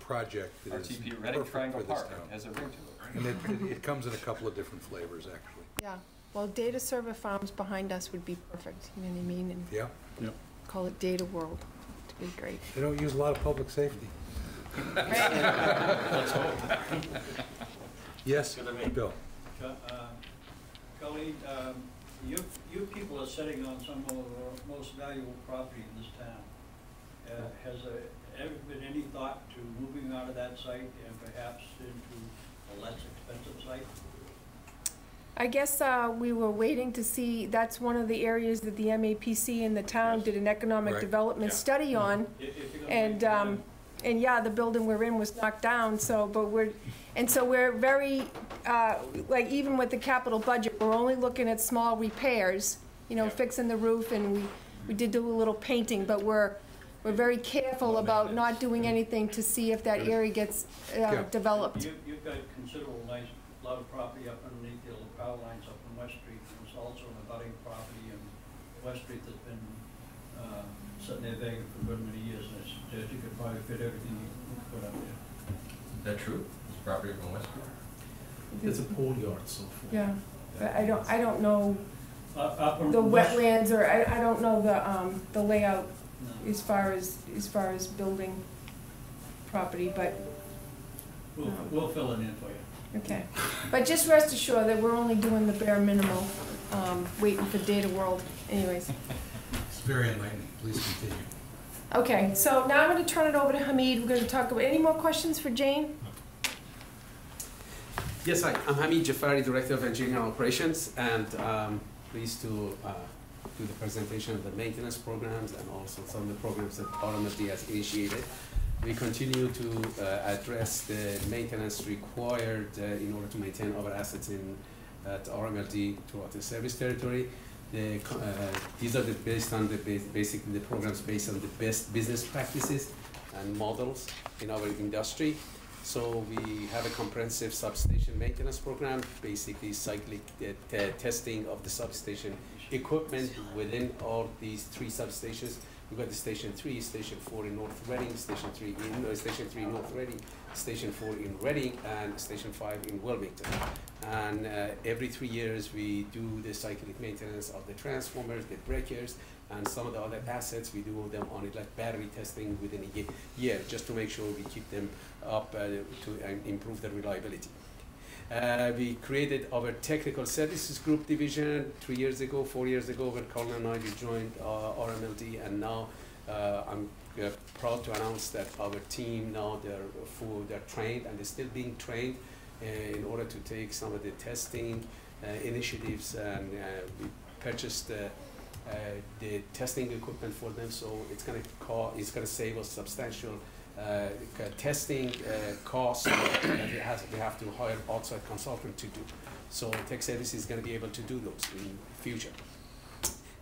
project that is RTP, Reading perfect Triangle for this Park, town. has a ring to it. And it, it, it comes in a couple of different flavors, actually. Yeah, well, data server farms behind us would be perfect, you know what I mean? And Yeah, Yep. call it data world. It'd be great. they don't use a lot of public safety. Yes, Bill? Uh, Colleen, um, you, you people are sitting on some of the most valuable property in this town. Uh, Has there ever been any thought to moving out of that site and perhaps into a less expensive site? I guess uh, we were waiting to see, that's one of the areas that the MAPC in the town did an economic Right. development Yeah. study on. If- if you're gonna And, make um, and yeah, the building we're in was knocked down, so, but we're, and so we're very, uh, like, even with the capital budget, we're only looking at small repairs, you know, fixing the roof, and we, we did do a little painting, but we're, we're very careful about not doing anything to see if that area gets uh, Yeah. developed. You, you've got considerable nice, lot of property up underneath the old power lines up on West Street. There's also an abutting property in West Street that's been, uh, sitting there vacant for good many years, and it's, you could probably fit everything you could put up there. Is that true? Is property from West It's a pool yard, so forth. Yeah, but I don't, I don't know Uh, up on the West- wetlands, or I, I don't know the, um, the layout No. As far as, as far as building property, but, We'll, we'll fill it in for you. okay. But just rest assured that we're only doing the bare minimal, um, waiting for data world anyways. It's very enlightening. Please continue. Okay, so now I'm gonna turn it over to Hamid, we're gonna talk about, any more questions for Jane? Yes, hi. I'm Hamid Jaffari, Director of Engineering Operations, and um, pleased to uh, do the presentation of the maintenance programs and also some of the programs that RMLD has initiated. We continue to uh, address the maintenance required uh, in order to maintain our assets in at RMLD throughout the service territory. The, uh, these are the based on the bas- basically the programs based on the best business practices and models in our industry. So we have a comprehensive substation maintenance program, basically cyclic uh, testing of the substation equipment within all these three substations. We've got the station three, station four in North Reading, station three in, uh, station three in North Reading, station four in Reading, and station five in Wilmington. And uh, every three years, we do the cyclic maintenance of the transformers, the breakers, and some of the other assets. We do them on it like battery testing within a ye- year, just to make sure we keep them up uh, to improve the reliability. Uh, we created our technical services group division three years ago, four years ago, when Colin and I we joined uh, RMLD, and now uh, I'm uh, proud to announce that our team now they're full, they're trained, and they're still being trained uh, in order to take some of the testing uh, initiatives, and we purchased. The testing equipment for them, so it's going to co- it's going to save us substantial testing uh, costs that we have, to hire outside consultant to do. So Tech Services is going to be able to do those in future.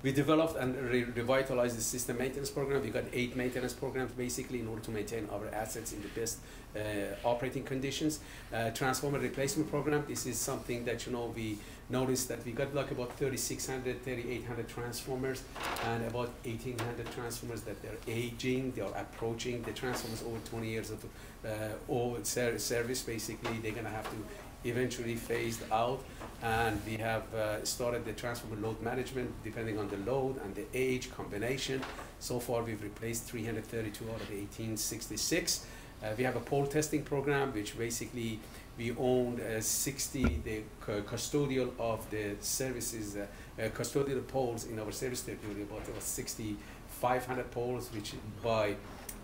We developed and re- revitalized the system maintenance program. We got eight maintenance programs basically in order to maintain our assets in the best uh, operating conditions. Uh, transformer replacement program. This is something that you know we noticed that we got like about 3,600, 3,800 transformers and about 1,800 transformers that they're aging. They are approaching the transformers over 20 years of uh, old ser- service. Basically, they're gonna have to eventually phased out and we have uh, started the transformer load management depending on the load and the age combination. So far we've replaced 332 out of the 1866 Uh, we have a pole testing program, which basically we own uh, 60 the custodial of the services, uh, uh, custodial poles in our service territory, about uh, 6,500 poles, which by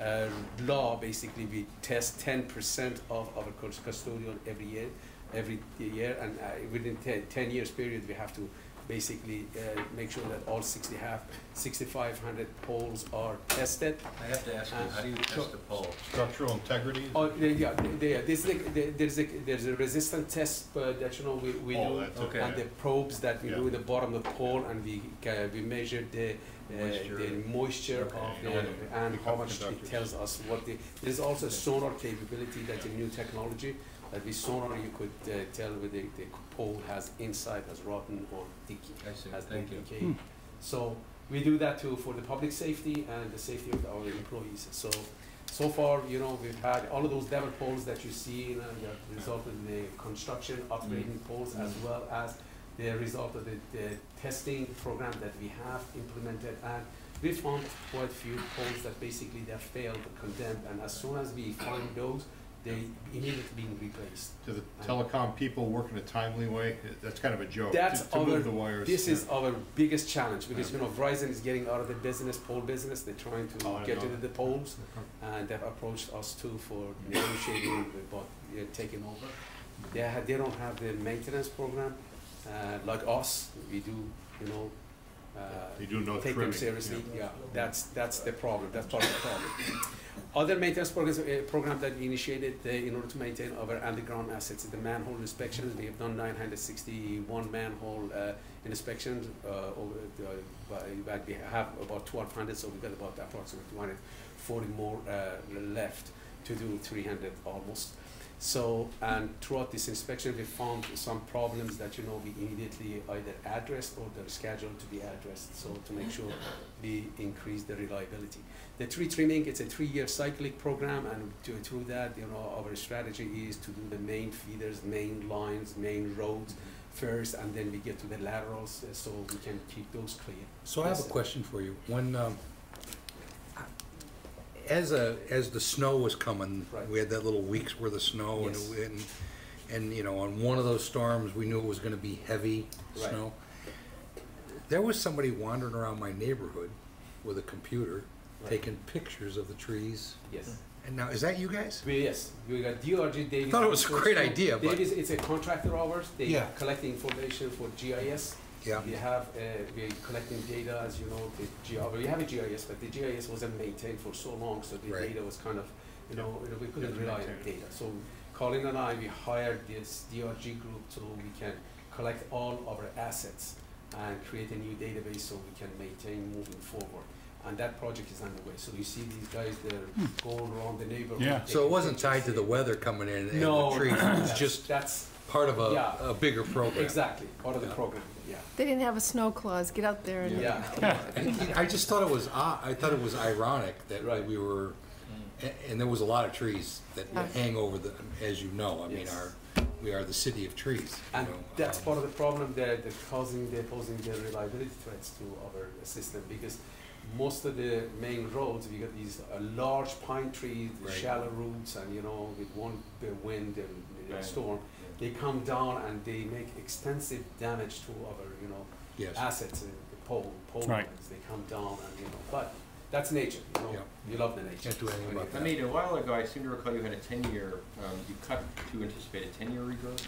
uh, law, basically, we test 10% of our custodial every year, every year, and uh, within 10, 10 years period, we have to basically uh, make sure that all 60 half, 6,500 poles are tested. I have to ask you, how do you test a pole? Structural integrity? Oh, yeah, yeah, they, there's, a, there's a, there's a resistant test uh, that, you know, we, we Oh, do, that's and the probes that we Yeah. do in the bottom of the pole, and we, ca- we measure the, uh, Moisture. the moisture Okay. of Yeah. the, and how much it tells us what the, there's also a sonar capability, that's a new technology, that with sonar you could uh, tell whether the, the pole has inside, has rotten or decay, has thank you. decayed. So, we do that too for the public safety and the safety of our employees, so, so far, you know, we've had all of those level poles that you see, you know, that resulted in the construction, upgrading poles, as well as the result of the, the testing program that we have implemented, and we found quite a few poles that basically they failed, condemned, and as soon as we find those, they immediately being replaced. Do the telecom people work in a timely way? That's kind of a joke, That's to to our, move the wires. this yeah. is our biggest challenge, because, you know, Verizon is getting out of the business, pole business, they're trying to Oh, get know. into the poles, and they've approached us too for negotiating about uh, taking over. They ha they don't have the maintenance program, uh, like us, we do, you know, uh, They do no take them seriously, yeah. yeah, that's, that's the problem, that's part of the problem. Other maintenance programs, uh, program that we initiated uh, in order to maintain our underground assets, the manhole inspections, we have done nine hundred sixty-one manhole, uh, inspections, uh, over, the, by, we have about twelve hundred, so we've got about approximately two hundred forty more, uh, left to do three hundred almost. So, and throughout this inspection, we found some problems that, you know, we immediately either addressed or they're scheduled to be addressed, so to make sure we increase the reliability. The tree trimming, it's a three-year cyclic program, and to, through that, you know, our strategy is to do the main feeders, main lines, main roads first, and then we get to the laterals, uh, so we can keep those clear. So I have a question for you. When, um, as a, as the snow was coming, Right. we had that little week's worth of snow and, Yes. it- and, and, you know, on one of those storms, we knew it was gonna be heavy Right. snow. There was somebody wandering around my neighborhood with a computer. Taking pictures of the trees. Yes. And now, is that you guys? We, yes, we got DRG, Davey. I Thought it was a great idea, but- Davey, it's a contractor of ours, they Yeah. collect information for GIS. Yeah. We have, uh, we're collecting data, as you know, the G, we have a GIS, but the GIS wasn't maintained for so long, so the Right. data was kind of, you know, you know, we couldn't rely on maintain. data. So Coleen and I, we hired this DRG group so we can collect all of our assets and create a new database so we can maintain moving forward. And that project is underway, so you see these guys, they're going around the neighborhood. Yeah. Hmm. So it wasn't tied to the weather coming in and No, the trees, it was that's- just That's, part of a, Yeah. a bigger program. exactly, part of the program, yeah. They didn't have a snow clause, get out there and. Yeah. And I just thought it was, odd- I thought it was ironic that Right. we were, a- and there was a lot of trees that Yeah. hang over the, as you know, I mean, Yes. our, we are the city of trees, you And know. that's um, part of the problem that they're causing, they're posing the reliability threats to our system because most of the main roads, we got these uh, large pine trees, the Right. shallow roots, and you know, with one uh, wind and uh, Right. storm, they come down and they make extensive damage to other, you know, Yes, assets, uh, the pole, pole Right. lines, they come down and, you know, but that's nature, you know, Yeah. we love the nature. Can't do anything about that. Anita, a while ago, I seem to recall you had a ten-year, um, you cut to anticipate a ten-year regrowth?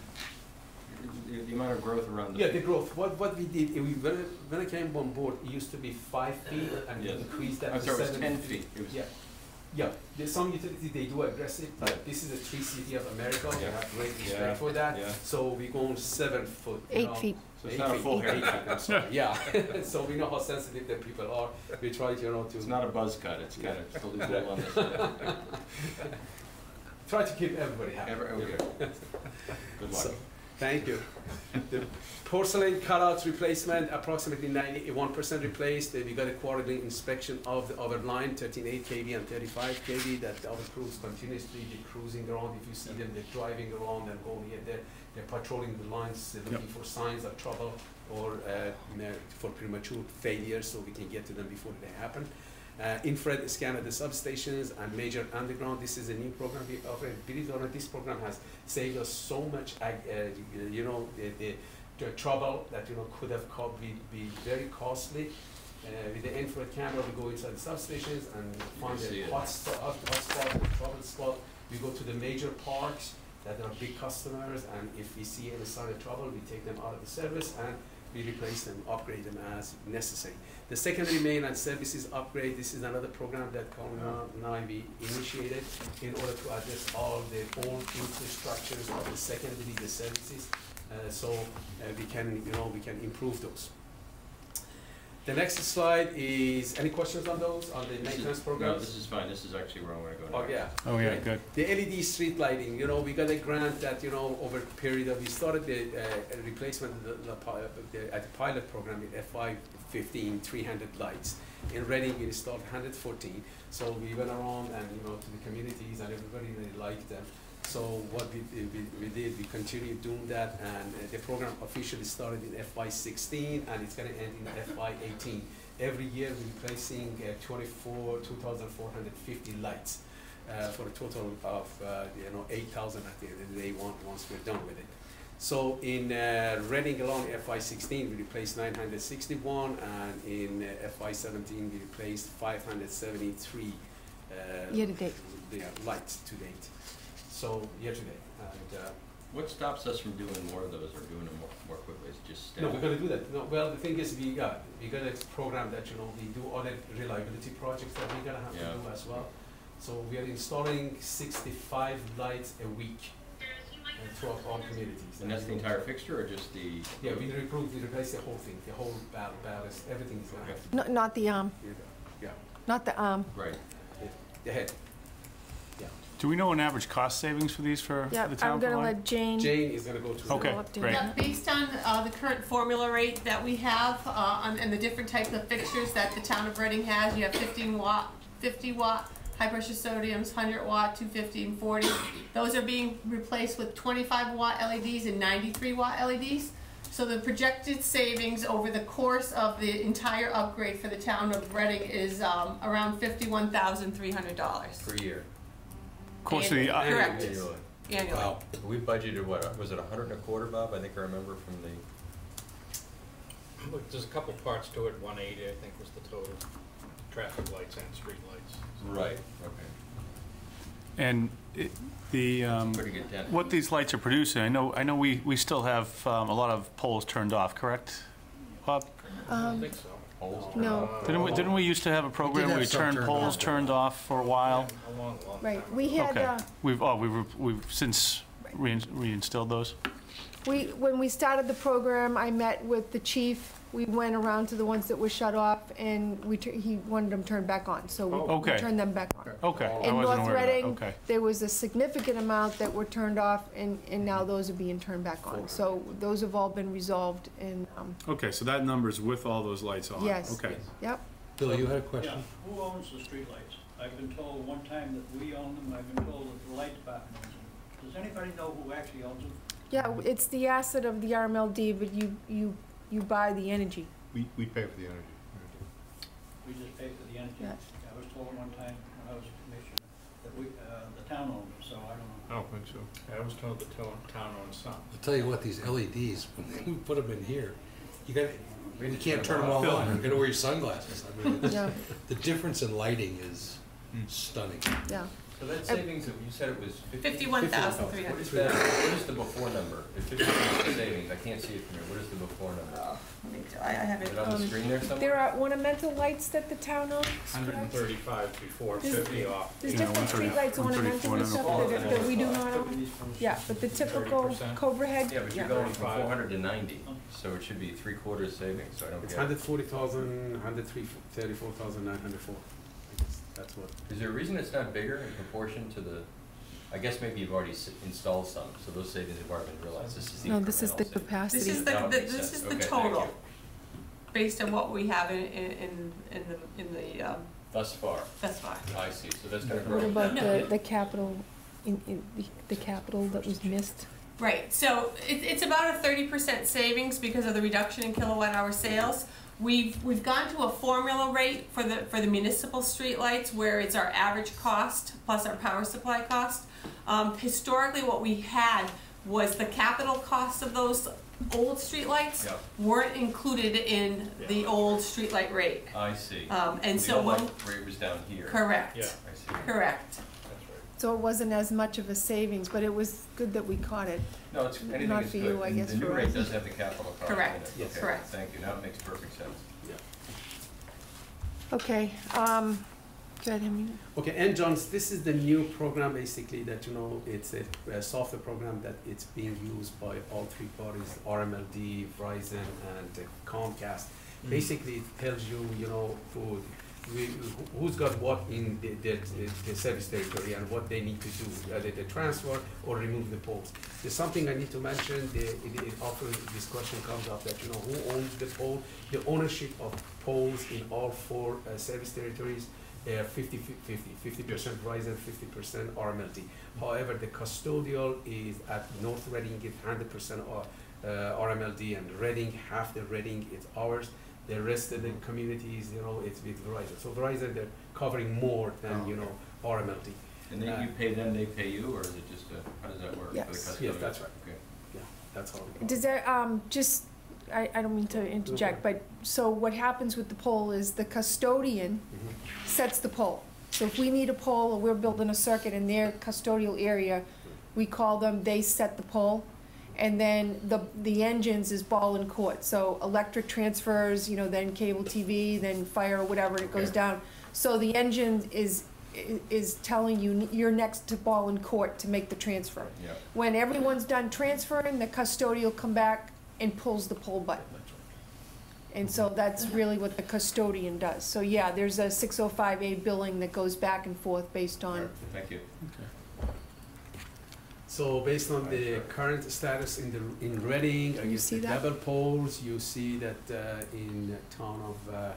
The, the amount of growth around the. Yeah, the growth, what, what we did, we, when, I- when I came on board, it used to be five feet and we Yes. increased that I'm to sorry, it was seven ten feet. It was- Yeah, yeah, there's some utilities, they do aggressive, but this is a tree city of America, we Yeah. have great Yeah, respect for that. yeah. So we go on seven foot, you Eight know. feet. So it's Eight not a feet, full eight feet, haircut. I'm sorry, yeah, so we know how sensitive the people are, we try to, you know, to. It's not a buzz cut, it's kind of still a little on this. Try to keep everybody happy. Ever, okay. Good luck. So, Thank you. The porcelain cutouts replacement, approximately ninety-one percent replaced. We got a quarterly inspection of the, other line, thirteen-eight KV and thirty-five KV, that the other crews continuously be cruising around. If you see them, they're driving around and going here, they're, they're patrolling the lines, looking for signs of trouble or, uh, for premature failure, so we can get to them before they happen. Uh, infrared scan at the substations and major underground. This is a new program we offer. Believe it or not, this program has saved us so much, uh, you know, the, the, the trouble that, you know, could have co- be, be very costly. Uh, with the infrared camera, we go inside the substations and find it. hot spot, hot spot, or trouble spot. We go to the major parks that are big customers, and if we see any sign of trouble, we take them out of the service and we replace them, upgrade them as necessary. The secondary mainline services upgrade, this is another program that Coleen and I we initiated in order to address all the old infrastructures of the secondary, the services, uh, so uh, we can, you know, we can improve those. The next slide is, any questions on those, on the This is- maintenance No, programs? this is fine, this is actually where I wanna go Oh, next. yeah. Oh, yeah, Right. good. The LED street lighting, you know, we got a grant that, you know, over a period of, we started the, uh, replacement of the, the, pi- the, at the pilot program in FY fifteen, three hundred lights. In Reading, we installed hundred fourteen, so we went around and, you know, to the communities and everybody really liked them. So what we, did- we, we did, we continued doing that, and uh, the program officially started in FY sixteen, and it's gonna end in FY eighteen. Every year, we're replacing uh, twenty-four, two thousand four hundred fifty lights, uh, for a total of, uh, you know, eight thousand at the end of the day, once, once we're done with it. So in uh, Reading alone, FY sixteen, we replaced nine hundred sixty-one, and in uh, FY seventeen, we replaced five hundred seventy-three, uh, Year to date. yeah, lights to date. So, year to date, and, uh, What stops us from doing more of those or doing them more, more quickly, is just staff? no, we're gonna do that. No, well, the thing is, we got, we got a program that, you know, we do other reliability projects that we're gonna have Yeah. to do as well. So we are installing sixty-five lights a week uh, throughout all communities. And that's the entire fixture or just the? Yeah, we reprove, we replace the whole thing, the whole ball, ballast, everything is gonna have to be. Not, not the arm, Yeah, not the arm. Right. the head. Do we know an average cost savings for these for Yeah, the town? I'm gonna provide? let Jane. Jane is gonna go to. Okay, Go up to great. Yeah, based on uh, the current formula rate that we have uh, on- and the different types of fixtures that the town of Reading has, you have 15 watt, 50 watt, high pressure sodiums, 100 watt, 250 and 40. Those are being replaced with 25 watt LEDs and 93 watt LEDs. So the projected savings over the course of the entire upgrade for the town of Reading is um, around $51,300 Per year. Course of the, uh, Correct. Annually. annually. Wow. We budgeted, what, was it a hundred and a quarter, Bob? I think I remember from the, Look, There's a couple parts to it, one eighty, I think was the total, traffic lights and street lights. right, okay. and it, the, um, Pretty good dent. what these lights are producing, I know, I know we, we still have um, a lot of poles turned off, correct? Bob? I don't Um, think so. Poles No. Didn't we, didn't we used to have a program where we turned turned poles off. turned off for a while? A long, long time. Right, we had, Okay, uh, we've, oh, we've, we've since rein- reinstilled those? we, when we started the program, I met with the chief. We went around to the ones that were shut off and we, tur- he wanted them turned back on, so we- we Okay. turned them back on. Okay, I In wasn't North aware of that, Reading, okay. there was a significant amount that were turned off and, and now those are being turned back on. So those have all been resolved and, um, Okay, so that number's with all those lights on? yes. Okay. Yep. Bill, you had a question? Yeah, question? who owns the streetlights? I've been told one time that we own them, I've been told that the light department owns them. Does anybody know who actually owns them? Yeah, it's the asset of the RMLD, but you, you, you buy the energy. We, we pay for the energy. We just pay for the energy? Yeah. I was told one time when I was a commissioner that we, uh, the town owned them, so I don't know. I don't think so. I was told the town, town owns some. I'll tell you what, these LEDs, when we put them in here, you got, you can't turn them all on, you gotta wear your sunglasses. I mean, it's- Yeah, the difference in lighting is stunning. yeah. So that uh, savings, you said it was fifty? Fifty-one thousand three What is that, what is the before number? The fifty-one savings, I can't see it from here, what is the before number? Uh, I, I have it on the um, screen there There are ornamental lights that the town owns, One hundred and thirty-five thirty-five before, fifty off. There's different streetlights ornamental and stuff that, that we do not own. Yeah, but the typical Cobra Head, Yeah, but you're going from four hundred to ninety, so it should be three quarters savings, so I don't It's get it. 140,000, that's what. Is there a reason it's not bigger in proportion to the, I guess maybe you've already s- installed some, so those savings have already been realized, this is the No, this is the savings. capacity. This is the, the- this is the Okay, total, based on what we have in, in, in in the, in the, um, Thus far, thus far. I see, so that's gonna What about No. the, the capital, in, in, the- the capital that was missed? Right, so it, it's about a thirty percent savings because of the reduction in kilowatt hour sales. We've, we've gone to a formula rate for the, for the municipal streetlights where it's our average cost plus our power supply cost. Um, historically, what we had was the capital cost of those old streetlights Yep. weren't included in the old streetlight rate. I see. Um, and The so old when- rate was down here. Correct. Yeah, I see. Correct. So it wasn't as much of a savings, but it was good that we caught it. No, it's, anything Not is for good. you, I And guess, The new for rate us. does have the capital cost in it. Correct. Yes. Okay, Correct. Thank you, now it makes perfect sense. Yeah. Okay, um, go ahead, Henry. Okay, NJUNS, this is the new program basically that, you know, it's a, a software program that it's being used by all three parties, RMLD, Verizon, and uh, Comcast. Mhm. Basically, it tells you, you know, who, we, who's got what in the, the, the service territory and what they need to do, either they transfer or remove the poles. There's something I need to mention, the, it, often this question comes up that, you know, who owns the pole? The ownership of poles in all four uh, service territories uh, 50 50 percent Verizon, fifty percent RMLD. However, the custodial is at North Reading, it's hundred percent uh, RMLD, and Reading, half the Reading is ours. The rest of in communities, you know, it's with Verizon. So Verizon, they're covering more than, you know, RMLD. And then Uh, you pay them, they pay you, or is it just, a- how does that work? for the Yes. Yes, custodian? that's right. Okay. Yeah, that's how. it Does that, um, just, I, I don't mean to interject, but, so what happens with the pole is the custodian Mhm. sets the pole. So if we need a pole, or we're building a circuit in their custodial area, we call them, they set the pole. And then the, the NJUNS is ball and court, so electric transfers, you know, then cable TV, then fire, whatever, it goes Okay. down. So the NJUNS is, i- is telling you, you're next to ball and court to make the transfer. Yeah. When everyone's done transferring, the custodial come back and pulls the pull button. And so that's really what the custodian does. So yeah, there's a six oh five A billing that goes back and forth based on, Thank you. So based on the current status in the, in Reading, I you guess see the that? double poles, you see that uh, in the town of uh,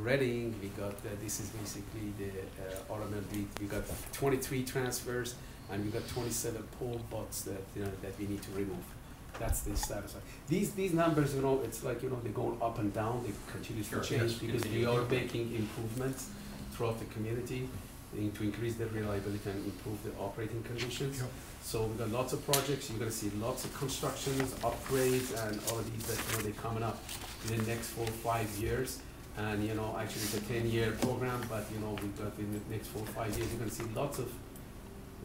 Reading, we got, uh, this is basically the uh, RMLD, we got twenty-three transfers and we got twenty-seven pole butts that, you know, that we need to remove. That's the status. These, these numbers, you know, it's like, you know, they're going up and down, they continue to Sure, change yes, because we are making improvements throughout the community to increase the reliability and improve the operating conditions. So we've got lots of projects, you're gonna see lots of constructions, upgrades, and all of these that, you know, they're coming up in the next four, five years. And, you know, actually it's a ten-year program, but, you know, we've got in the next four, five years, you're gonna see lots of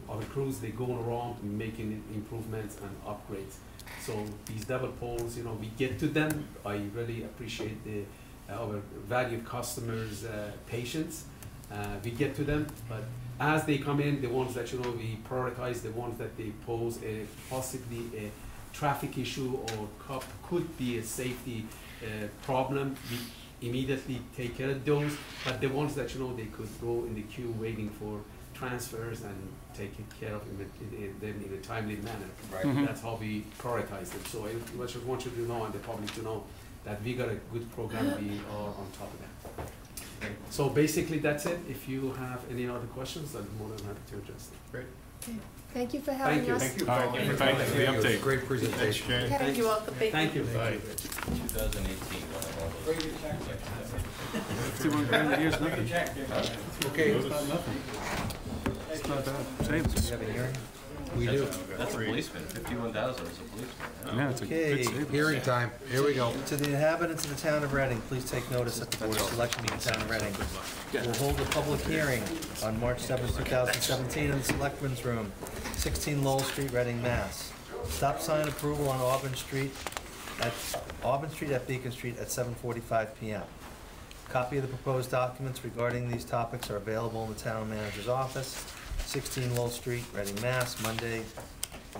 our crews, They're going around making improvements and upgrades. So these double poles, you know, we get to them, I really appreciate the, our valued customers' uh, patience. Uh, we get to them, but as they come in, the ones that, you know, we prioritize, the ones that they pose a possibly a traffic issue or could be a safety uh, problem, we immediately take care of those. But the ones that, you know, they could go in the queue waiting for transfers and take care of them in, in, them in a timely manner. Right. Mhm. That's how we prioritize them. So I I just want you to know and the public to know that we got a good program, we are on top of that. So basically, that's it. If you have any other questions, I'm more than happy to address them. Great. thank you for having you. us. Thank you. All right, thank you for the update. Great presentation. Thank You're welcome, thank you. Thank you. Two thousand eighteen, we'll have all those. Fifty-one grand a year's nothing. Okay, It's not bad. Savings. We do. That's a policeman, fifty-one thousand is a policeman. Yeah, Yeah, it's a Okay. good savings. Hearing time, here we go. To the inhabitants of the town of Reading, please take notice that the Board of Selectmen of the town of Reading will hold a public hearing on March seventh, two thousand seventeen, in the Selectmen's Room, sixteen Lowell Street, Reading, Mass. Stop sign approval on Auburn Street at, Auburn Street at Beacon Street at seven forty-five PM. Copy of the proposed documents regarding these topics are available in the town manager's office, sixteen Lowell Street, Reading, Mass, Monday,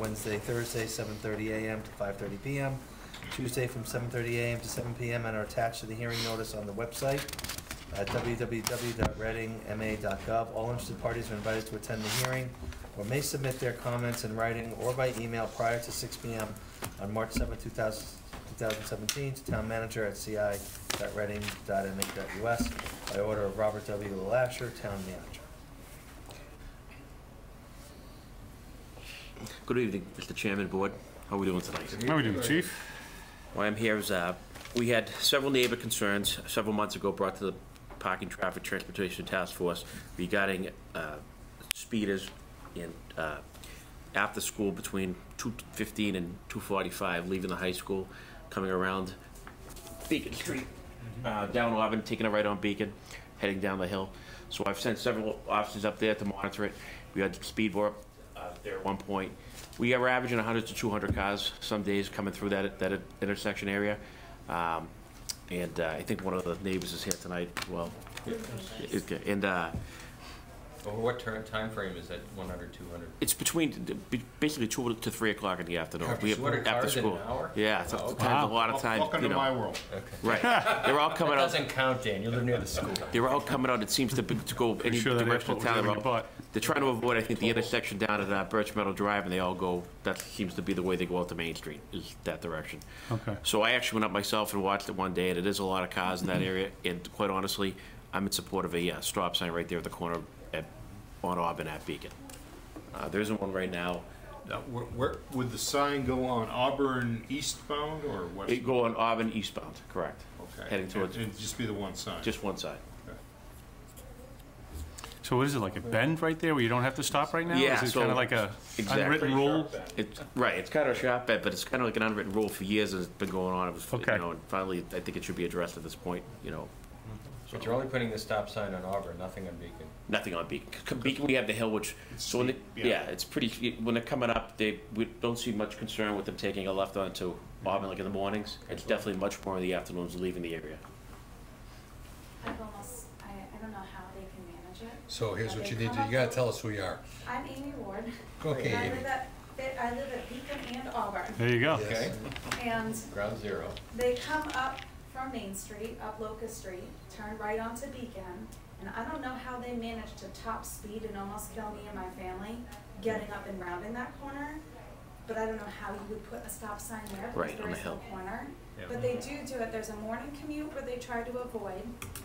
Wednesday, Thursday, seven thirty AM to five thirty PM, Tuesday from seven thirty AM to seven PM, and are attached to the hearing notice on the website at www.readingma.gov. All interested parties are invited to attend the hearing or may submit their comments in writing or by email prior to six PM on March seventh, two thousand, two thousand seventeen, to town manager at ci.reading.ma.us by order of Robert W. LeLacheur, town manager. Good evening, Mr. Chairman, Board. How are we doing tonight? How are we doing, chief? Why I'm here is, uh, we had several neighbor concerns several months ago brought to the Parking Traffic Transportation Task Force regarding uh, speeders in, uh, after school between 2:15 and 2:45, leaving the high school, coming around Beacon Street, uh, down Auburn, taking a right on Beacon, heading down the hill. So I've sent several officers up there to monitor it. We had speed uh, there at one point. We are averaging 100 to 200 cars some days coming through that, that intersection area. Um, And uh, I think one of the neighbors is here tonight, well, it- and uh, Over what turn, timeframe is that, 100, 200? it's between, be- basically two to three o'clock in the afternoon. After We have- school? 200 After cars in school. an hour? Yeah, it's a Oh, times- a lot of Wel- times, welcome you to know. my world. Right, they're all coming That out. doesn't count, Dan, you live near the school. They're all coming out, it seems to, be- to go any sure that direction airport was town. They're having all- butt. They're trying to avoid, I think, the intersection down at uh, Birch Meadow Drive, and they all go, that seems to be the way they go out to Main Street, is that direction. Okay. So I actually went up myself and watched it one day, and it is a lot of cars in that area, and quite honestly, I'm in support of a uh, stop sign right there at the corner at, on Auburn at Beacon. Uh, There isn't one right now. Now, where, where, would the sign go on Auburn eastbound or west? It go on Auburn eastbound, correct. Okay. Heading towards, And it'd just be the one sign? just one side. So what is it, like a bend right there where you don't have to stop right now? Yeah, Is it so- kind of like a Exactly. unwritten rule? It's, right, it's kind of a sharp bend, but it's kind of like an unwritten rule for years, it's been going on. It was, you know, and finally, I think it should be addressed at this point, you know. But you're only putting the stop sign on Auburn, nothing on Beacon. Nothing on Beacon. C- Beacon, we have the hill, which, so when they, yeah, yeah. it's pretty, when they're coming up, they, we don't see much concern with them taking a left onto Auburn like in the mornings. It's definitely much more in the afternoons leaving the area. I've almost, I, I don't know how they can manage it. So here's but what they you need come to, you up gotta with- tell us who you are. I'm Amy Ward. Okay, And I Amy. live at, I live at Beacon and Auburn. There you go. Okay, And ground zero. they come up from Main Street, up Locust Street, turn right onto Beacon, and I don't know how they managed to top speed and almost kill me and my family getting up and rounding that corner. But I don't know how you would put a stop sign there Right, because on there the is no corner. Yeah. But they do do it, there's a morning commute where they try to avoid,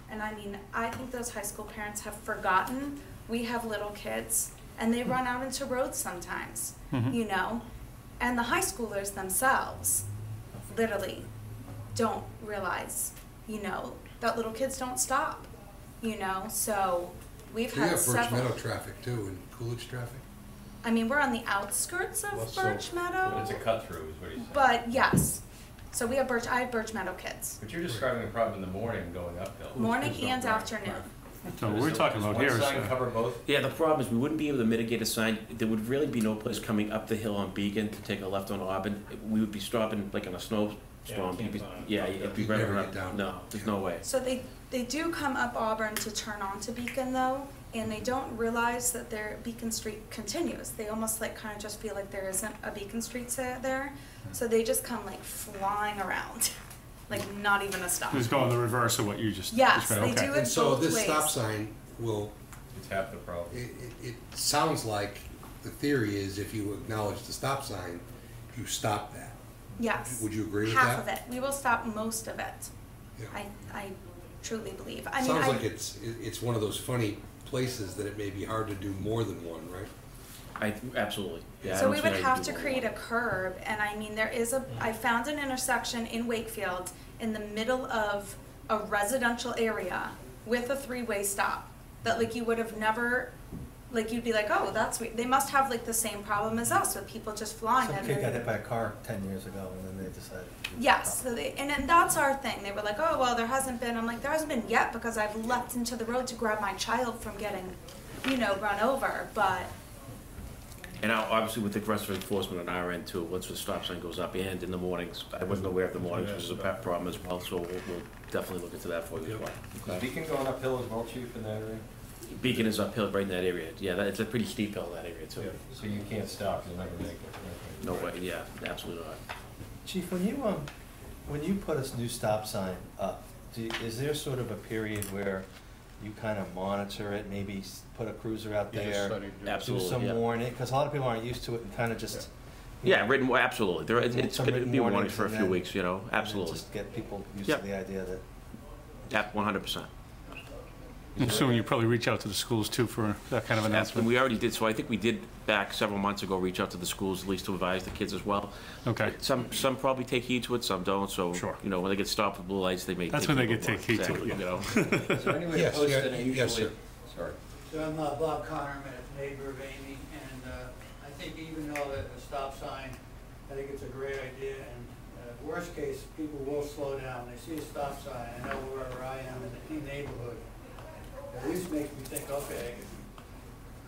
and I mean, I think those high school parents have forgotten, we have little kids, and they run out into roads sometimes, Mhm. you know? And the high schoolers themselves, literally, don't realize, you know, that little kids don't stop, you know, so we've So you had have Birch several. Meadow traffic too, and Coolidge traffic? I mean, we're on the outskirts Well, of so- Birch Meadow, It's a cut through, is what he's saying. but yes, so we have Birch, I have Birch Meadow kids, But you're describing the problem in the morning going uphill. morning and afternoon. So what we're talking about here one sign uh, cover both? Yeah, the problem is we wouldn't be able to mitigate a sign. There would really be no place coming up the hill on Beacon to take a left on Auburn. We would be stopping like in a snowstorm. You'd be- Yeah, it'd be You'd right never around. get down. No, there's no way. So they, they do come up Auburn to turn onto Beacon though, and they don't realize that their Beacon Street continues. They almost like kind of just feel like there isn't a Beacon Street sa- there, so they just come like flying around, like not even a stop. just going the reverse of what you just Yes, described. they Okay. do it And so both this stop sign will, It's half the problem. it, it, it sounds like the theory is if you acknowledge the stop sign, you stop that. Yes. Would you agree with Half that? of it. We will stop most of it. Yeah. I, I truly believe. I mean, Sounds I, like it's, it- it's one of those funny places that it may be hard to do more than one, right? I, absolutely. Yeah, I So don't we see would how you have do to one. create a curb, and I mean, there is a, mm-hmm. I found an intersection in Wakefield in the middle of a residential area with a three-way stop, that like you would have never, like you'd be like, oh, that's, we-" they must have like the same problem as us with people just flying. Some kid got hit by a car ten years ago and then they decided. to do the Yes, so they, and then that's our thing. They were like, oh, well, there hasn't been. I'm like, there hasn't been yet because I've leapt into the road to grab my child from getting, you know, run over. But And now, obviously with the aggressive enforcement on our end too, once the stop sign goes up and in the mornings, I wasn't aware of the mornings, which is a pet problem as well, so we'll, we'll definitely look into that for you as well. Is Beacon going uphill as well, chief, in that area? Beacon is uphill right in that area. Yeah, that, it's a pretty steep hill, in that area too. So you can't stop, you'll never make it. No way, yeah, absolutely not. Chief, when you, um, when you put a new stop sign up, do, is there sort of a period where you kind of monitor it, maybe s- put a cruiser out Yeah, there? study, do- Absolutely, some yeah. warning, because a lot of people aren't used to it and kind of just. you Yeah, know, written, absolutely. There, it's, it's some gonna written be warning warnings for a and few then- weeks, you know, and then absolutely. Just get people used Yep. to the idea that. Yeah, one hundred percent. I'm assuming you probably reach out to the schools too for that kind of And announcement. we already did, so I think we did back several months ago, reach out to the schools, at least to advise the kids as well. Okay. Some, some probably take heed to it, some don't, so, Sure. you know, when they get stopped with blue lights, they may. That's take when they get to take heed to it, yeah. you know. Is there any way to Yes, post yeah, it yes, usually? sir. Sorry. So I'm uh, Bob Connor, I'm a neighbor of Amy, and uh, I think even though that the stop sign, I think it's a great idea, and uh, worst case, people will slow down, they see a stop sign, I know wherever I am in the neighborhood. At least makes me think, okay,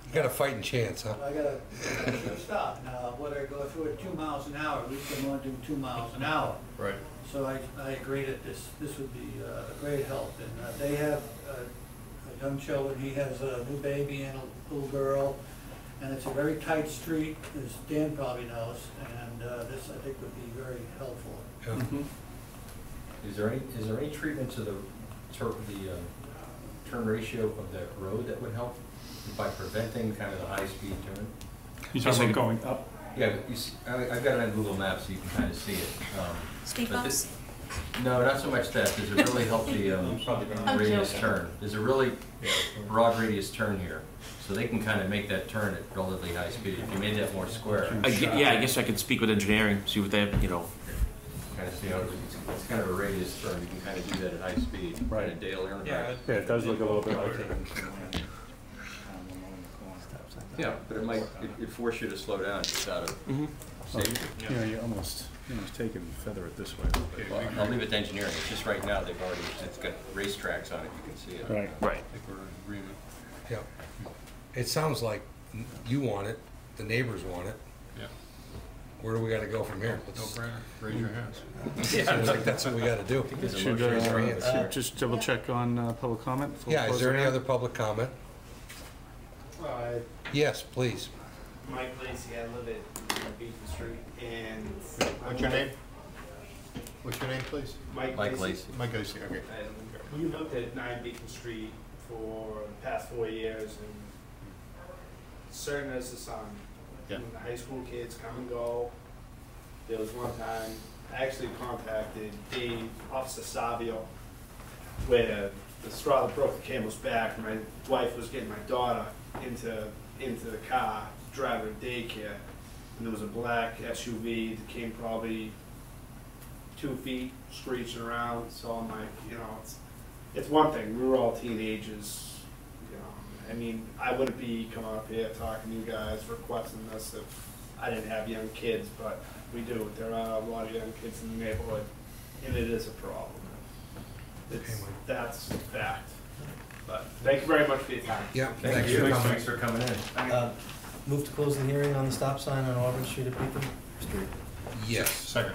You got a fighting chance, huh? I gotta, stop. Now, whether I go through it two miles an hour, at least I'm only doing two miles an hour. Right. So I, I agree that this, this would be uh, a great help, and uh, they have uh, uh, young children, he has a new baby and a little girl, and it's a very tight street, as Dan probably knows, and uh, this, I think, would be very helpful. Mm-hmm. Is there any, is there any treatment to the, tur the, um, turn ratio of the road that would help by preventing kind of the high-speed turn? You talking about going up? Yeah, but you see, I, I've got it on Google Maps, so you can kind of see it. um, Speed bumps? No, not so much that, does it really help the, um, radius joking. turn? There's a really broad radius turn here, so they can kind of make that turn at relatively high speed. If you made that more square. I Yeah, I guess I could speak with engineering, see what they have, you know, Kind of see how, it's, it's kind of a radius turn, you can kind of do that at high speed. Right. In Dale Earnhardt. Yeah, it does look a little bit like it. Yeah, but it might, it, it force you to slow down just out of mm-hmm. safety. Yeah, you almost, you almost take it and feather it this way. Well, I'll leave it to engineering, it's just right now, they've already, it's got racetracks on it, you can see it. Right. Right. I think we're in agreement. Yeah. It sounds like you want it, the neighbors want it. Yeah. Where do we gotta go from here? No brainer, raise your hands. Sounds like that's what we gotta do. Should, motion. Raise our uh, hands. should just double check on uh, public comment? before Yeah, is there the any hearing? other public comment? Uh, Yes, please. Mike Lacy, I live at Beacon Street, and. What's your name? What's your name, please? Mike Mike Lacy. Lacy. Mike Lacy, okay. And we lived at nine Beacon Street for the past four years, and serving as the son. Yeah. High school kids come and go, there was one time, I actually contacted Dave, Officer Savio, where the straw that broke the camel's back, my wife was getting my daughter into, into the car, driving to daycare, and there was a black SUV that came probably two feet screeching around, so I'm like, you know, it's, it's one thing, we were all teenagers, I mean, I wouldn't be coming up here talking to you guys requesting this if I didn't have young kids, but we do, there are a lot of young kids in the neighborhood, and it is a problem. It's, that's a fact, but thank you very much for your time. Yeah, Thank thanks you, for coming. thanks for coming in. Uh, Move to close the hearing on the stop sign on Auburn Street at Beacon Street. Yes. Second.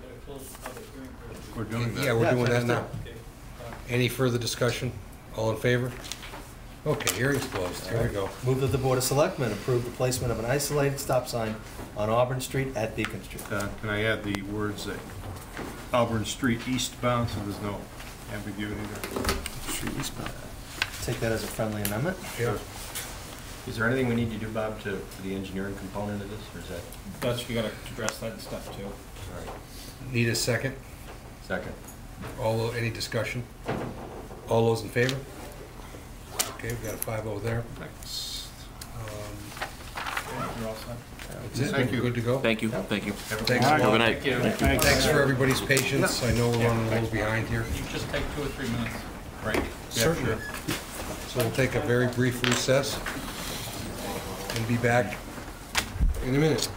Gotta close the public hearing first. We're doing that. Yeah, we're Yeah, doing that now. Okay. Any further discussion? All in favor? Okay, hearing's closed. Here we go. Move that the Board of Selectmen approve the placement of an isolated stop sign on Auburn Street at Beacon Street. Uh, Can I add the words that Auburn Street eastbound, so there's no ambiguity there? Street eastbound. Take that as a friendly amendment. Yeah. Is there anything we need to do, Bob, to, for the engineering component of this, or is that, That's, you gotta address that in step two. all right, Need a second? second? All, tho- any discussion? All those in favor? Okay, we've got a five oh there. Um, You're all set? That's it? Thank you. Good to go? thank you, thank you. Thanks a Have a lot. good night. Thanks. Thanks for everybody's patience. I know we're running a little behind here. You just take two or three minutes break. Certainly. So we'll take a very brief recess and be back in a minute.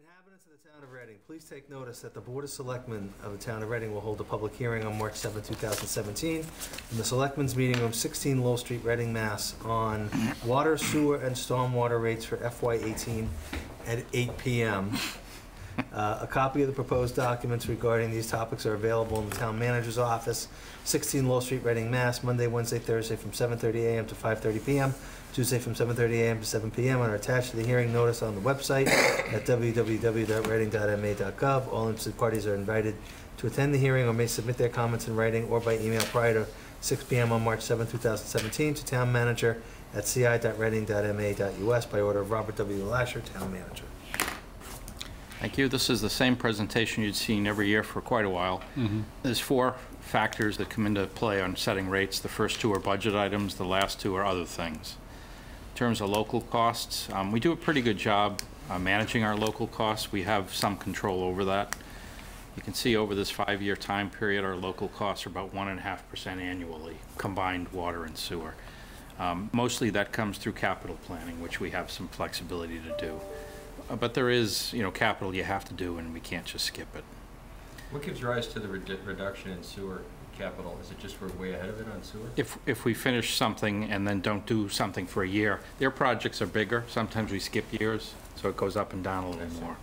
Inhabitants of the town of Reading, please take notice that the Board of Selectmen of the town of Reading will hold a public hearing on March 7, 2017, in the Selectmen's Meeting Room, 16 Lowell Street, Reading, Mass, on water, sewer, and stormwater rates for FY18 at 8 PM. Uh, A copy of the proposed documents regarding these topics are available in the town manager's office, 16 Lowell Street, Reading, Mass, Monday, Wednesday, Thursday, from 7:30 a.m. to 5:30 p.m., Tuesday from 7:30 a.m. to 7 p.m. and are attached to the hearing notice on the website at www.reading.ma.gov. All interested parties are invited to attend the hearing or may submit their comments in writing or by email prior to 6 p.m. on March 7, 2017, to town manager at ci.reading.ma.us by order of Robert W. Lasher, town manager. Thank you. This is the same presentation you'd seen every year for quite a while. Mm-hmm. There's four factors that come into play on setting rates. The first two are budget items, the last two are other things. In terms of local costs, um, we do a pretty good job uh, managing our local costs. We have some control over that. You can see over this five-year time period, our local costs are about 1.5% annually, combined water and sewer. Um, Mostly that comes through capital planning, which we have some flexibility to do. Uh, But there is, you know, capital you have to do, and we can't just skip it. What gives rise to the redu- reduction in sewer capital? Is it just we're way ahead of it on sewer? If, if we finish something and then don't do something for a year, their projects are bigger. Sometimes we skip years, so it goes up and down a little more.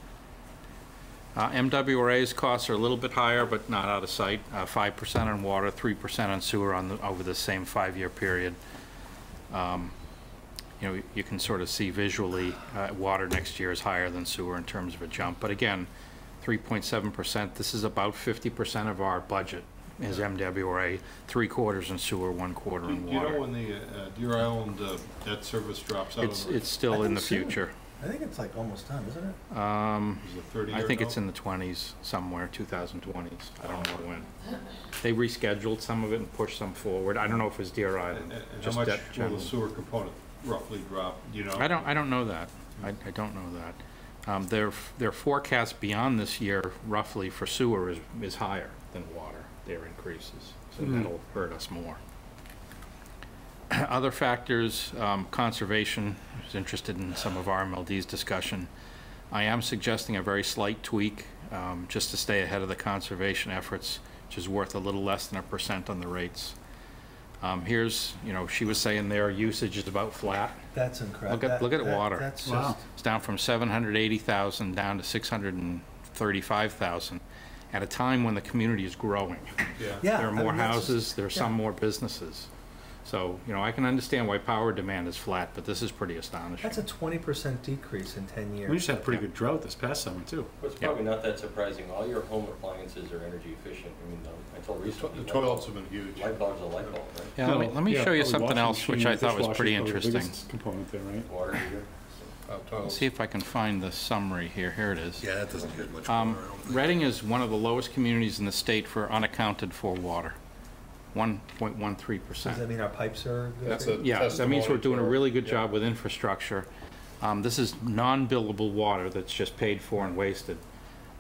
Uh, MWRA's costs are a little bit higher, but not out of sight. Uh, 5% on water, 3% on sewer on the, over the same five-year period. Um, You know, you can sort of see visually, uh, water next year is higher than sewer in terms of a jump. But again, 3.7%, this is about 50% of our budget is MWRA, three quarters in sewer, one quarter in water? You know water. when the uh, Deer Island uh, debt service drops out? It's, of it's still in the future. I think it's like almost done, isn't it? Um, Is it 30 I year think it's in the twenties somewhere, two thousand twenties. I don't know when. They rescheduled some of it and pushed some forward. I don't know if it's Deer Island. And and how just much that will general. the sewer component roughly drop, you know? I don't, I don't know that. I, I don't know that. Um, their, their forecast beyond this year roughly for sewer is, is higher than water, their increases. So mm. that'll hurt us more. Other factors, um, conservation, I was interested in some of RMLD's discussion. I am suggesting a very slight tweak um, just to stay ahead of the conservation efforts, which is worth a little less than a percent on the rates. Um, here's, you know, she was saying their usage is about flat. That's incredible. Look at, that, look at that, water. That's wow. Just, it's down from 780,000 down to 635,000 at a time when the community is growing. Yeah. yeah. There are more mean, houses, there are some more businesses. So, you know, I can understand why power demand is flat, but this is pretty astonishing. That's a twenty percent decrease in ten years. We just had a pretty good drought this past summer, too. But it's probably not that surprising. All your home appliances are energy efficient. I mean, um, until The to- recently. The toilets have been huge. Light bulb's are light bulb, right? Yeah, let me, let me Yeah, show you something else, which I thought was pretty is the interesting. Component there, right? Water heater. Uh, Let's see if I can find the summary here. Here it is. Yeah, that doesn't get much Um, water, I don't think. Reading is one of the lowest communities in the state for unaccounted for water, 1.13%. Does that mean our pipes are? good? That's a Yeah, that means we're doing a really good yeah. job with infrastructure. Um, This is non-billable water that's just paid for and wasted.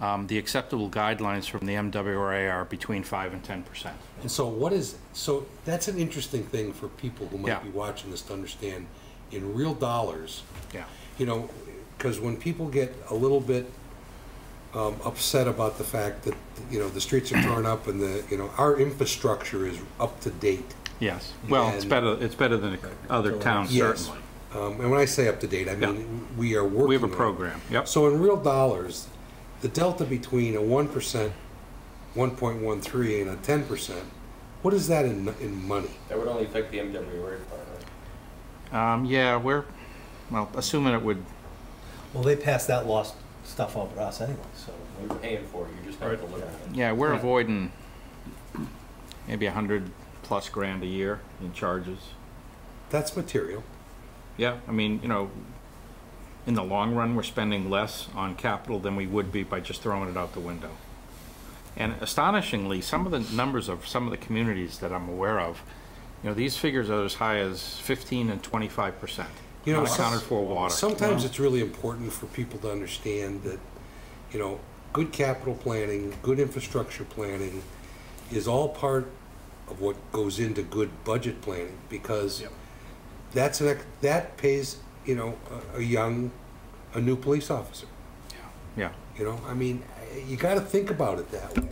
Um, The acceptable guidelines from the MWRA are between 5 and 10 percent. And so what is, so that's an interesting thing for people who Yeah. might be watching this to understand in real dollars. Yeah. You know, because when people get a little bit um, upset about the fact that, you know, the streets are torn up and the, you know, our infrastructure is up to date. Yes, well, it's better, it's better than other towns, Yes. certainly. Um, And when I say up to date, I mean, we are working We have a program, yep. So in real dollars, the delta between a one percent, one point one three, and a ten percent, what is that in, in money? That would only affect the MWA part, right? Um, Yeah, we're, well, assuming it would, Well, they passed that lost stuff over to us anyway, so. We're paying for it, you're just have to look at it. yeah, we're avoiding maybe a 100 plus grand a year in charges. That's material. Yeah, I mean, you know, in the long run, we're spending less on capital than we would be by just throwing it out the window. And astonishingly, some of the numbers of some of the communities that I'm aware of, you know, these figures are as high as 15 and 25 percent. You know, Not accounted for water. Sometimes it's really important for people to understand that, you know, good capital planning, good infrastructure planning is all part of what goes into good budget planning because that's an, that pays, you know, a, a young, a new police officer. Yeah. Yeah. You know, I mean, you gotta think about it that way.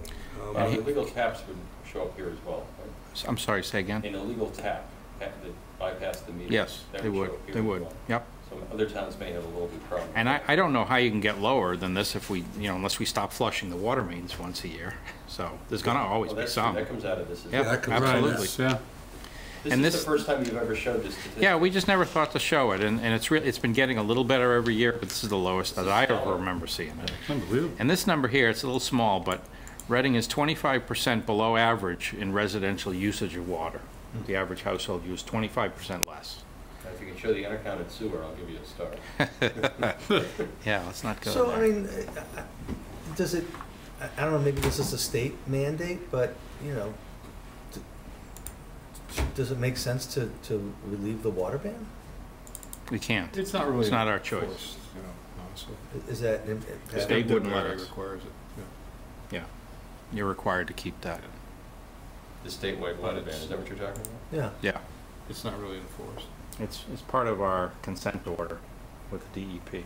Um, Uh, illegal taps would show up here as well. right? S- I'm sorry, say again? An illegal tap, tap that bypass the meter. Yes, that they show would, up here they as would, well. yep. So other towns may have a little bit problem. And I, I don't know how you can get lower than this if we, you know, unless we stop flushing the water mains once a year. So there's gonna always Well, be that's- some. That comes out of this. isn't Yeah, it? that comes out of Right, this. yeah. This And is this- the first time you've ever showed this statistic. Yeah, we just never thought to show it, and, and it's really, it's been getting a little better every year, but this is the lowest that I ever remember seeing it. Unbelievable. And this number here, it's a little small, but Reading is twenty-five percent below average in residential usage of water. The average household use twenty-five percent less. If you can show the unaccounted sewer, I'll give you a star. Yeah, let's not go So, I mean, uh, uh, does it, I- I don't know, maybe this is a state mandate, but, you know, d- does it make sense to, to relieve the water ban? We can't. It's not really It's not our enforced, choice. You know, honestly. I- Is that? im- The state wouldn't let MWRA us. requires it, yeah. Yeah, you're required to keep that. The statewide water ban, is that what you're talking about? Yeah. Yeah. It's not really enforced. It's, it's part of our consent order with the DEP to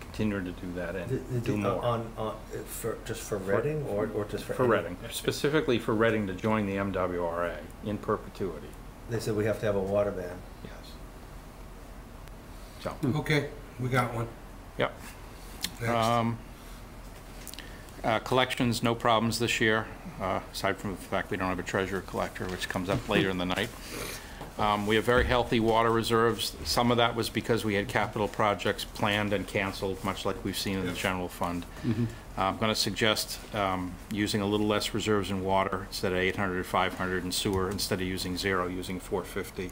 continue to do that The- and the- do more. On, on, uh, for, just for Reading or, or just for? For any- Reading, specifically for Reading to join the MWRA in perpetuity. They said we have to have a water ban. Yes. So. Okay, we got one. Yep. Next. Um, uh, Collections, no problems this year, uh, aside from the fact we don't have a treasurer collector, which comes up later in the night. Um, We have very healthy water reserves. Some of that was because we had capital projects planned and canceled, much like we've seen in the general fund. Mhm. Uh, I'm going to suggest um, using a little less reserves in water, instead of 800 or 500 in sewer, instead of using zero, using 450.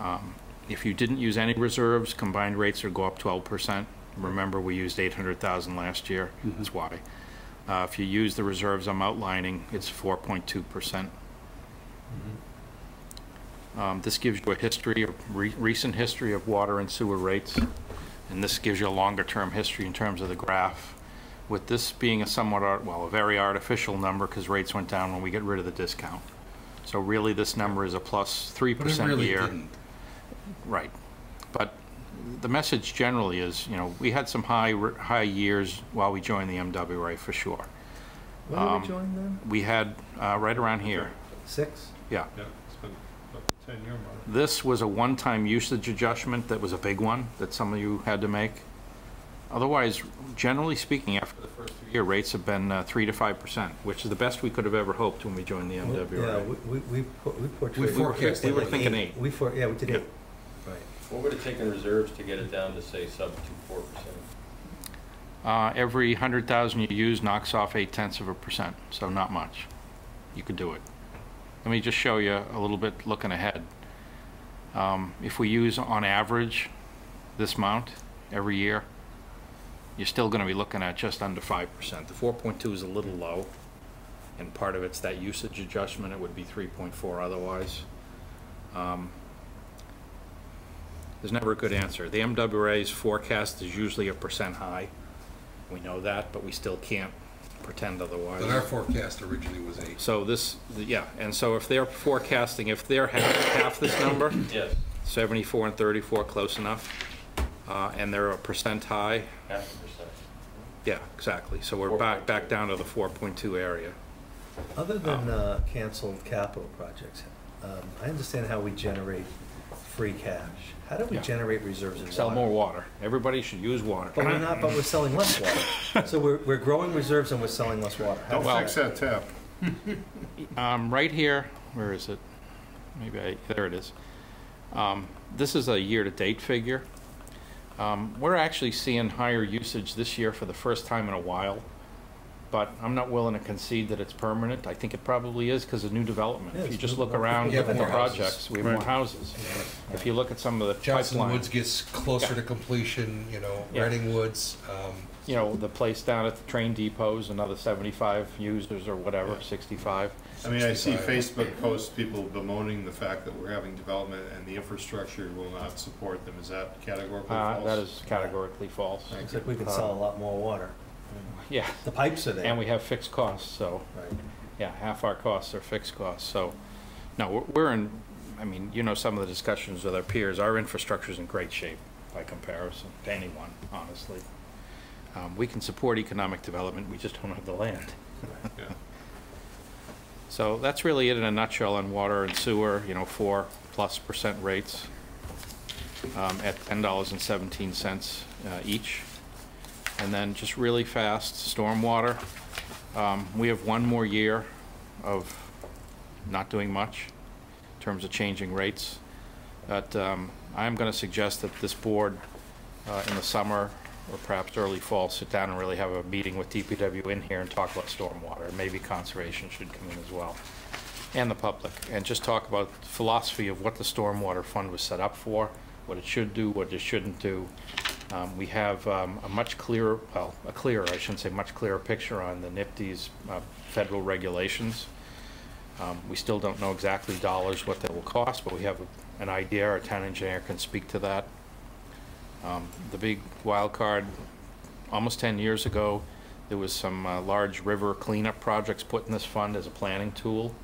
Um, If you didn't use any reserves, combined rates would go up 12%. Remember, we used 800,000 last year, that's why. Uh, If you use the reserves I'm outlining, it's 4.2%. Um, This gives you a history, of re- recent history of water and sewer rates, and this gives you a longer-term history in terms of the graph. With this being a somewhat, art- well, a very artificial number, because rates went down when we get rid of the discount. So really, this number is a plus 3% really year. didn't. Right. But the message generally is, you know, we had some high, high years while we joined the MWA for sure. When did Um, we join them? We had, uh, right around here, Six? yeah. Yeah, it's been about the ten-year mark. This was a one-time usage adjustment that was a big one that some of you had to make. Otherwise, generally speaking, after the first year, rates have been uh, three to five percent, which is the best we could have ever hoped when we joined the Yeah, MWA. we, we, we por- we portrayed. We forecast- we were thinking eight. We for, yeah, we did Yeah. eight. What would it take in reserves to get it down to, say, sub to four percent? Uh, Every hundred thousand you use knocks off eight tenths of a percent, so not much. You could do it. Let me just show you a little bit looking ahead. Um, If we use on average this amount every year, you're still gonna be looking at just under five percent. The four point two is a little low, and part of it's that usage adjustment, it would be three point four otherwise. Um, There's never a good answer. The MWA's forecast is usually a percent high. We know that, but we still can't pretend otherwise. But our forecast originally was eight. So this, yeah, and so if they're forecasting, if they're half, half this number, Yes, seventy-four and thirty-four, close enough, uh, and they're a percent high, half a percent. yeah, exactly, so we're back, back down to the four point two area. Other than uh, canceled capital projects, um, I understand how we generate free cash. How do we Yeah. generate reserves in water? Sell more water, everybody should use water. But we're not, but we're selling less water. So we're, we're growing reserves and we're selling less water. How Don't does fix that tap. Um, right here, where is it? Maybe I, there it is. Um, this is a year-to-date figure. Um, we're actually seeing higher usage this year for the first time in a while, but I'm not willing to concede that it's permanent. I think it probably is because of new development. Yeah, If you just look around at the more houses. projects, we have more Right. houses. If you look at some of the Johnson pipeline, Woods gets closer Yeah. to completion, you know, Yeah. Reading Woods, um, you know, the place down at the train depots, another seventy-five users or whatever, sixty-five. I mean, I see Facebook posts, people bemoaning the fact that we're having development and the infrastructure will not support them. Is that categorically Uh, false? that is categorically false. Looks like we could Uh, sell a lot more water. Yeah. The pipes are there. And we have fixed costs, so, Right. yeah, half our costs are fixed costs, so, no, we're- we're in, I mean, you know some of the discussions with our peers, our infrastructure's in great shape by comparison to anyone, honestly. Um, We can support economic development, we just don't have the land. Yeah. So that's really it in a nutshell on water and sewer, you know, four plus percent rates um, at ten dollars and seventeen cents uh, each. And then just really fast, stormwater. Um, We have one more year of not doing much in terms of changing rates. But um, I'm going to suggest that this board uh, in the summer or perhaps early fall, sit down and really have a meeting with DPW in here and talk about stormwater. Maybe conservation should come in as well, and the public, and just talk about the philosophy of what the stormwater fund was set up for, what it should do, what it shouldn't do. Um, We have um, a much clearer, well, a clearer, I shouldn't say much clearer picture on the NPDES uh, federal regulations. Um, We still don't know exactly dollars what that will cost, but we have a- an idea. Our town engineer can speak to that. Um, The big wild card, almost 10 years ago, there was some uh, large river cleanup projects put in this fund as a planning tool.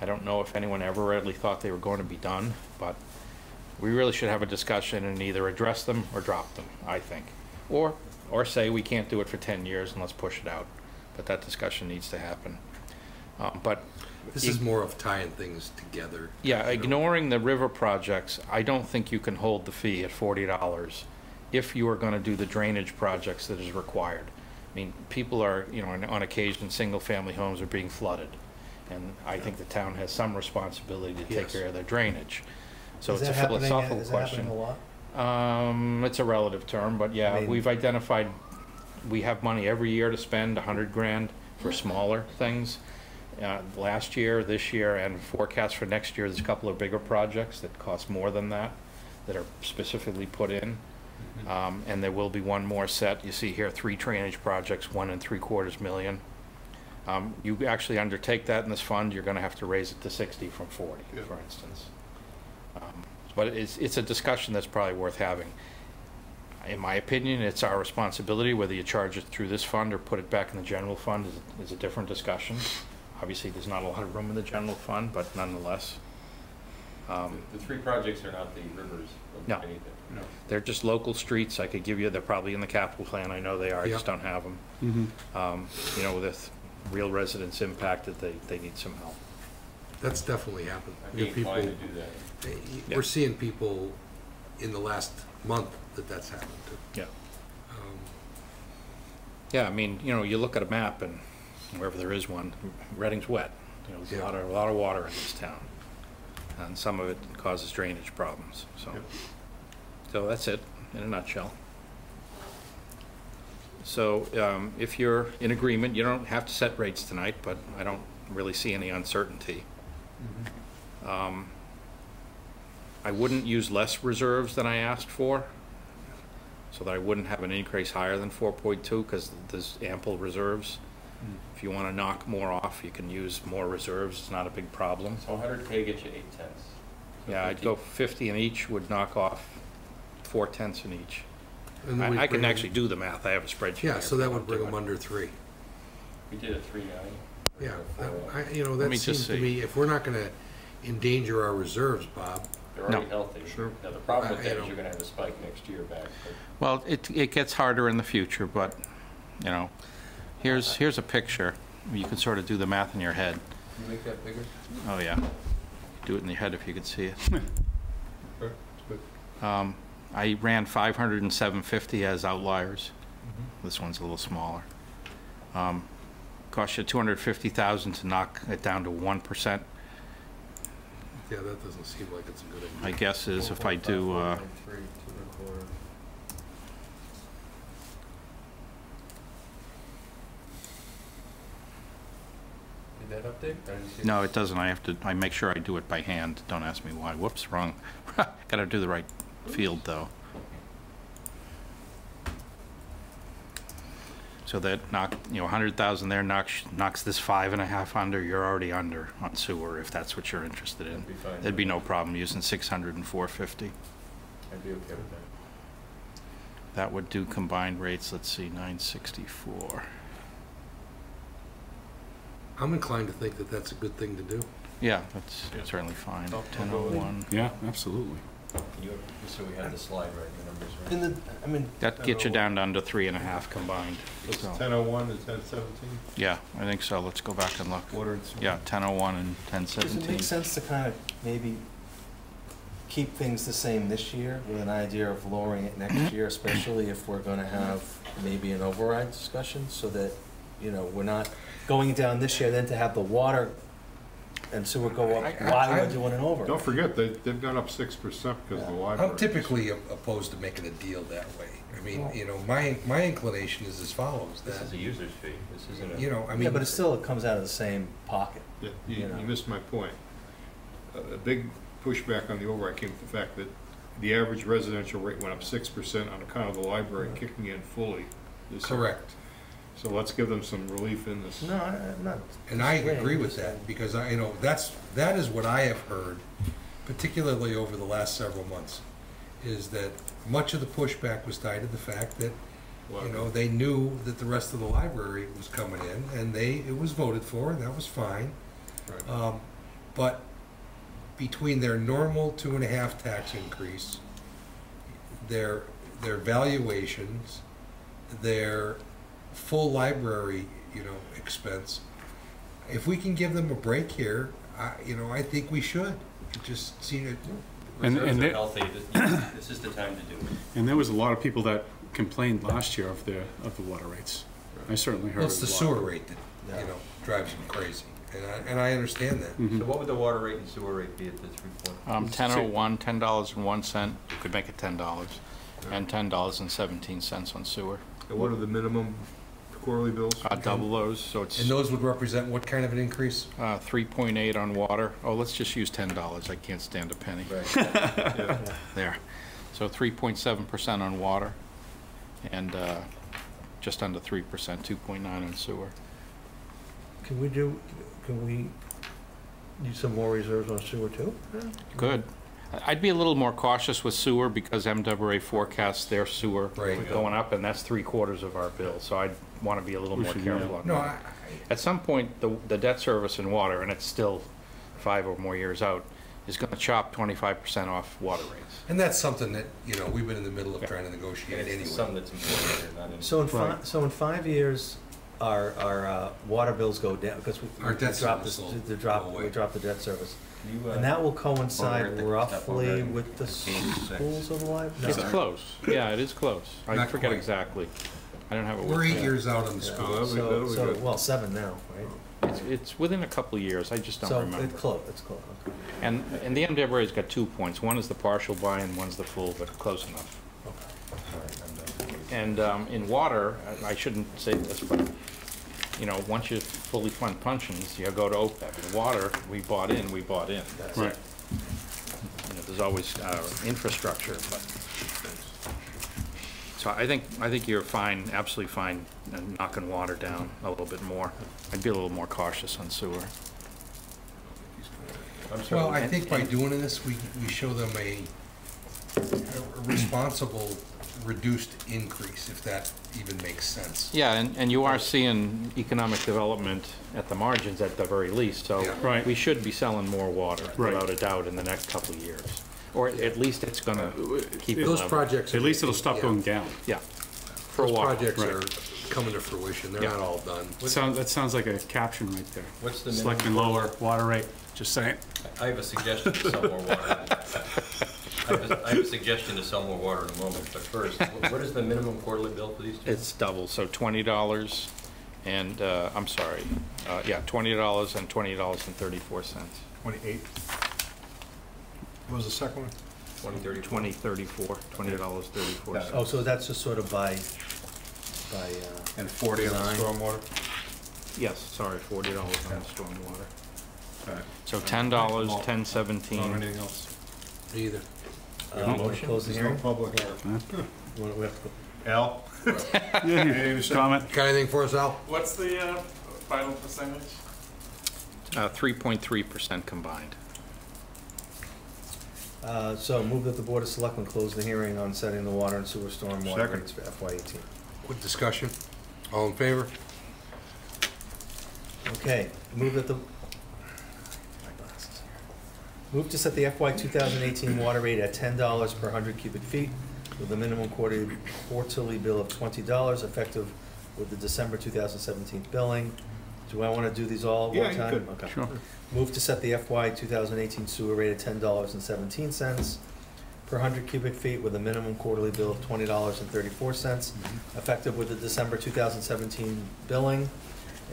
I don't know if anyone ever really thought they were going to be done, but we really should have a discussion and either address them or drop them, I think. Or, or say we can't do it for 10 years and let's push it out. But that discussion needs to happen. Um, But This is more of tying things together. yeah, ignoring the river projects, I don't think you can hold the fee at forty dollars if you are gonna do the drainage projects that is required. I mean, people are, you know, on- on occasion, single-family homes are being flooded, and I think the town has some responsibility to take care of their drainage. So Is it's a that happening- philosophical is that happening question. a lot? Um, it's a relative term, but I yeah, mean- we've identified, we have money every year to spend, a hundred grand for smaller things. Uh, last year, this year, and forecast for next year, there's a couple of bigger projects that cost more than that, that are specifically put in. Um, and there will be one more set, you see here, three drainage projects, one and three quarters million. Um, you actually undertake that in this fund, you're gonna have to raise it to sixty from forty, for instance. But it's, it's a discussion that's probably worth having. In my opinion, it's our responsibility, whether you charge it through this fund or put it back in the general fund is, is a different discussion. Obviously, there's not a lot of room in the general fund, but nonetheless. Um, The three projects are not the rivers of No. anything. No. They're just local streets, I could give you, they're probably in the capital plan, I know they are, I just don't have them. Mhm. Um, You know, with real residents impacted, they, they need some help. That's definitely happened. I'd We be have people- inclined to do that. Yeah. We're seeing people in the last month that that's happened to. Yeah. Um, Yeah, I mean, you know, you look at a map and wherever there is one, Reading's wet. You know, there's a lot of, a lot of water in this town. And some of it causes drainage problems, so. So that's it, in a nutshell. So, um, if you're in agreement, you don't have to set rates tonight, but I don't really see any uncertainty. Um, I wouldn't use less reserves than I asked for, so that I wouldn't have an increase higher than four point two, because there's ample reserves. Hmm. If you want to knock more off, you can use more reserves, it's not a big problem. So hundred K gets you eight tenths. So Yeah, I'd 50 go fifty in each, would knock off four tenths in each. And then we I, I can bring 'em- actually do the math, I have a spreadsheet. Yeah, here so if that you would want bring to. them under three. We did a three nine. Yeah, that- I, you know, Let that me just seems to see. me, if we're not gonna endanger our reserves, Bob. They're already No. healthy. Sure. Now, the problem with that is you're gonna have a spike next year back. but- Well, it, it gets harder in the future, but, you know, here's, here's a picture. You can sort of do the math in your head. Can you make that bigger? Oh, yeah. Do it in your head if you could see it. Sure. Um, I ran 500 and 750 as outliers. This one's a little smaller. Um, Cost you 250,000 to knock it down to 1%. Yeah, that doesn't seem like it's a good idea. My guess is if I do, uh, Did that update? Or did you no, it doesn't. I have to, I make sure I do it by hand. Don't ask me why. Whoops, wrong. Gotta do the right field, though. So that knock, you know, 100,000 there knocks, knocks this five and a half under. You're already under on sewer, if that's what you're interested in. That'd be fine. There'd be no problem using 600 and 450. I'd be okay with that. That would do combined rates, let's see, 964. I'm inclined to think that that's a good thing to do. Yeah, that's certainly fine. Oh, 1001. Yeah, absolutely. Can you, so we had the slide right, the numbers right. In the, I mean. That gets you down to under three and a half combined. It's so- ten oh one and ten seventeen? Yeah, I think so. Let's go back and look. Water and sewer. Yeah, ten oh one and ten Does it seventeen. make sense to kind of maybe keep things the same this year with an idea of lowering it next year, especially if we're gonna have maybe an override discussion, so that, you know, we're not going down this year, then to have the water and sewer go up I- I- while I- we're doing an over. Don't forget, they, they've gone up six percent because of the library. I'm typically opposed to making a deal that way. I mean, you know, my, my inclination is as follows, This that, is a user's fee, this isn't a. you know, I mean. Yeah, but it still, comes out of the same pocket. Yeah, You, you know. you missed my point. A, a big pushback on the override came from the fact that the average residential rate went up six percent on account of the library kicking in fully this year. Correct. So let's give them some relief in this. No, I- I'm not. And I agree with that, because I, you know, that's, that is what I have heard, particularly over the last several months, is that much of the pushback was tied to the fact that, you know, they knew that the rest of the library was coming in, and they, it was voted for, and that was fine. Right. Um, but between their normal two and a half tax increase, their, their valuations, their full library, you know, expense, if we can give them a break here, I, you know, I think we should. It just seem it, And- Reserves and are it- healthy, This- this is the time to do it. And there was a lot of people that complained last year of the, of the water rates. I certainly heard well, it it's a the lot. sewer rate that, you know, drives them crazy, and I, and I understand that. Mhm. So what would the water rate and sewer rate be at the three point? Um, ten oh one, ten dollars and one cent, you could make it ten dollars, and ten dollars and seventeen cents on sewer. And what are the minimum quarterly bills? Uh, double those, so it's. And those would represent what kind of an increase? Uh, three point eight on water. Oh, let's just use ten dollars. I can't stand a penny. Yeah. There. So three point seven percent on water and, uh, just under three percent, two point nine on sewer. Can we do, can we use some more reserves on sewer too? Good. I- I'd be a little more cautious with sewer because MWA forecasts their sewer Right. going up, and that's three quarters of our bill, so I'd want to be a little We more should, careful on No, that. I, At some point, the, the debt service in water, and it's still five or more years out, is going to chop twenty-five percent off water rates. and that's something that, you know, we've been in the middle of trying to And negotiate it's the anyway. sum that's important here, not in. So in five, Right. so in five years, our, our, uh, water bills go down, because we. Our we debt dropped service the- will The drop, go we away. dropped the debt service. You, uh, And that will over coincide the- roughly over at with the page six. schools of the library? It's close. Yeah, it is close. I Not forget quite. exactly. I don't have it. We're with eight me. years out on the Yeah. school. that'll be- So, that'll be so, good. well, seven now, right? It's, it's within a couple of years. I just don't So remember. it's close, it's close, okay. And, and the MWA's got two points. One is the partial buy-in, one's the full, but close enough. And um, in water, I I shouldn't say this, but, you know, once you fully fund pensions, you go to OPEB. In water, we bought in, we bought in. That's Right. it. You know, There's always uh, infrastructure, but, so I think, I think you're fine, absolutely fine, uh, knocking water down a little bit more. I'd be a little more cautious on sewer. I'm sorry. Well, I think by doing this, we, we show them a, a responsible, reduced increase, if that even makes sense. Yeah, and, and you are seeing economic development at the margins at the very least, so Yeah. Right. we should be selling more water, Right. without a doubt, in the next couple of years. Or at least it's gonna keep it Those level. projects. At least it'll stop yeah, going down. Yeah, for a Those while. projects right. are coming to fruition, they're Yeah. not all done. That sounds, that sounds like a caption right there. What's the Selecting minimum? lower water rate, just saying. I have a suggestion to sell more water. I have a- I have a suggestion to sell more water in a moment, but first, wh- what is the minimum quarterly bill for these two? It's double, so twenty dollars and, uh, I'm sorry, uh, yeah, twenty dollars and twenty dollars and thirty-four cents. Twenty-eight. What was the second one? Twenty thirty? Twenty thirty-four, twenty dollars thirty-four Yeah. cents. Oh, so that's just sort of by, by, uh, And forty on the Design. stormwater? Yes, sorry, forty dollars on the stormwater. Okay. So ten dollars, Well, ten Not seventeen. anything else? Either. uh, wanna close the There's no hearing? public here. You wanna- we have to Al? Anything to say? Comment? Got anything for us, Al? What's the uh, final percentage? Uh, three point three percent combined. Uh, so move that the Board of Selectmen close the hearing on setting the water and sewer storm water Second. rates for FY eighteen. Quick discussion. All in favor? Okay, move that the, my glasses here. Move to set the FY 2018 water rate at $10 per 100 cubic feet with a minimum quarterly quarterly bill of $20 effective with the December 2017 billing. Do I want to do these all at Yeah, one you time? could. Okay. Sure. Move to set the FY 2018 sewer rate at $10.17 per 100 cubic feet with a minimum quarterly bill of $20.34 effective with the December 2017 billing.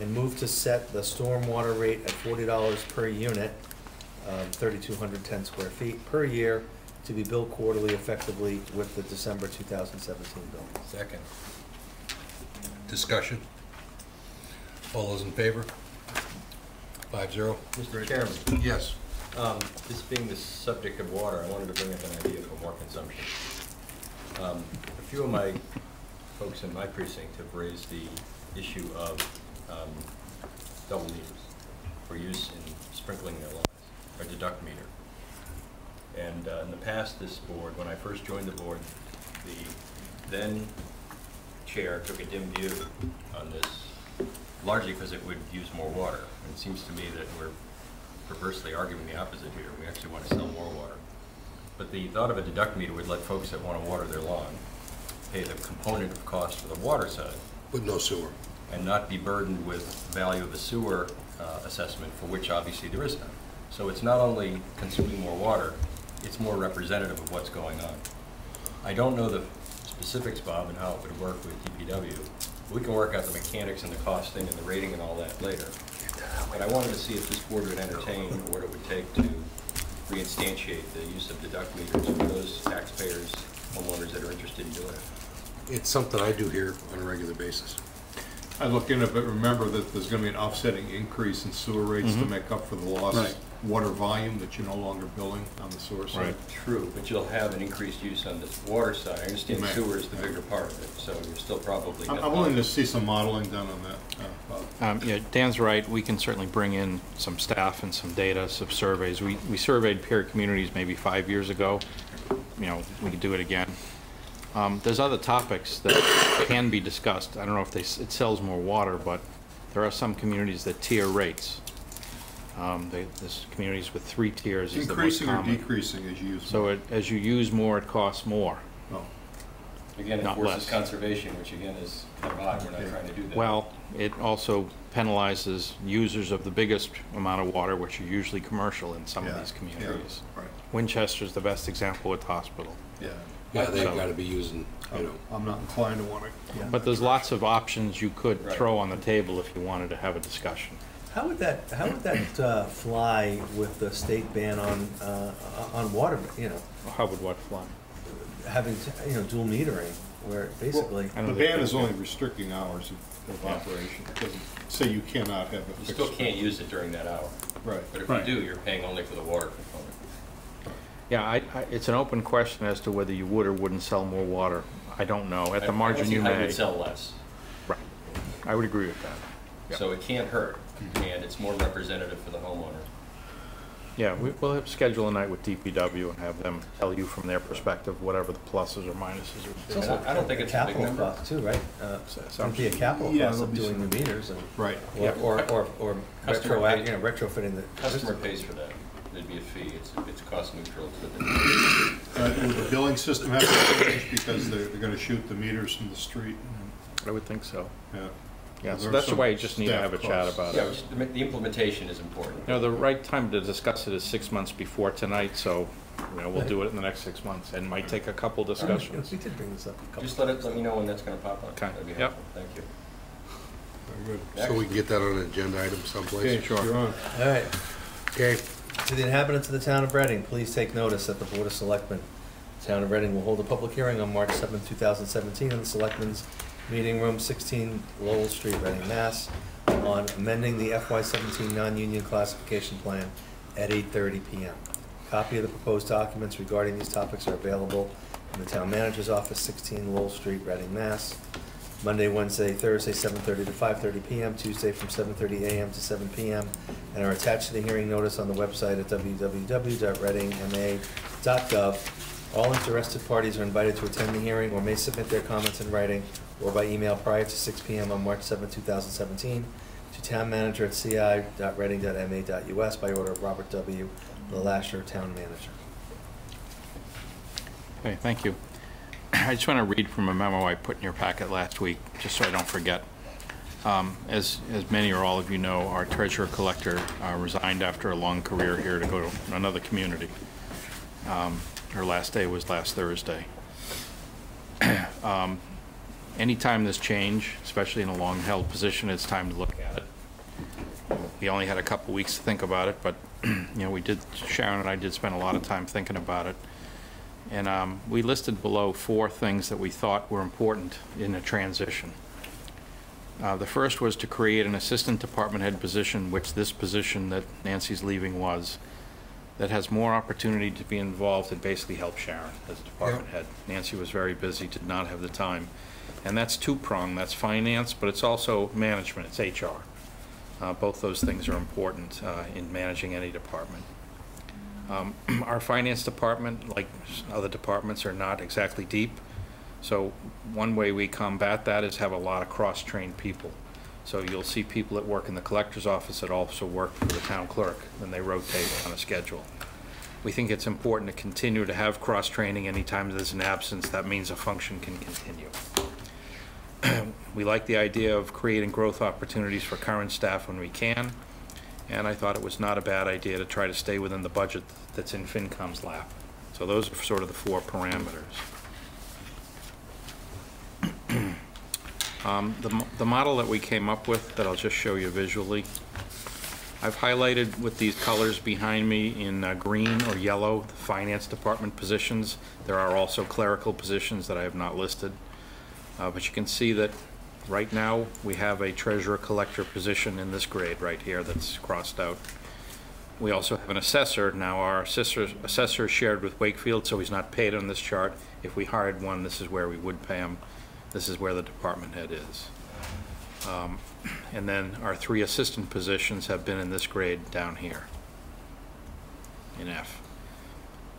And move to set the stormwater rate at $40 per unit, um, 3,210 square feet per year to be billed quarterly effectively with the December 2017 billing. Second. Discussion? All those in favor? Five zero? Mr. Chairman, Yes. um, this being the subject of water, I wanted to bring up an idea for more consumption. Um, A few of my folks in my precinct have raised the issue of um, double meters for use in sprinkling their lawns, or deduct meter. And uh, in the past, this board, when I first joined the board, the then chair took a dim view on this, largely because it would use more water. And it seems to me that we're perversely arguing the opposite here. We actually want to sell more water. But the thought of a deduct meter would let folks that want to water their lawn pay the component of cost for the water side. With no sewer. And not be burdened with value of a sewer uh, assessment, for which obviously there is none. So it's not only consuming more water, it's more representative of what's going on. I don't know the specifics, Bob, and how it would work with DPW. We can work out the mechanics and the costing and the rating and all that later. But I wanted to see if this board would entertain what it would take to reinstantiate the use of deduct meters for those taxpayers, homeowners that are interested in doing it. It's something I do here on a regular basis. I look in it, but remember that there's gonna be an offsetting increase in sewer rates to Mhm. make up for the loss Right. Water volume that you're no longer billing on the sewer side. True, but you'll have an increased use on the water side. I understand You may. sewer is the bigger part of it, so you're still probably. I'm, net I'm willing to positive. see some modeling done on that, uh, Bob. Um, Yeah, Dan's right, we can certainly bring in some staff and some data, some surveys. We we surveyed peer communities maybe five years ago, you know, we could do it again. Um, There's other topics that can be discussed. I don't know if they, s- it sells more water, but there are some communities that tier rates. Um, they- There's communities with three tiers is the most Increasing or common. decreasing as you use So it- as you use more, it costs more. Oh. Again, it not forces less. conservation, which again is kind of odd. We're not trying to do that. Well, it also penalizes users of the biggest amount of water, which are usually commercial in some of Yeah, these yeah, communities. right. Winchester's the best example with the hospital. Yeah. Yeah, they've So- gotta be using, you know. I'm not inclined to want to. But there's lots of options you could Right. throw on the table if you wanted to have a discussion. How would that, how would that uh, fly with the state ban on, uh, on water, you know, How would what fly? having, you know, dual metering, where basically. I The don't think ban they is do. only restricting hours of, of operation. It doesn't say you cannot have a You fixed. still can't use it during that hour. Right. But if Right. you do, you're paying only for the water component. Yeah, I, I, it's an open question as to whether you would or wouldn't sell more water. I don't know. At I- the I margin, see you how may. would sell less. Right. I would agree with that. So it can't hurt, and it's more representative for the homeowner. Yeah, we, we'll have, schedule a night with DPW and have them tell you from their perspective whatever the pluses or minuses would It's be. also I don't think a it's a big capital number. cost too, right? Uh, So- It'd be a capital Yeah, cost of there'll be doing the meters and, Right. or, or, or, or Customer retro, pays- you know, retrofitting the. Customer pays for that. There'd be a fee. It's, it's cost neutral to the. Uh, Would the billing system have to change because they're, they're gonna shoot the meters from the street? I would think so. Yeah. Yeah, so that's why some you just need to have a chat costs. about Yeah, it. which- the the implementation is important. You know, the right time to discuss it is six months before tonight, so, you know, we'll do it in the next six months, and might take a couple discussions. We did bring this up a couple. Just let it, let me know when that's gonna pop up. Okay. That'd be Yep. helpful. Thank you. Very good. So we can get that on an agenda item someplace? Okay, sure. You're on. All right. Okay. To the inhabitants of the town of Reading, please take notice that the Board of Selectmen, Town of Reading will hold a public hearing on March seventh, two thousand seventeen, in the Selectmen's Meeting Room, sixteen Lowell Street, Reading, Mass, on amending the FY seventeen non-union classification plan at eight thirty PM. Copy of the proposed documents regarding these topics are available in the Town Manager's Office, sixteen Lowell Street, Reading, Mass. Monday, Wednesday, Thursday, seven thirty to five thirty PM, Tuesday from seven thirty AM to seven PM, and are attached to the hearing notice on the website at www.readingma.gov. All interested parties are invited to attend the hearing or may submit their comments in writing or by email prior to six PM on March seventh, two thousand seventeen, to town manager at ci.reading.ma.us by order of Robert W. the Lasher Town Manager. Okay, thank you. I just want to read from a memo I put in your packet last week, just so I don't forget. Um, As, as many or all of you know, our treasurer collector uh, resigned after a long career here to go to another community. Um, Her last day was last Thursday. Um, Anytime there's change, especially in a long-held position, it's time to look at it. We only had a couple weeks to think about it, but, you know, we did, Sharon and I did spend a lot of time thinking about it. And um, we listed below four things that we thought were important in a transition. Uh, The first was to create an assistant department head position, which this position that Nancy's leaving was, that has more opportunity to be involved and basically help Sharon as department head. Nancy was very busy, did not have the time. And that's two-pronged, that's finance, but it's also management, it's HR. Uh, Both those things are important uh, in managing any department. Um, Our finance department, like other departments, are not exactly deep. So one way we combat that is have a lot of cross-trained people. So you'll see people that work in the collector's office that also work for the town clerk, and they rotate on a schedule. We think it's important to continue to have cross-training anytime there's an absence. That means a function can continue. We like the idea of creating growth opportunities for current staff when we can, and I thought it was not a bad idea to try to stay within the budget that's in FinCom's lap. So those are sort of the four parameters. Um, The the model that we came up with, that I'll just show you visually, I've highlighted with these colors behind me in uh, green or yellow, the finance department positions. There are also clerical positions that I have not listed. Uh, But you can see that right now, we have a treasurer-collector position in this grade right here that's crossed out. We also have an assessor. Now, our assessor assessor is shared with Wakefield, so he's not paid on this chart. If we hired one, this is where we would pay him. This is where the department head is. Um, And then our three assistant positions have been in this grade down here, in F.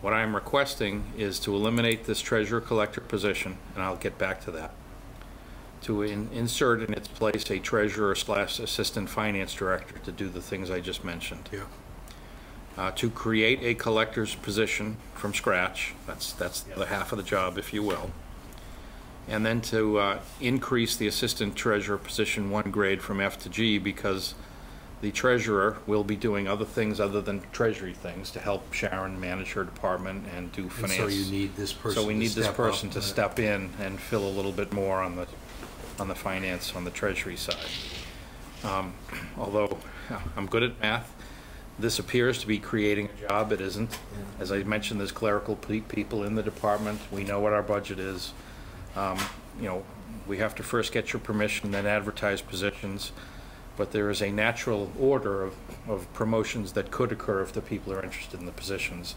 What I'm requesting is to eliminate this treasurer-collector position, and I'll get back to that, to in- insert in its place a treasurer slash assistant finance director to do the things I just mentioned. Yeah. Uh, To create a collector's position from scratch, that's, that's the other half of the job, if you will. And then to uh, increase the assistant treasurer position one grade from F to G because the treasurer will be doing other things other than treasury things to help Sharon manage her department and do And finance. so you need this person So we need this person to step in and fill a little bit more on the, on the finance, on the treasury side. Um, Although I'm good at math, this appears to be creating a job, it isn't. As I mentioned, there's clerical pe- people in the department, we know what our budget is. Um, You know, we have to first get your permission, then advertise positions, but there is a natural order of, of promotions that could occur if the people are interested in the positions.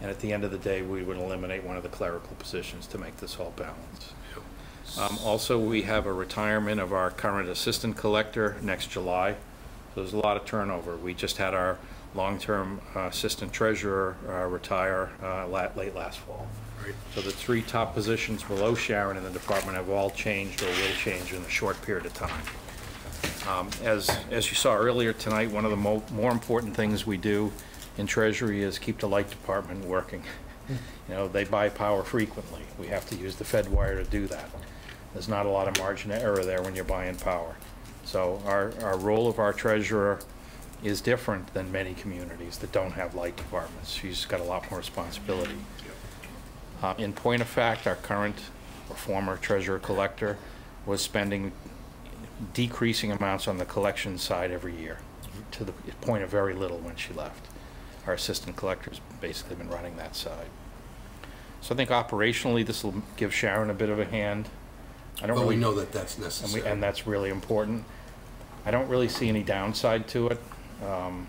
And at the end of the day, we would eliminate one of the clerical positions to make this all balance. Um, Also, we have a retirement of our current assistant collector next July. So there's a lot of turnover. We just had our long-term uh, assistant treasurer uh, retire uh, la- late last fall. So the three top positions below Sharon in the department have all changed or will change in a short period of time. Um, As, as you saw earlier tonight, one of the mo- more important things we do in Treasury is keep the light department working. You know, they buy power frequently. We have to use the Fed wire to do that. There's not a lot of margin of error there when you're buying power. So our, our role of our treasurer is different than many communities that don't have light departments. She's got a lot more responsibility. Uh, In point of fact, our current or former treasurer collector was spending decreasing amounts on the collection side every year, to the point of very little when she left. Our assistant collector's basically been running that side. So I think operationally, this will give Sharon a bit of a hand. I don't But we really- know that that's and we- necessary. And that's really important. I don't really see any downside to it. Um,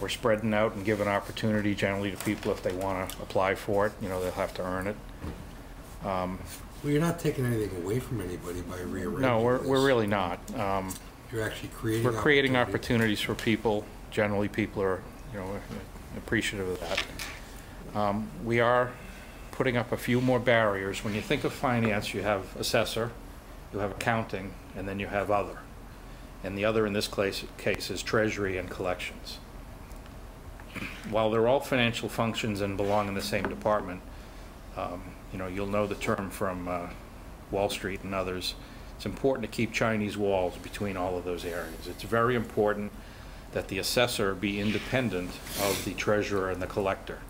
We're spreading out and giving opportunity generally to people if they want to apply for it, you know, they'll have to earn it. Um, Well, you're not taking anything away from anybody by rearranging No, we're, we're this. really not. Um, You're actually creating We're creating opportunities for people. Generally, people are, you know, appreciative of that. Um, We are putting up a few more barriers. When you think of finance, you have assessor, you have accounting, and then you have other. And the other in this case, case is treasury and collections. while they're all financial functions and belong in the same department, um, you know, you'll know the term from uh, Wall Street and others. It's important to keep Chinese walls between all of those areas. It's very important that the assessor be independent of the treasurer and the collector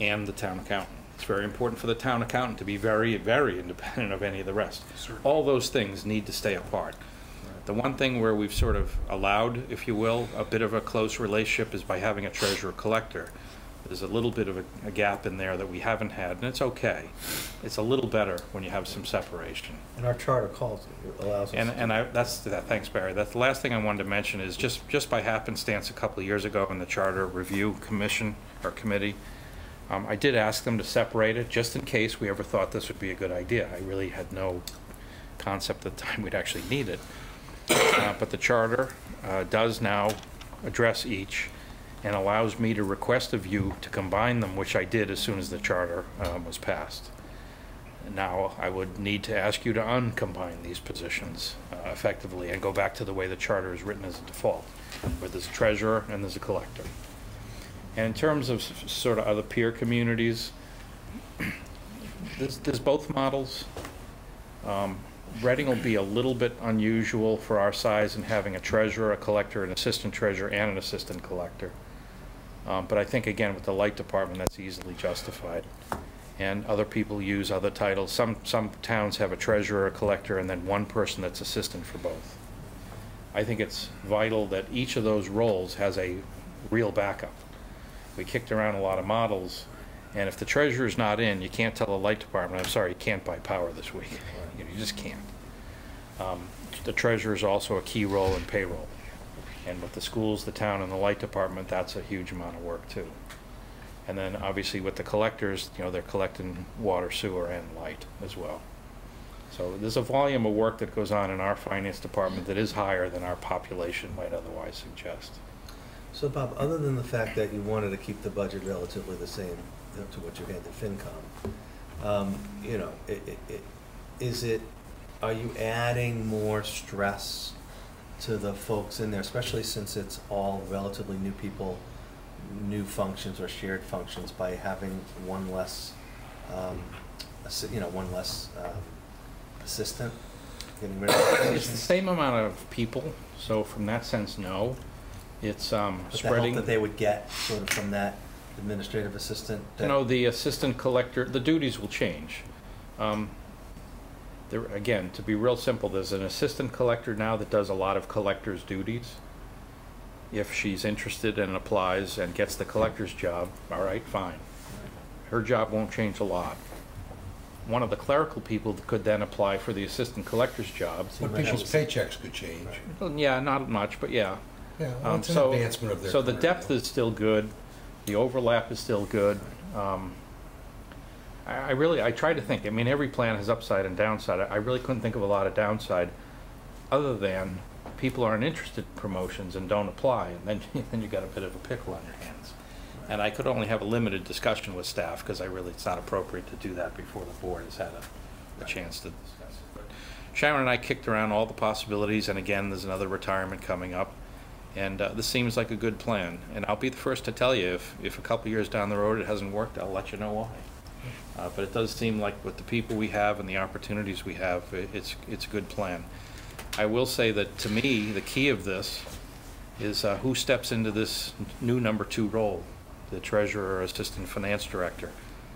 and the town accountant. It's very important for the town accountant to be very, very independent of any of the rest. All those things need to stay apart. The one thing where we've sort of allowed, if you will, a bit of a close relationship is by having a treasurer collector. There's a little bit of a, a gap in there that we haven't had, and it's okay. It's a little better when you have some separation. And our charter calls, allows us. And, to- and I, that's, that, thanks Barry. That's the last thing I wanted to mention is just, just by happenstance, a couple of years ago in the Charter Review Commission or Committee, um, I did ask them to separate it, just in case we ever thought this would be a good idea. I really had no concept at the time we'd actually need it. Uh, But the charter uh, does now address each and allows me to request of you to combine them, which I did as soon as the charter um, was passed. Now, I would need to ask you to uncombine these positions uh, effectively and go back to the way the charter is written as a default, where there's a treasurer and there's a collector. And in terms of sort of other peer communities, there's, there's both models. Um, Reading will be a little bit unusual for our size in having a treasurer, a collector, an assistant treasurer, and an assistant collector. Um, But I think, again, with the light department, that's easily justified. And other people use other titles. Some, some towns have a treasurer, a collector, and then one person that's assistant for both. I think it's vital that each of those roles has a real backup. We kicked around a lot of models, and if the treasurer's not in, you can't tell the light department, I'm sorry, you can't buy power this week. You know, you just can't. Um, The treasurer is also a key role in payroll. And with the schools, the town, and the light department, that's a huge amount of work too. And then obviously with the collectors, you know, they're collecting water, sewer, and light as well. So there's a volume of work that goes on in our finance department that is higher than our population might otherwise suggest. So Bob, other than the fact that you wanted to keep the budget relatively the same to what you had to FinCom, um, you know, i- i- i- is it, are you adding more stress to the folks in there, especially since it's all relatively new people, new functions or shared functions by having one less, um, you know, one less um, assistant, getting rid of It's the same amount of people, so from that sense, no. It's um, But the help spreading. that they would get sort of from that administrative assistant? You know, the assistant collector, the duties will change. Um, There, again, to be real simple, there's an assistant collector now that does a lot of collector's duties. If she's interested and applies and gets the collector's job, all right, fine. Her job won't change a lot. One of the clerical people could then apply for the assistant collector's job. But people's paychecks could change. Well, Yeah, not much, but yeah. Yeah, well, Um, it's an so- advancement of their So the career, depth is still good, the overlap is still good. Um, I, I really, I try to think, I mean, every plan has upside and downside. I I really couldn't think of a lot of downside, other than people aren't interested in promotions and don't apply, and then, then you got a bit of a pickle on your hands. And I could only have a limited discussion with staff, because I really, it's not appropriate to do that before the board has had a, a chance to discuss it. But Sharon and I kicked around all the possibilities, and again, there's another retirement coming up. And uh, this seems like a good plan. And I'll be the first to tell you, if, if a couple years down the road it hasn't worked, I'll let you know why. Uh, But it does seem like with the people we have and the opportunities we have, it's, it's a good plan. I will say that to me, the key of this is uh, who steps into this new number two role, the treasurer or assistant finance director.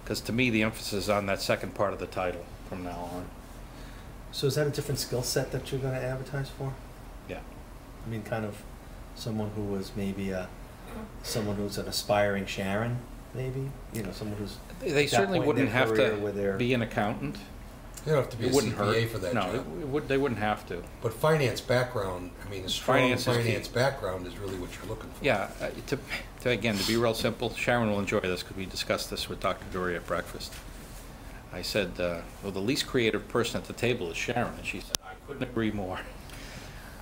Because to me, the emphasis is on that second part of the title from now on. So is that a different skill set that you're gonna advertise for? Yeah. I mean, kind of someone who was maybe a, someone who's an aspiring Sharon, maybe? You know, someone who's. They- They at that certainly point in wouldn't their have career where to they're- be an accountant. You don't have to be It a wouldn't CPA hurt. for that No, job. it- it would, they wouldn't have to. But finance background, I mean, a strong Finance is key. finance background is really what you're looking for. Yeah, uh, to, to, again, to be real simple, Sharon will enjoy this because we discussed this with Dr. Doherty at breakfast. I said, uh, well, the least creative person at the table is Sharon, and she said, I couldn't agree more.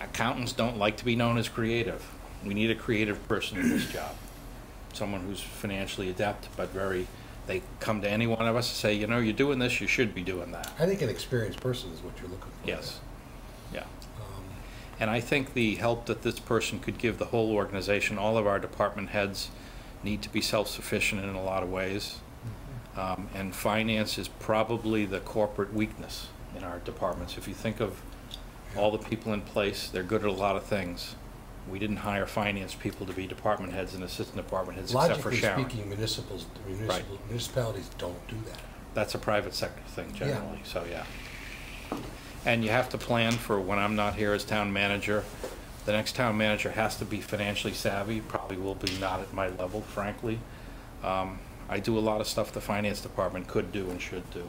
Accountants don't like to be known as creative. We need a creative person in this job. Someone who's financially adept, but very, they come to any one of us and say, you know, you're doing this, you should be doing that. I think an experienced person is what you're looking for. Yes, yeah. Um, And I think the help that this person could give the whole organization, all of our department heads, need to be self-sufficient in a lot of ways. Um, And finance is probably the corporate weakness in our departments. If you think of all the people in place, they're good at a lot of things. We didn't hire finance people to be department heads and assistant department heads, except for Logically Sharon. speaking, municipals, municipal- municipalities don't do that. That's a private sector thing generally, so yeah. And you have to plan for when I'm not here as town manager. The next town manager has to be financially savvy, probably will be not at my level, frankly. Um, I do a lot of stuff the finance department could do and should do,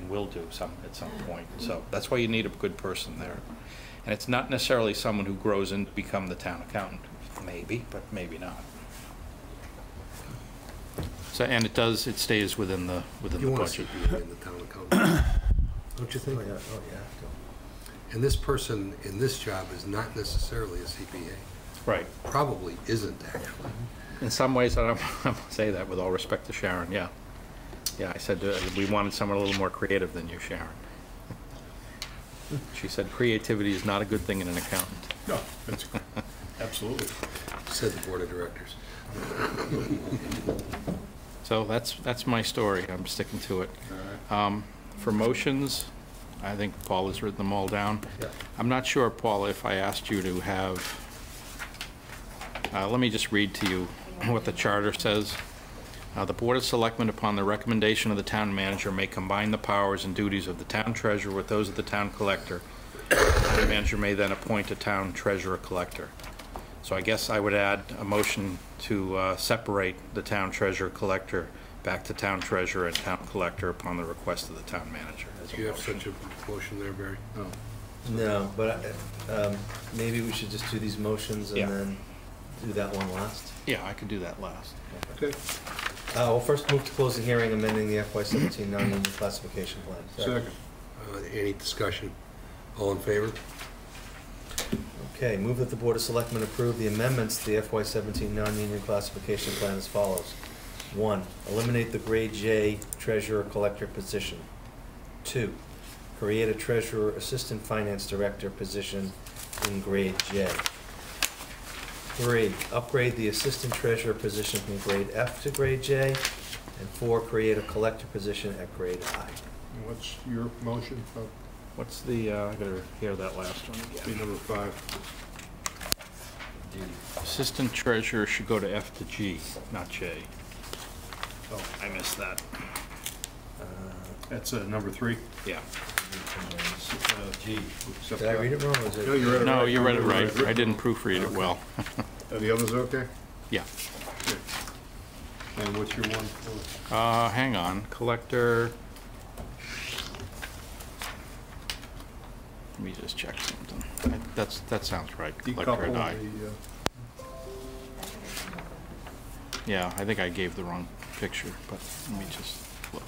and will do some, at some point. So that's why you need a good person there. And it's not necessarily someone who grows in to become the town accountant, maybe, but maybe not. So, and it does, it stays within the, within the You want a budget. In the town accountant, don't you think? Oh, yeah, oh, yeah. And this person in this job is not necessarily a CPA. Right. Probably isn't, actually. In some ways, I don't, I say that with all respect to Sharon, yeah. Yeah, I said uh, we wanted someone a little more creative than you, Sharon. She said creativity is not a good thing in an accountant. No, that's, absolutely. Said the board of directors. So that's, that's my story, I'm sticking to it. Um, For motions, I think Paul has written them all down. Yeah. I'm not sure, Paul, if I asked you to have, uh, let me just read to you what the charter says. Uh, The Board of Selectmen, upon the recommendation of the town manager, may combine the powers and duties of the town treasurer with those of the town collector. The town manager may then appoint a town treasurer collector. So I guess I would add a motion to uh, separate the town treasurer collector back to town treasurer and town collector upon the request of the town manager. Do you have motion. such a motion there, Barry? No. No, but uh, um, maybe we should just do these motions Yeah. and then do that one last. Yeah, I could do that last. Okay. Uh, Well, first move to close the hearing amending the FY seventeen non-union classification plan. Second. Uh, Any discussion? All in favor? Okay, move that the Board of Selectmen approve the amendments to the FY seventeen non-union classification plan as follows. One, eliminate the grade J treasurer collector position. Two, create a treasurer assistant finance director position in grade J. Three, upgrade the assistant treasurer position from grade F to grade J. And four, create a collector position at grade I. And What's your motion? Oh, What's the, uh, I gotta hear that last one Be again. number five. Assistant treasurer should go to F to G, not J. Oh, I missed that. That's uh, number three. Yeah. G. Did I read it wrong, or is it? No, you read it right. No, you read it right. I didn't proofread it well. Are the others okay? Yeah. And what's your one? for- Uh, hang on, collector. Let me just check something. I- That's, that sounds right, collector Decouple and I. the, uh, Yeah, I think I gave the wrong picture, but let me just look.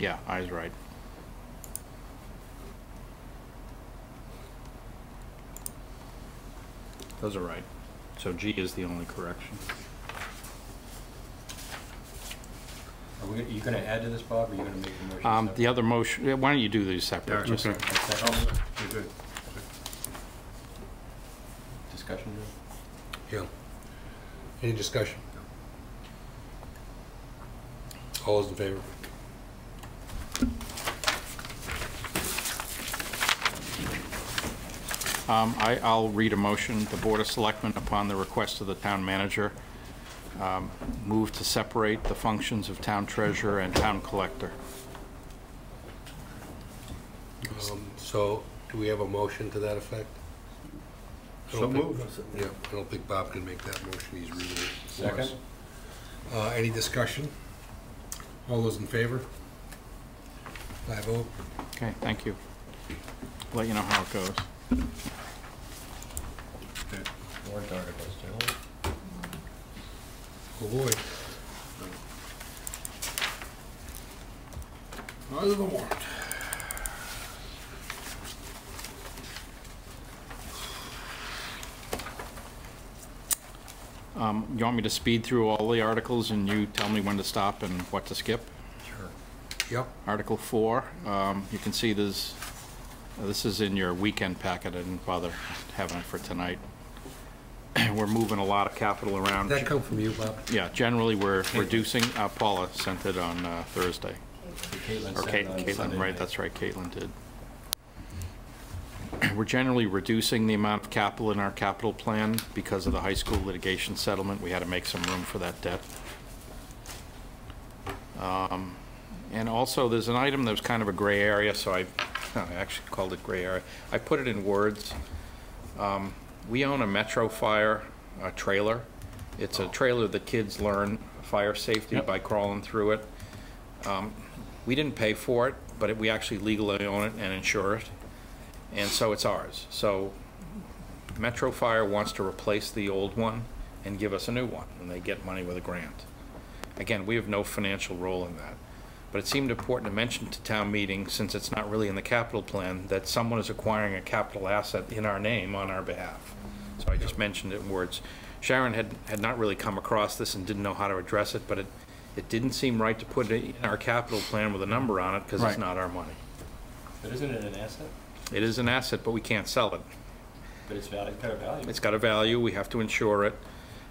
Yeah, I's right. Those are right. So G is the only correction. Are we, you gonna add to this, Bob, or are you gonna make the motion? Um, the other motion, yeah, why don't you do these separate? Yeah, just- okay. Second. You're good. Discussion, Joe? Yeah. Any discussion? All those in favor? Um, I, I'll read a motion. The Board of Selectmen, upon the request of the town manager, um, move to separate the functions of town treasurer and town collector. Um, So, do we have a motion to that effect? I So don't think- moved. Yeah, I don't think Bob can make that motion, he's reading it. for Second. us. Uh, any discussion? All those in favor? Five oh. Okay, thank you. Let you know how it goes. Okay. Warrant articles, gentlemen. Oh, boy. Out of the warrant. Um, you want me to speed through all the articles and you tell me when to stop and what to skip? Sure. Yep. Article four, um, you can see there's This is in your weekend packet, I didn't bother having it for tonight. We're moving a lot of capital around. Did that come from you, Bob? Yeah, generally, we're reducing, uh, Paula sent it on uh, Thursday. Caitlin Or sent Kate- on Caitlin, Sunday right, night. that's right, Caitlin did. We're generally reducing the amount of capital in our capital plan because of the high school litigation settlement. We had to make some room for that debt. Um, And also, there's an item that was kind of a gray area, so I, I actually called it gray area. I put it in words. Um, We own a Metro Fire uh, trailer. It's a trailer that kids learn fire safety Yep. by crawling through it. Um, We didn't pay for it, but it- we actually legally own it and insure it, and so it's ours. So Metro Fire wants to replace the old one and give us a new one, and they get money with a grant. Again, we have no financial role in that. But it seemed important to mention to town meeting, since it's not really in the capital plan, that someone is acquiring a capital asset in our name on our behalf. So I just mentioned it in words. Sharon had, had not really come across this and didn't know how to address it, but it, it didn't seem right to put it in our capital plan with a number on it, because it's not our money. But isn't it an asset? It is an asset, but we can't sell it. But it's value, got a value. It's got a value, we have to insure it.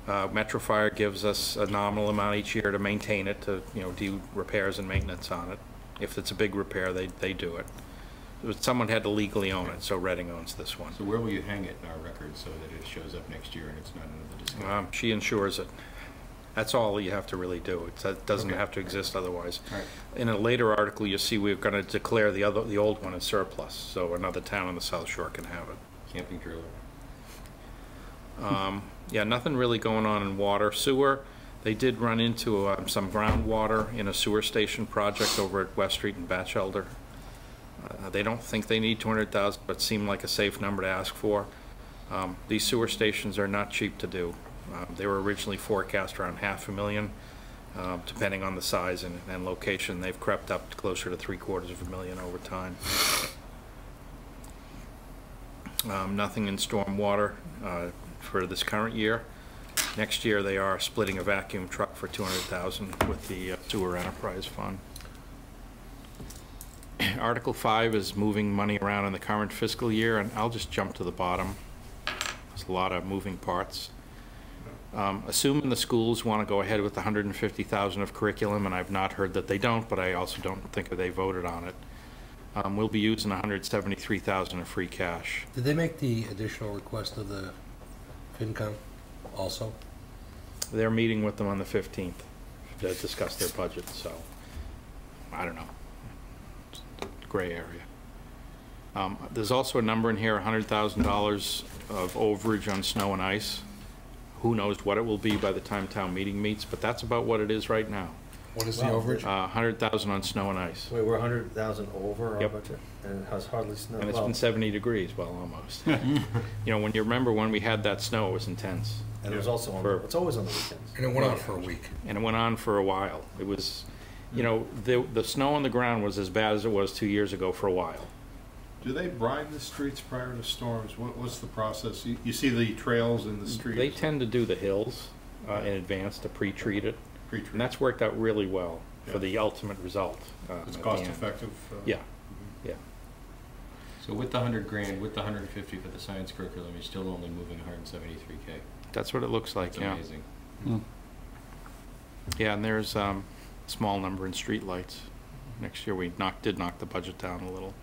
Uh, Metro Fire gives us a nominal amount each year to maintain it, to, you know, do repairs and maintenance on it. If it's a big repair, they, they do it. But someone had to legally own it, so Reading owns this one. So where will you hang it in our record so that it shows up next year and it's not another discussion? Um, She insures it. That's all you have to really do. It's- It doesn't Okay. have to exist otherwise. Right. In a later article, you'll see we're going to declare the other, the old one as surplus, so another town on the South Shore can have it. Camping trailer. Um, Yeah, nothing really going on in water. Sewer, they did run into um, some groundwater in a sewer station project over at West Street and Batchelder. Uh, They don't think they need 200,000, but seem like a safe number to ask for. Um, These sewer stations are not cheap to do. Um, They were originally forecast around half a million, um, depending on the size and and location. They've crept up to closer to three quarters of a million over time. Um, Nothing in stormwater uh, for this current year. Next year, they are splitting a vacuum truck for 200,000 with the uh, sewer enterprise fund. Article 5 is moving money around in the current fiscal year, and I'll just jump to the bottom. There's a lot of moving parts. Um, Assuming the schools want to go ahead with the 150,000 of curriculum, and I've not heard that they don't, but I also don't think they voted on it, um, we'll be using 173,000 of free cash. Did they make the additional request of the FinCom also? They're meeting with them on the 15th to discuss their budget, so, I don't know. It's a Gray area. Um, There's also a number in here, $100,000 of overage on snow and ice. Who knows what it will be by the time town meeting meets, but that's about what it is right now. What is the Wow. overage? Uh, 100,000 on snow and ice. Wait, we're a hundred thousand over our Yep. budget, and it has hardly snowed. And it's well, been 70 degrees, well, almost. You know, when you remember when we had that snow, it was intense. And it was also on, For- it's always on the weekends. And it went on for a week. and it went on for a while. It was, you know, the, the snow on the ground was as bad as it was two years ago for a while. Do they brine the streets prior to storms? What, what's the process? You, you see the trails in the streets? They tend to do the hills uh, in advance to pre-treat it, Pre-treat. and that's worked out really well for the ultimate result. uh, It's cost effective. uh, Yeah, yeah. So with the hundred grand, with the hundred and fifty for the science curriculum, you're still only moving hundred and seventy-three K. That's what it looks like, That's yeah. amazing. Yeah, and there's um, a small number in streetlights. Next year, we knocked, did knock the budget down a little.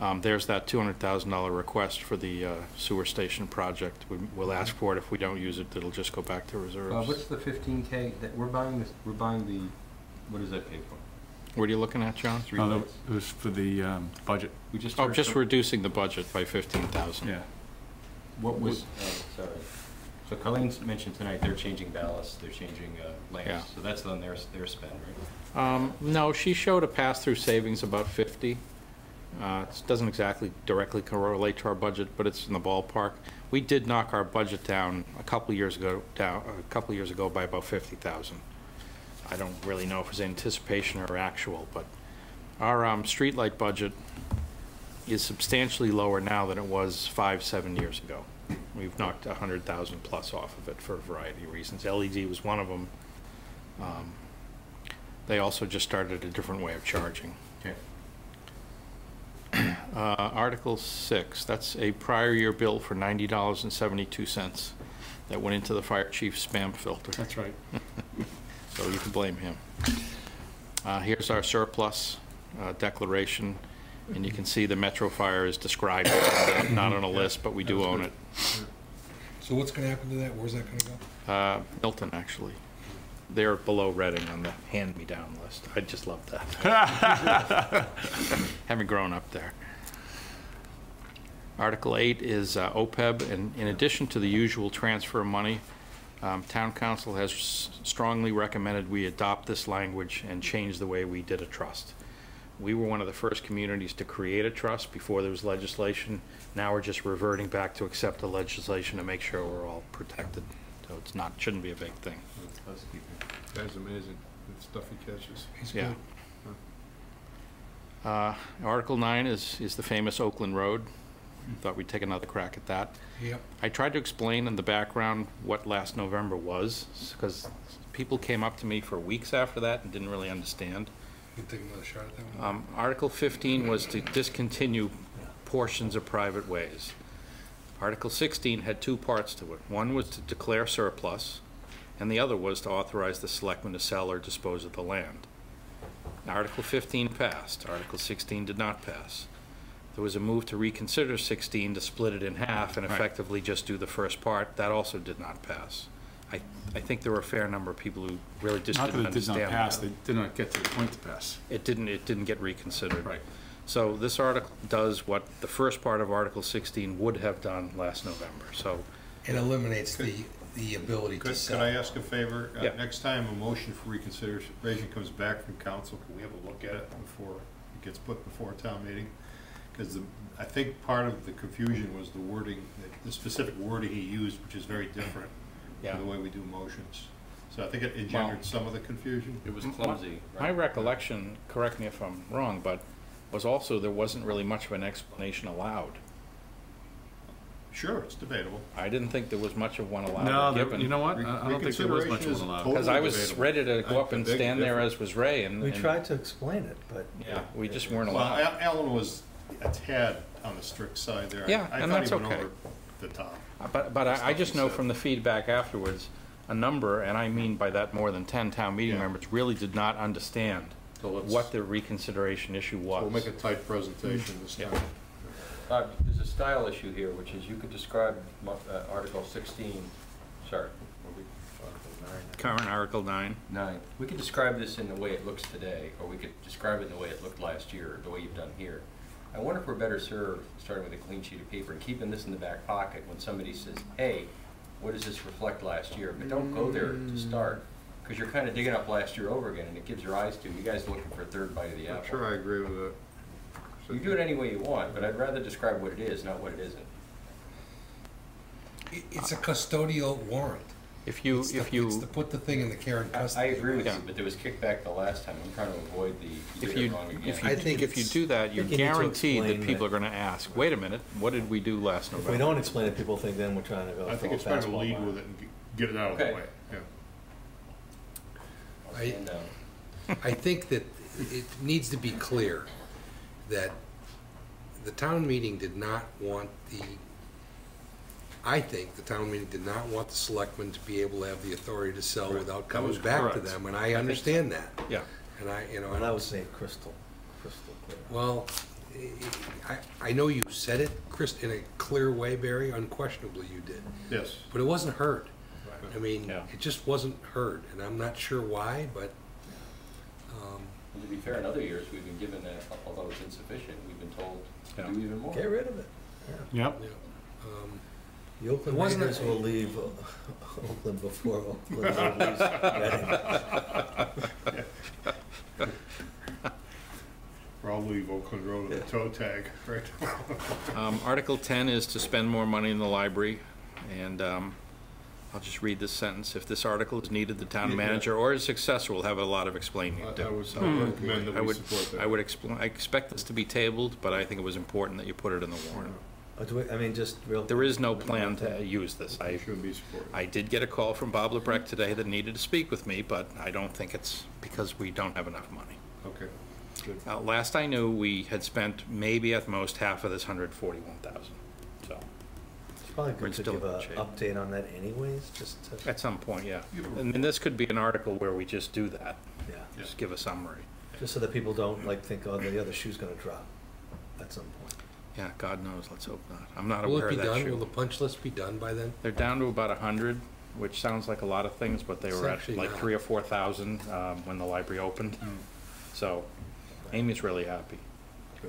Um, There's that $200,000 request for the uh, sewer station project. We- We'll ask for it. If we don't use it, it'll just go back to Uh, reserves. what's the fifteen K, that, we're buying this, we're buying the, what does that pay for? What are you looking at, John? Three No, lights? It was for the um, budget. We just. Oh, just reducing the budget by 15,000. Yeah. What was, oh, sorry. So Coleen's mentioned tonight, they're changing ballast, they're changing uh, Yeah. so that's on their, their spend, right? Um, No, she showed a pass-through savings about 50. Uh, It doesn't exactly directly correlate to our budget, but it's in the ballpark. We did knock our budget down a couple years ago, down, a couple years ago by about 50,000. I don't really know if it's anticipation or actual, but our um, streetlight budget is substantially lower now than it was five, seven years ago. We've knocked 100,000 plus off of it for a variety of reasons. LED was one of them. Um, They also just started a different way of charging. Uh, Article 6, that's a prior year bill for $90.72 that went into the fire chief's spam filter. That's right. So you can blame him. Uh, Here's our surplus uh, declaration, and you can see the Metro Fire is described, not on a list, but we do own it. So what's gonna happen to that? Where's that gonna go? Uh, Milton, actually. They're below Reading on the hand-me-down list. I just love that. Having grown up there. Article 8 is uh, OPEB, and in addition to the usual transfer of money, um, Town Counsel has strongly recommended we adopt this language and change the way we did a trust. We were one of the first communities to create a trust before there was legislation. Now we're just reverting back to accept the legislation to make sure we're all protected. So it's not, shouldn't be a big thing. Guy's amazing, the stuff he catches. Yeah. Uh, Article 9 is, is the famous Oakland Road. Thought we'd take another crack at that. Yep. I tried to explain in the background what last November was, because people came up to me for weeks after that and didn't really understand. You take another shot at that one? Um, Article 15 was to discontinue portions of private ways. Article 16 had two parts to it. One was to declare surplus, and the other was to authorize the selectmen to sell or dispose of the land. Article 15 passed. Article 16 did not pass. There was a move to reconsider 16 to split it in half and Right. effectively just do the first part. That also did not pass. I, I think there were a fair number of people who really just Not that didn't it did not understand pass, that. they did not get to the point to pass. It didn't, it didn't get reconsidered. Right. So this article does what the first part of Article 16 would have done last November, so. It eliminates the, the ability to Could, sell. could I ask a favor? Uh, Yeah. Next time a motion for reconsideration comes back from counsel, can we have a look at it before it gets put before a town meeting? Because I think part of the confusion was the wording, the specific wording he used, which is very different Yeah. from the way we do motions. So I think it Well- engendered some of the confusion. It was clumsy. My right? recollection, correct me if I'm wrong, but was also there wasn't really much of an explanation allowed. Sure, it's debatable. I didn't think there was much of one allowed or there- given. you know what? I I don't think there was much of one allowed. totally Because I was debatable. ready to go up and big stand there as was Ray and. We and- tried to explain it, but. Yeah, we just weren't allowed. Al- Alan was a tad on the strict side there. I- Yeah, I and thought that's he went okay. over the top. Uh, But, but I, I just know said. from the feedback afterwards, a number, and I mean by that more than ten town meeting Yeah. members, really did not understand So what the reconsideration issue was. We'll make a tight presentation this Yeah. Time. Bob, there's a style issue here, which is you could describe uh, Article 16, sorry, we, Article 9? Current Article nine. Nine. We could describe this in the way it looks today, or we could describe it in the way it looked last year, or the way you've done here. I wonder if we're better served, starting with a clean sheet of paper and keeping this in the back pocket when somebody says, hey, what does this reflect last year? But don't go there to start, because you're kind of digging up last year over again, and it gives your eyes to, you guys are looking for a third bite of the I'm apple. sure I agree with that. You do it any way you want, but I'd rather describe what it is, not what it isn't. It's a custodial warrant. If you, It's the- if you. It's to put the thing in the care and I, I agree with Yeah. you, but there was kickback the last time. I'm trying to avoid the, If you, wrong again. if you, I think if you do that, you're think you need to guaranteed that explain people are gonna ask, wait a minute, what did we do last If we don't explain it, people think then we're trying to go. I think it's better to lead by. with it and get it out of the way, yeah. I'll I- stand down. I think that it needs to be clear that the town meeting did not want the, I think the town meeting did not want the selectmen to be able to have the authority to sell Right. without That coming was back to correct. them, and I understand that. Yeah. And I, you know. And I would say crystal, crystal clear. Well, I, I know you said it, Chris, in a clear way, Barry, unquestionably you did, Yes. but it wasn't heard. I mean, Yeah. it just wasn't heard, and I'm not sure why, but, um, And to be fair, in other years, we've been given that, although it's insufficient, we've been told to Yeah. do even more. Get rid of it. Yep. you know, um, The Oakland wasn't Raiders a- will leave uh, Oakland before Oakland leaves Reading. Or I'll leave Oakland Road with a toe tag, right? Um, Article ten is to spend more money in the library, and, um, I'll just read this sentence. If this article is needed, the town manager or his successor will have a lot of explaining I- to I do. would So recommend that I we would, support that. I would expl- I expect this to be tabled, but I think it was important that you put it in the warrant. Uh, do we- I mean, just real. There is no plan to use this. I, Shouldn't be supported. I did get a call from Bob Lebrecht today that needed to speak with me, but I don't think it's because we don't have enough money. Okay. Uh, last I knew, we had spent maybe at most half of this hundred forty-one thousand, so. It's probably good to still give in a good shape. update on that anyways, just to. At some point, yeah. And and this could be an article where we just do that. Yeah. Just give a summary. Just so that people don't like think, oh, the other shoe's gonna drop at some point. Yeah, God knows, let's hope not. I'm not Will aware it of be that done? Will shoe. the punch list be done by then? They're down to about a hundred, which sounds like a lot of things, but they It's were at actually like not. three or four thousand, um, when the library opened. So Amy's really happy.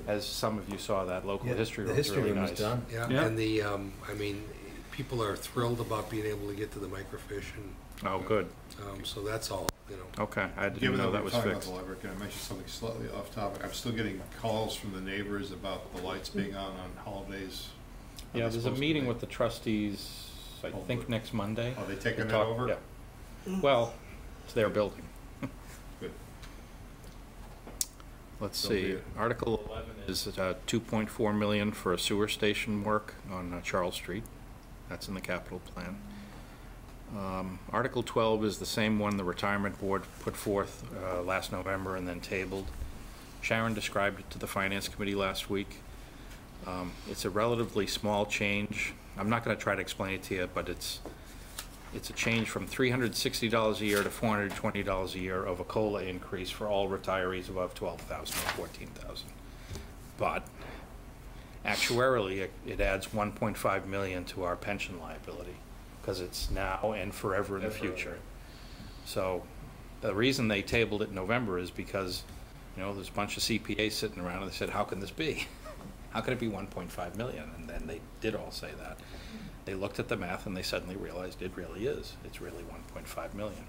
As some of you saw, that local Yeah, history room was history really room was nice. done. Yeah, Yeah. and the, um, I mean, people are thrilled about being able to get to the microfiche and. Oh, good. Um, so that's all, you know. Okay, I didn't Given know that that we're was talking about fixed. the library, can I mention something slightly off topic? I'm still getting calls from the neighbors about the lights being on on holidays. Are Yeah, they there's a supposed to meeting be? with the trustees, I Oh, think good. next Monday. Are they taking To that talk- over? Yeah. Well, it's their building. Good. Let's see, it. Article eleven is uh, two point four million for a sewer station work on uh, Charles Street. That's in the capital plan. Um, Article twelve is the same one the retirement board put forth uh, last November and then tabled. Sharon described it to the finance committee last week. Um, It's a relatively small change. I'm not gonna try to explain it to you, but it's, it's a change from three hundred and sixty dollars a year to four hundred and twenty dollars a year of a COLA increase for all retirees above twelve thousand or fourteen thousand. But actuarially, it, it adds one point five million to our pension liability, because it's now and forever in the future. So, the reason they tabled it in November is because, you know, there's a bunch of CPAs sitting around and they said, how can this be? How can it be one point five million? And then they did all say that. They looked at the math and they suddenly realized it really is. It's really one point five million.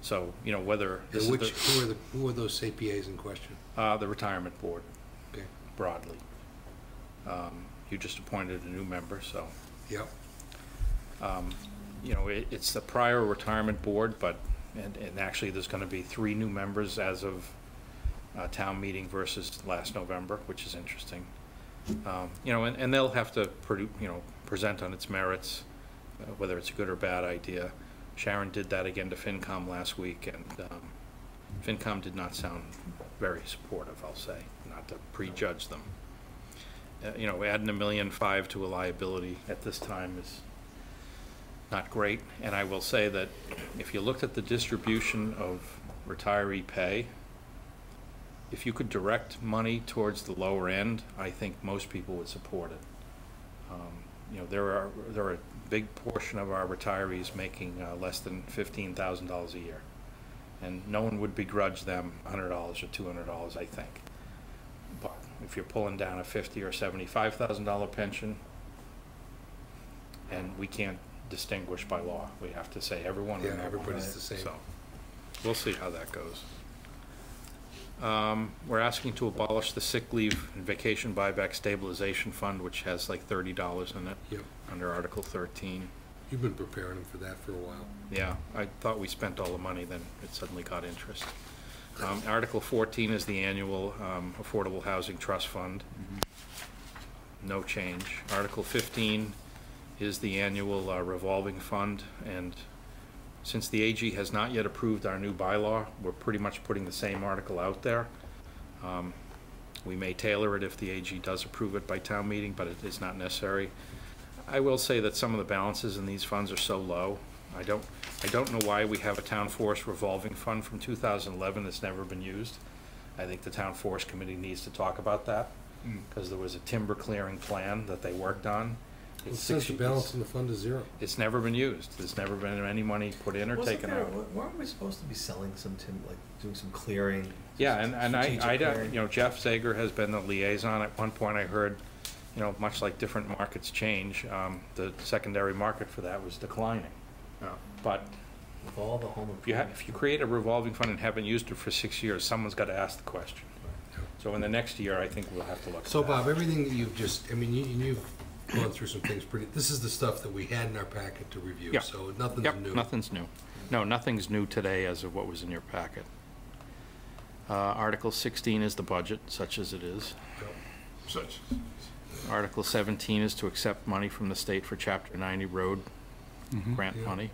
So, you know, whether this And is the, who are the, who are those CPAs in question? uh, the retirement board Okay, broadly. Um, you just appointed a new member, so. yep. Um, You know, it, it's the prior retirement board, but, and, and actually, there's gonna be three new members as of, uh, town meeting versus last November, which is interesting. Um, You know, and, and they'll have to produce, you know, present on its merits, uh, whether it's a good or bad idea. Sharon did that again to FinCom last week, and, um, FinCom did not sound very supportive, I'll say, not to prejudge them. Uh, you know, adding a million five to a liability at this time is not great. And I will say that if you looked at the distribution of retiree pay, if you could direct money towards the lower end, I think most people would support it. Um, You know, there are, there are a big portion of our retirees making uh, less than fifteen thousand dollars a year. And no one would begrudge them hundred dollars or two hundred dollars, I think. But if you're pulling down a fifty or seventy-five thousand dollar pension, and we can't distinguish by law, we have to say everyone. Yeah, everybody's the same. So, we'll see how that goes. Um, we're asking to abolish the sick leave and vacation buyback stabilization fund, which has like thirty dollars in it. Yep. Under Article thirteen. You've been preparing them for that for a while. Yeah, I thought we spent all the money, then it suddenly got interest. Um, Article fourteen is the annual, um, Affordable Housing Trust Fund. No change. Article fifteen is the annual uh, revolving fund, and since the AG has not yet approved our new bylaw, we're pretty much putting the same article out there. Um, We may tailor it if the AG does approve it by town meeting, but it is not necessary. I will say that some of the balances in these funds are so low. I don't, I don't know why we have a town forest revolving fund from 2011 that's never been used. I think the town forest committee needs to talk about that, because there was a timber clearing plan that they worked on. It It's says six the ye- balance in the fund is zero. It's never been used. There's never been any money put in or Wasn't taken there- out. wa- Weren't we supposed to be selling some tim, like, doing some clearing? Yeah, and, and I, strategic I, don't- clearing? you know, Jeff Zager has been the liaison. At one point, I heard, you know, much like different markets change, um, the secondary market for that was declining. But With all the home if you have, if you create a revolving fund and haven't used it for six years, someone's gotta ask the question. So in the next year, I think we'll have to look at that. So Bob, everything that you've just, I mean, you, you've gone through some things pretty, this is the stuff that we had in our packet to review, Yeah. so nothing's Yep, new. nothing's new. No, nothing's new today as of what was in your packet. Uh, Article sixteen is the budget, such as it is. Such. Article seventeen is to accept money from the state for chapter ninety road Mhm. grant Yeah. money.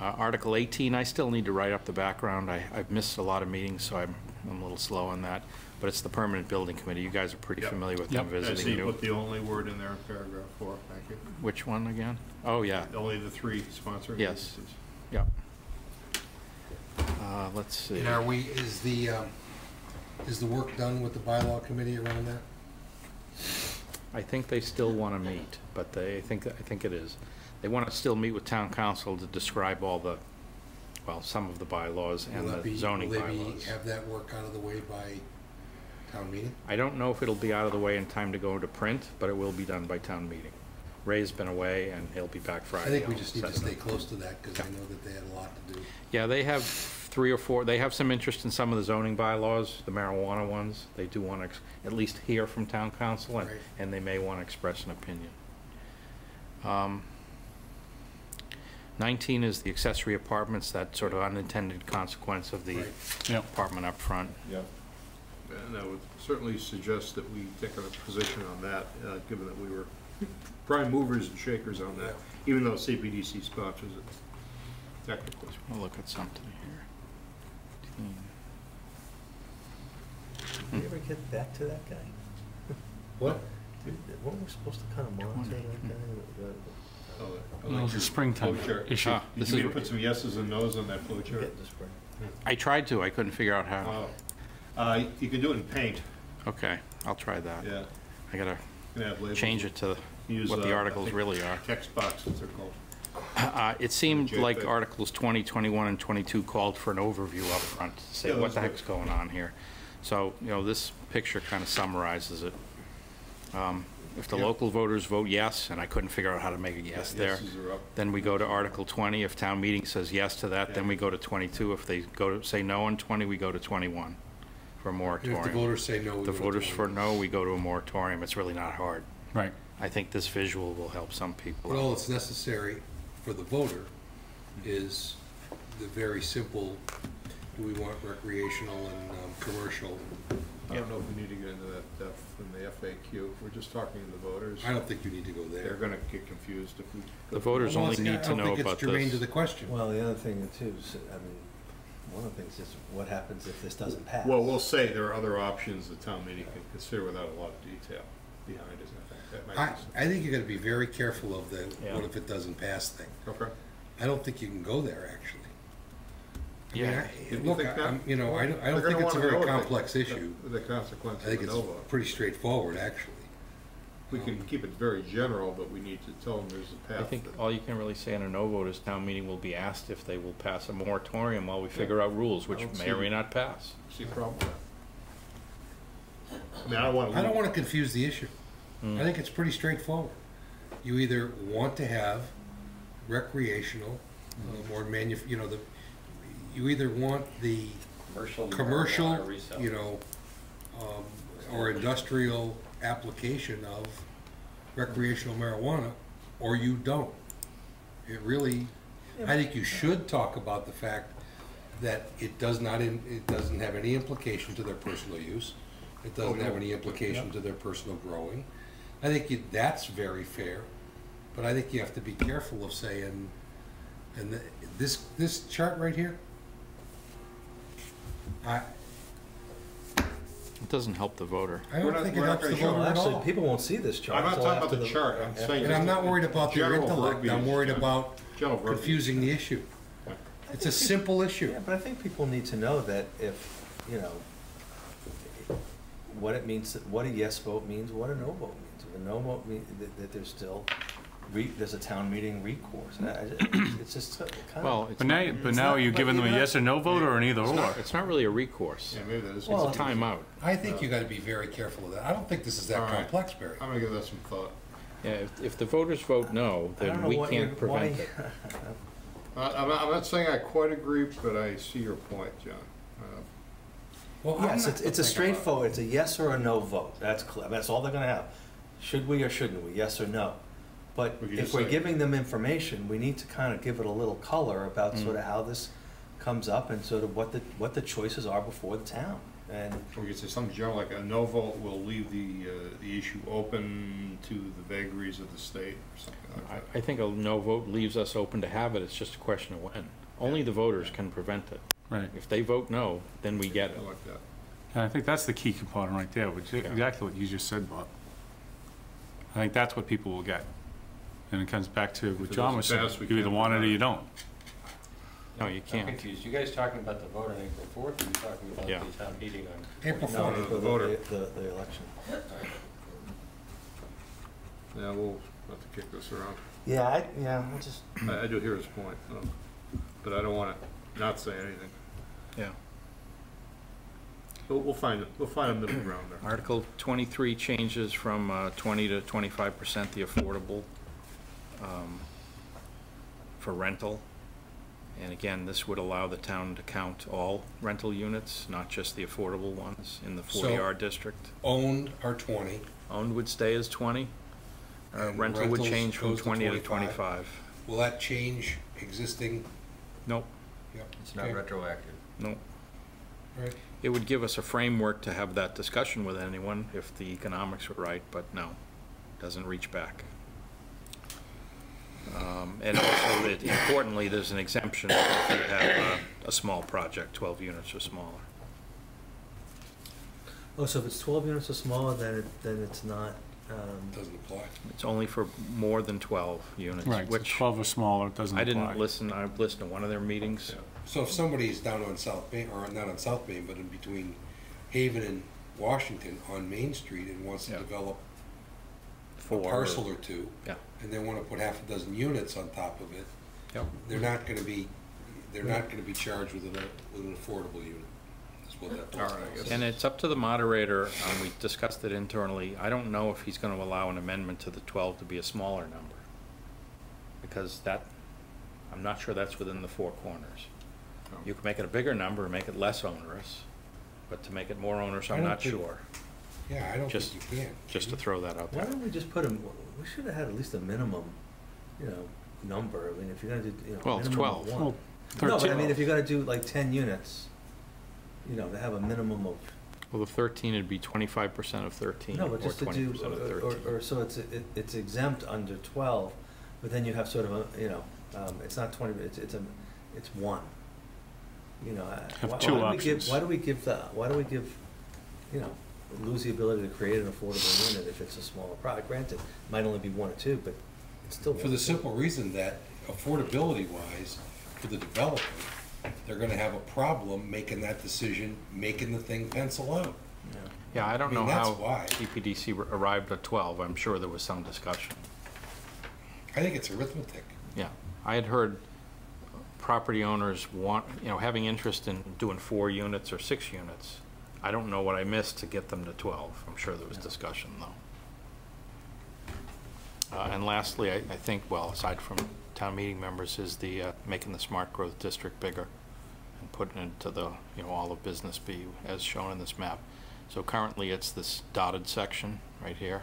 Uh, Article eighteen, I still need to write up the background. I, I've missed a lot of meetings, so I'm I'm a little slow on that, but it's the Permanent Building Committee. You guys are pretty Yep. familiar with them I see visiting you you. put the only word in there in paragraph four, thank you. Which one again? Oh, yeah. Only the three sponsoring Yes. agencies. Yep. Uh, let's see. And are we, is the, um, is the work done with the bylaw committee around that? I think they still want to meet, but they, I think, I think it is. They want to still meet with town counsel to describe all the, well, some of the bylaws and Will that the be- zoning Will they bylaws. be, have that work out of the way by town meeting? I don't know if it'll be out of the way in time to go to print, but it will be done by town meeting. Ray's been away and he'll be back Friday. I Friday. think we I'll just need to set it stay up. close to that, because I know that they had a lot to do. Yeah, they have three or four, they have some interest in some of the zoning bylaws, the marijuana ones. They do want to at least hear from town counsel, and, Right. and they may want to express an opinion. Um, 19 is the accessory apartments, that sort of unintended consequence of the Right. Yep. apartment up front. Yeah. And I would certainly suggest that we take a position on that, uh, given that we were prime movers and shakers on that, even though CPDC sponsors it technically. I'll look at something here. Did we ever get back to that guy? What? Dude, weren't we supposed to kind of monitor that guy? The- Oh, Well, it was a springtime Flow chart. issue. Ah, Did this you is- to put some yeses and nos on that flow the- chart? Get the spring. I tried to, I couldn't figure out how. Oh. Uh, you can do it in paint, Okay, I'll try that. yeah. I gotta can add labels. change it to Use, what uh, the I articles think really are. Text boxes they're called. Uh, It seemed like JPEG. Articles 20, 21, and 22 called for an overview up front to say Yeah, what those the do. heck's going on here. So, you know, this picture kind of summarizes it. Um, If the Yeah. local voters vote yes, and I couldn't figure out how to make a yes there, Yeses are up. then we go to Article 20. If town meeting says yes to that, then Yeah. we go to 22. If they go to, say no on 20, we go to 21 for a moratorium. if the voters say no, we The go to voters for 21. no, we go to a moratorium. It's really not hard. Right. I think this visual will help some people. But all that's necessary for the voter is the very simple, do we want recreational and um, commercial? I don't know if we need to get into that depth in the FAQ. If we're just talking to the voters, I don't think you need to go there. they're there. gonna get confused if we. The voters Well, only it's- need to know I don't about think it's germane to this. the question. Well, the other thing too, is, I mean, one of the things is what happens if this doesn't pass? Well, we'll say there are other options the town meeting can consider without a lot of detail behind it, I think. That might I, be I think you gotta be very careful of the, Yeah. what if it doesn't pass thing. Okay. I don't think you can go there, actually. I mean, Yeah. I- You Look, think I- that? I'm- you know, I don't, I They're don't gonna think it's a wanna very if they- complex issue. The the consequence I of think the it's no pretty straightforward, actually. We can keep it very general, but we need to tell them there's a path. I think that- all you can really say in a no vote is town meeting will be asked if they will pass a moratorium while we figure out rules, which don't may or see- may not pass. See a problem with that? I mean, I don't wanna. I don't wanna confuse the issue. Hmm. I think it's pretty straightforward. You either want to have recreational, um, or manu, you know, the, you either want the Commercial. commercial, marijuana resale. you know, um, or industrial application of recreational marijuana, or you don't. It really, I think you should talk about the fact that it does not, it doesn't have any implication to their personal use. It doesn't have any implication to their personal growing. I think that's very fair, but I think you have to be careful of saying, and this, this chart right here, I, It doesn't help the voter. I We're don't not- think it we're not helps the gonna voter Well, at actually, all. people won't see this chart. I'm not until talking after about the chart. I'm after- saying And I'm not worried about their General intellect, I'm worried John. about General verbiage. confusing the issue. It's a simple issue. Yeah, but I think people need to know that if, you know, what it means, what a yes vote means, what a no vote means. If a no vote means that, that there's still, re, there's a town meeting recourse. And I- I- It's just kind of. Well, it's But not, now, but now are you but giving them a you're not- yes or no vote or an either it's or? not, it's not really a recourse. Yeah, maybe that is. Well, It's a timeout. I think you gotta be very careful of that. I don't think this is that All right. complex, Barry. I'm gonna give that some thought. Yeah, if, if the voters vote no, I don't then know we what can't prevent why- it. I- I'm not, I'm not saying I quite agree, but I see your point, John. Uh, Well, I'm Yes, not- it's, it's a straightforward, it's a yes or a no vote. That's clear, that's all they're gonna have. Should we or shouldn't we, yes or no? But We can if just we're say- giving them information, we need to kind of give it a little color about Mm. sort of how this comes up and sort of what the, what the choices are before the town. And We could say something general, like a no vote will leave the, uh, the issue open to the vagaries of the state, or something like I, that. I think a no vote leaves us open to have it, it's just a question of when. Only the voters can prevent it. Right. If they vote no, then we get it. I like that. And I think that's the key component right there, which is exactly what you just said, Bob. I think that's what people will get. And it comes back to what it John was saying, we you either want it or you don't. No, you I'm can't. confused. You guys talking about the vote on April fourth, or you talking about Yeah. the town meeting on? April 29th? No, fourth. the voter. The, the election. Yeah, we'll have to kick this around. Yeah, I, yeah, I just. I, I do hear his point, um, but I don't wanna not say anything. Yeah. We'll, we'll find, it. we'll find a middle ground there. Article 23 changes from uh, 20 to 25% the affordable um, for rental. And again, this would allow the town to count all rental units, not just the affordable ones in the So- 40R district. Owned are twenty. Owned would stay as 20. Uh, And Rental would rentals change from goes to 20 to 25. 25. Will that change existing? Nope, Yep. It's not Okay. retroactive. nope. Right. It would give us a framework to have that discussion with anyone if the economics were right, but no, doesn't reach back. Um, And also, it- importantly, there's an exemption if you have a, a small project, 12 units or smaller. Oh, so if it's twelve units or smaller, then it, then it's not, um, Doesn't apply. It's only for more than 12 units, Right, so which 12 or smaller, it doesn't I apply. didn't listen, I listened to one of their meetings. So if somebody's down on South Main, or not on South Main, but in between Haven and Washington on Main Street and wants to Yeah. develop a For- parcel or two, Yeah. And they wanna put half a dozen units on top of it, Yep. they're not gonna be, they're not gonna be charged with an, with an affordable unit. That's what that. All right, I guess. And it's up to the moderator, um, we discussed it internally, I don't know if he's gonna allow an amendment to the twelve to be a smaller number. Because that, I'm not sure that's within the four corners. You can make it a bigger number and make it less onerous, but to make it more onerous, I I'm don't not think- sure, Yeah, I don't Just- think you can. just to throw that out there. why there. don't we just put a, we should have had at least a minimum, you know, number, I mean, if you're gonna do, you know. Well, it's minimum of 12. one. Well, No, but I 13 mean, if you're gonna do like ten units, you know, to have a minimum of, Well, the thirteen would be twenty-five percent of thirteen, no, or but just to twenty do, percent of or, thirteen. or, or so it's, it, it's exempt under twelve, but then you have sort of a, you know, um, it's not twenty, it's, it's a, it's one. You know, I- Have why, two why do we give, options. why do we give the, why do we give, you know, lose the ability to create an affordable unit if it's a smaller product? Granted, might only be one or two, but it's still. For the simple reason that affordability wise, for the developer, they're gonna have a problem making that decision, making the thing pencil out. Yeah. Yeah, I don't I mean, know that's how why. CPDC ar- arrived at twelve, I'm sure there was some discussion. I think it's arithmetic. Yeah, I had heard property owners want, you know, having interest in doing four units or six units. I don't know what I missed to get them to twelve. I'm sure there was discussion, though. Uh, and lastly, I, I think, well, aside from town meeting members, is the, uh, making the smart growth district bigger and putting it to the, you know, all of Business B as shown in this map. So currently, it's this dotted section right here.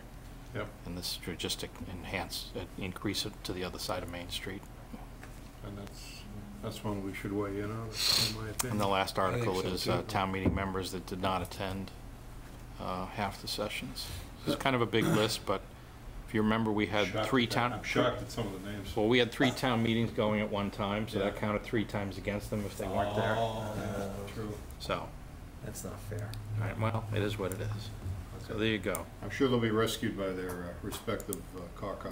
Yep. And this would just enhance, uh, increase it to the other side of Main Street. And that's, that's one we should weigh in on, in my opinion. And the last article so, is uh, town meeting members that did not attend uh, half the sessions. This is kind of a big list, but if you remember, we had Shocked three town. I'm shocked at some of the names. Well, we had three town meetings going at one time, so that counted three times against them if they weren't there. Oh, Uh, true. So, That's not fair. all right, well, it is what it is. So there you go. I'm sure they'll be rescued by their uh, respective uh, cockeye.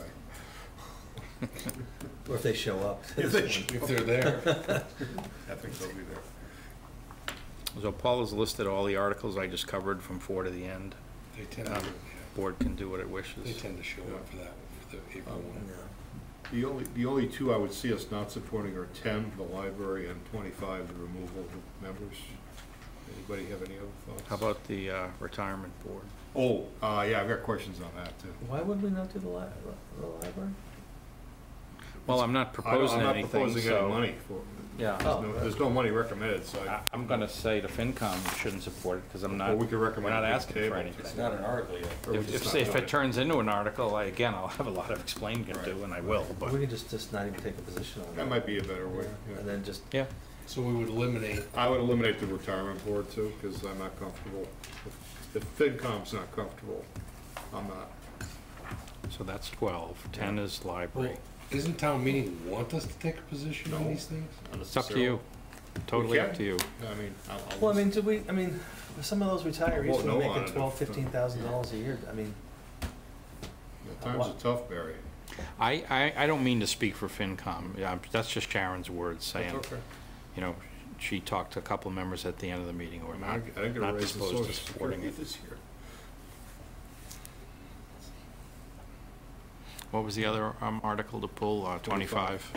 Or if they show up. If they If they're there. I think they'll be there. So Paul has listed all the articles I just covered from four to the end. They tend Um, to, Board can do what it wishes. they wishes. tend to show up for that, for the April one. Yeah. The only, the only two I would see us not supporting are ten, the library, and twenty-five, the removal of members. Anybody have any other thoughts? How about the uh, retirement board? Oh, uh, yeah, I've got questions on that, too. Why would we not do the li- the library? Well, I'm not I don't- proposing I'm not anything, proposing any so. money for, Yeah. there's no, there's no money recommended, so I, I- I'm gonna say the FinCom shouldn't support it, because I'm not, Well, we could we're recommend not it asking for table. anything. It's not an article yet. or we If, just if, not if doing it turns into an article, I, again, I'll have a lot of explaining to do, and I will, but, we could just, just not even take a position on it. That might be a better way, Yeah, yeah. And then just, yeah. So we would eliminate, I would eliminate the retirement board too, because I'm not comfortable. If- If FinCom's not comfortable, I'm not. So that's twelve. Ten is library. Well, isn't town meeting want us to take a position on these things? It's up to you. totally up to you. I mean, I'll, I'll. Well, I mean, do we, I mean, some of those retirees Won't were on making it twelve, if- fifteen thousand dollars a year, I mean. The Times are tough, Barry. I, I, I don't mean to speak for FinCom. Yeah, that's just Sharon's words saying, okay. you know, she talked to a couple members at the end of the meeting who were I not, didn't- I didn't get a not raise in disposed to supporting security it. this year. What was the other um, article to pull? Uh, 25?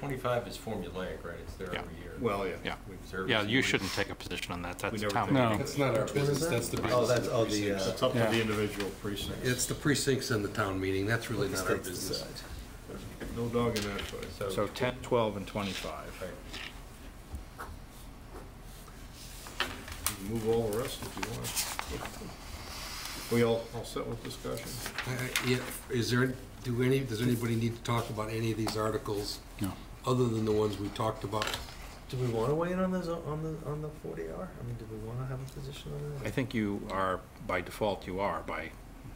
Twenty-five is formulaic, right? It's there Yeah. every year. Well, yeah. Yeah. We observe Yeah, it. you shouldn't take a position on that. That's never town take- meeting. No. That's not our Which one is business, that? that's the Oh, business that's- of oh, the the, precincts. uh, It's up to Yeah. the individual precincts. It's the precincts and the town meeting, that's really the not our states business. decide. No dog in that fight. So, So 10, 12, and 25. right. You can move all the rest if you want. We all, all set with discussion? I- I- Yeah, is there, do any, does anybody need to talk about any of these articles? No. Other than the ones we talked about? Do we wanna weigh in on the, on the, on the forty R? I mean, do we wanna have a position on that? I think you are, by default, you are by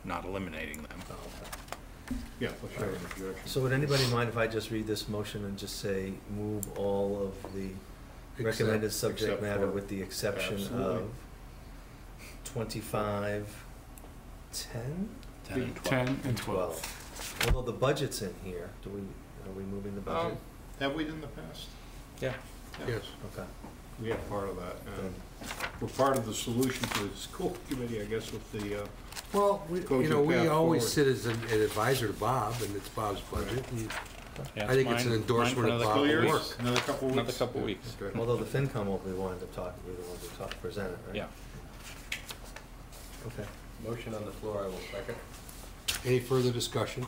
not eliminating them. Oh, okay. Yeah, let's have an objection. So would anybody mind if I just read this motion and just say, move all of the recommended subject except matter for- with the exception Absolutely. of twenty-five, ten? 10 and 12. 10 and 12. Although the budget's in here, do we, are we moving the budget? Um, Have we in the past? Yeah. Yes. Okay. We have part of that. and We're part of the solution to the school committee, I guess, with the, uh, Well, we, you to know, we path always forward. sit as an an advisor to Bob, and it's Bob's budget, and Yeah, I think it's an endorsement of for Bob's another couple work. weeks. another couple weeks? Another couple weeks. Okay. Although the FinCom will be the wanting to talk, be the ones to talk, present it, right? Yeah. Okay. Motion on the floor, I will second. Any further discussion?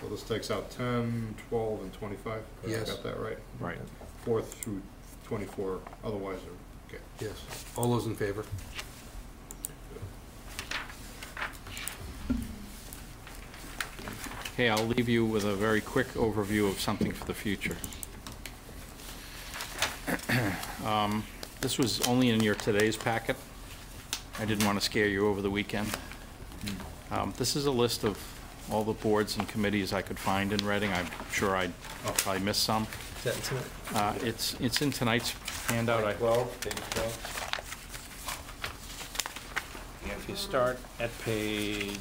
So this takes out 10, 12, and 25? Yes. Got that right? Right. Fourth through 24, otherwise, they're, okay. Yes. All those in favor? Okay, I'll leave you with a very quick overview of something for the future. Um, This was only in your today's packet. I didn't want to scare you over the weekend. Um, This is a list of all the boards and committees I could find in Reading. I'm sure I I'll probably missed some. Is that tonight? Uh, It's, it's in tonight's handout. I- Twelve, page twelve. If you start at page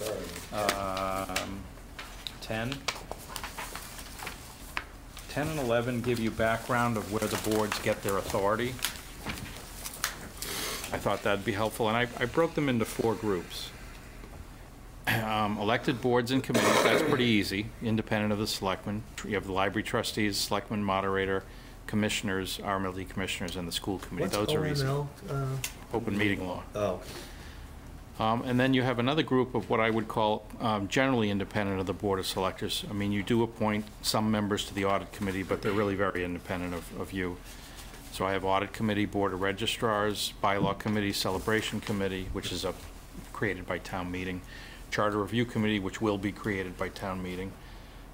I'm sorry. um, 10. 10 and 11 give you background of where the boards get their authority. I thought that'd be helpful, and I, I broke them into four groups. Um, Elected boards and committees, that's pretty easy, independent of the selectmen. You have the library trustees, selectmen moderator, commissioners, RMLD commissioners, and the school committee. What's Those are easy. OML, uh, Open meeting law. oh, Um, And then you have another group of what I would call um, generally independent of the Board of Selectors. I mean, you do appoint some members to the Audit Committee, but they're really very independent of of you. So I have Audit Committee, Board of Registrars, Bylaw Committee, Celebration Committee, which is a- created by town meeting, Charter Review Committee, which will be created by town meeting,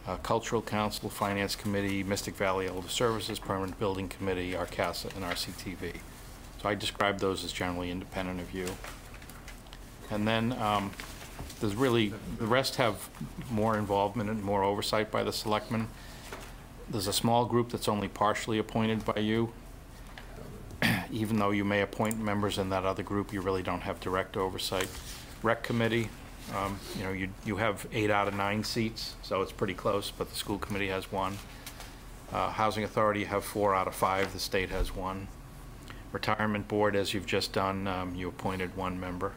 uh, Cultural Council, Finance Committee, Mystic Valley Elder Services, Permanent Building Committee, RCASA, and RCTV. So I describe those as generally independent of you. And then um, there's really, the rest have more involvement and more oversight by the selectmen. There's a small group that's only partially appointed by you. Even though you may appoint members in that other group, you really don't have direct oversight. Rec committee, um, you know, you, you have eight out of nine seats, so it's pretty close, but the school committee has one. Uh, Housing authority, you have four out of five, the state has one. Retirement board, as you've just done, um, you appointed one member.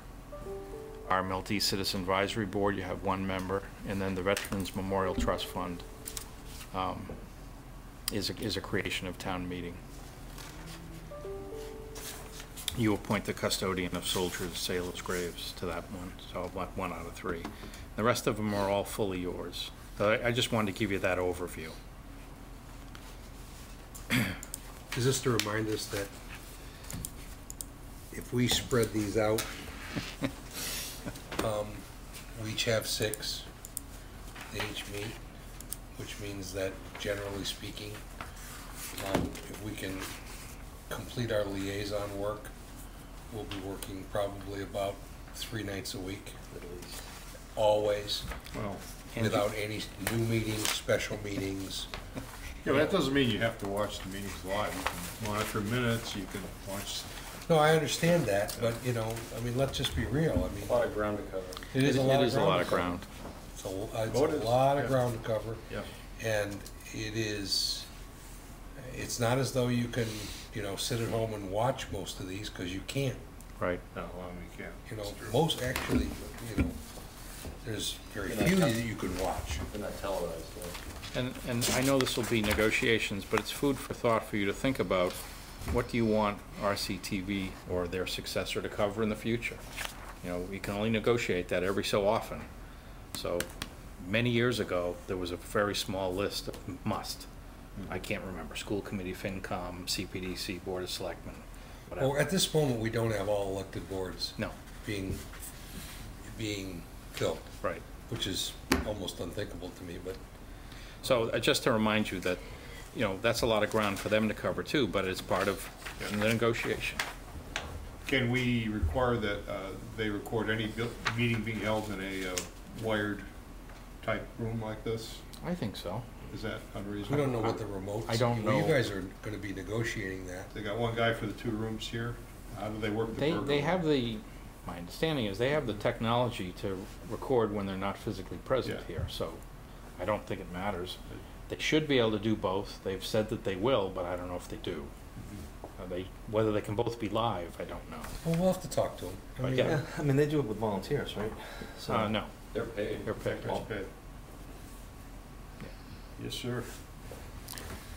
RMLD Citizen Advisory Board, you have one member, and then the Veterans Memorial Trust Fund um, is, a- is a creation of town meeting. You appoint the custodian of soldiers' sailors' graves to that one, so one one out of three. The rest of them are all fully yours. So I I just wanted to give you that overview. Is this to remind us that if we spread these out, um, we each have six, they each meet, which means that generally speaking, um, if we can complete our liaison work, we'll be working probably about three nights a week, at least. always, Well, without any new meetings, special meetings. Yeah, but that doesn't mean you have to watch the meetings live. You can monitor minutes, you can watch. No, I understand that, but, you know, I mean, let's just be real, I mean. A lot of ground to cover. It is a lot of ground. It is a lot to of cover. ground. It's a, uh, it's it a is. lot of Yeah. ground to cover. Yeah. And it is, it's not as though you can, you know, sit at home and watch most of these, because you can't. Right. No, well, we can't. You know, most, actually, you know, there's very They're not few tel- that you can watch. They're not televised, yeah. And, and I know this will be negotiations, but it's food for thought for you to think about, what do you want RCTV or their successor to cover in the future? You know, we can only negotiate that every so often. So, many years ago, there was a very small list of must. I can't remember, school committee, FinCom, CPDC, Board of Selectmen, whatever. Well, at this moment, we don't have all elected boards No, being, being filled, right. which is almost unthinkable to me, but So, uh, just to remind you that, you know, that's a lot of ground for them to cover too, but it's part of the negotiation. Can we require that uh, they record any bu- meeting being held in a uh, wired type room like this? I think so. Is that unreasonable? we don't know what the remotes. I don't well, You guys are gonna be negotiating that. They got one guy for the two rooms here. How do they work the They, program? they have the, my understanding is they have the technology to record when they're not physically present Yeah. here, so I don't think it matters. They should be able to do both. They've said that they will, but I don't know if they do. Uh, They, whether they can both be live, I don't know. Well, we'll have to talk to them. I But mean, yeah. Yeah, I mean, they do it with volunteers, right? So- Uh, no, They're paid. they're paid. That's bad. Yes, sir.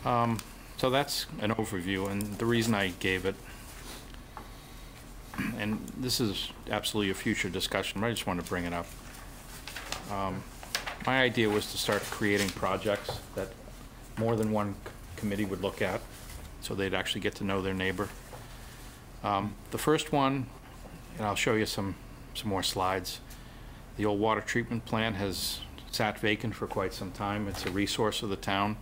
Um, so that's an overview, and the reason I gave it, and this is absolutely a future discussion, but I just want to bring it up. Um, my idea was to start creating projects that more than one committee would look at, so they'd actually get to know their neighbor. Um, the first one, and I'll show you some, some more slides. The old water treatment plant has sat vacant for quite some time. It's a resource of the town.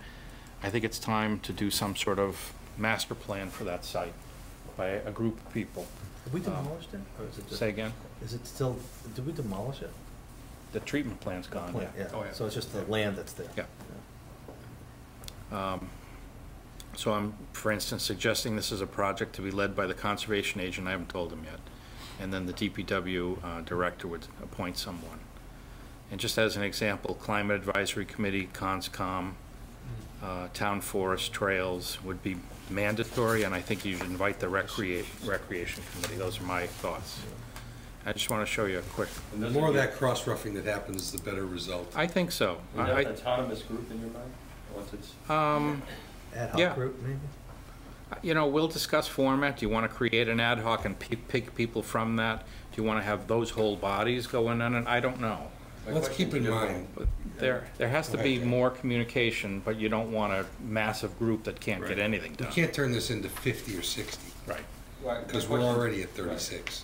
I think it's time to do some sort of master plan for that site by a group of people. Have we Um, demolished it? Or is it just- Say again? Is it still, did we demolish it? The treatment plant's gone, Plant, yeah. Oh, yeah. So it's just the land that's there? Yeah. Um, So I'm, for instance, suggesting this is a project to be led by the conservation agent, I haven't told him yet. And then the DPW uh, director would appoint someone. And just as an example, Climate Advisory Committee, CONSCOM, uh, Town Forest Trails would be mandatory, and I think you should invite the recreate, Recreation Committee. Those are my thoughts. I just want to show you a quick, And The those more are of that cross-roughing that happens, the better result. I think so. Is I- that I- an autonomous group in your mind? Once it's, Um, Ad Yeah. hoc group, maybe? You know, we'll discuss format. Do you want to create an ad hoc and pick, pick people from that? Do you want to have those whole bodies go in on it? I don't know. My Let's keep in you- mind, But there, there has to be more communication, but you don't want a massive group that can't get Right. anything We done. can't turn this into fifty or sixty, Right, Right, my because we're question- already at thirty-six.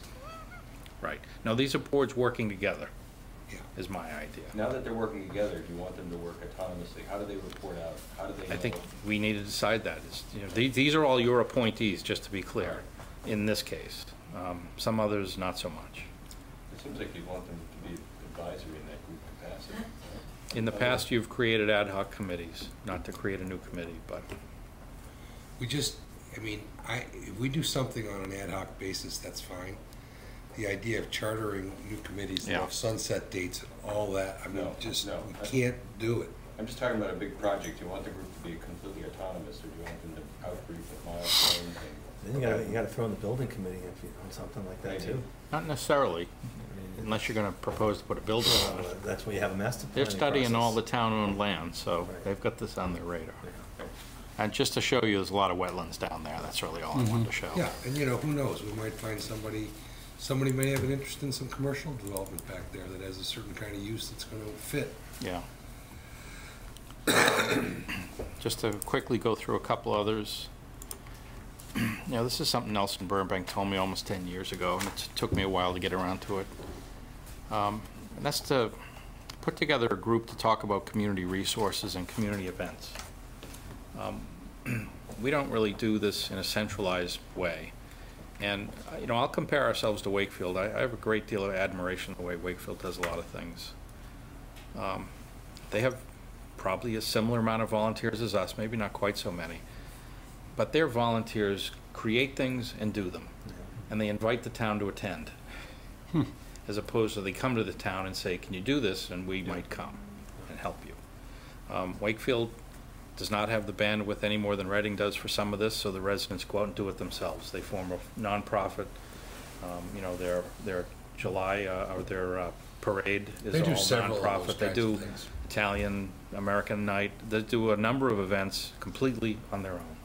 right. No, these are boards working together, Yeah. is my idea. Now that they're working together, do you want them to work autonomously? How do they report out? How do they know? I think we need to decide that. It's, you know, these, these are all your appointees, just to be clear, in this case. Um, Some others, not so much. It seems like you want them to be advisory in that group capacity. In the past, you've created ad hoc committees, not to create a new committee, but We just, I mean, I, if we do something on an ad hoc basis, that's fine. The idea of chartering new committees that Yeah. sunset dates and all that, I mean, No, just, no. we can't do it. I'm just talking about a big project. Do you want the group to be completely autonomous, or do you want them to outgroup with milestones? Then you gotta, you gotta throw in the building committee if you, on something like that Maybe. too. not necessarily, I mean, unless you're gonna propose to put a building on it. That's where you have a master plan. They're studying all the town-owned land, so Right. they've got this on their radar. And just to show you, there's a lot of wetlands down there, that's really all I wanted to mm-hmm. show. Yeah, and you know, who knows, we might find somebody, somebody may have an interest in some commercial development back there that has a certain kind of use that's gonna fit. Yeah. Just to quickly go through a couple others. You know, this is something Nelson Burbank told me almost 10 years ago, and it took me a while to get around to it. Um, And that's to put together a group to talk about community resources and community events. Um, We don't really do this in a centralized way. And, uh, you know, I'll compare ourselves to Wakefield. I I have a great deal of admiration the way Wakefield does a lot of things. Um, They have probably a similar amount of volunteers as us, maybe not quite so many. But their volunteers create things and do them. And they invite the town to attend. As opposed to they come to the town and say, can you do this? And we might come and help you. Um, Wakefield does not have the bandwidth any more than Reading does for some of this, so the residents go out and do it themselves. They form a nonprofit, um, you know, their, their July, uh, or their uh, parade is They all do several of those nonprofit. They do. Italian, American Night, they do a number of events completely on their own.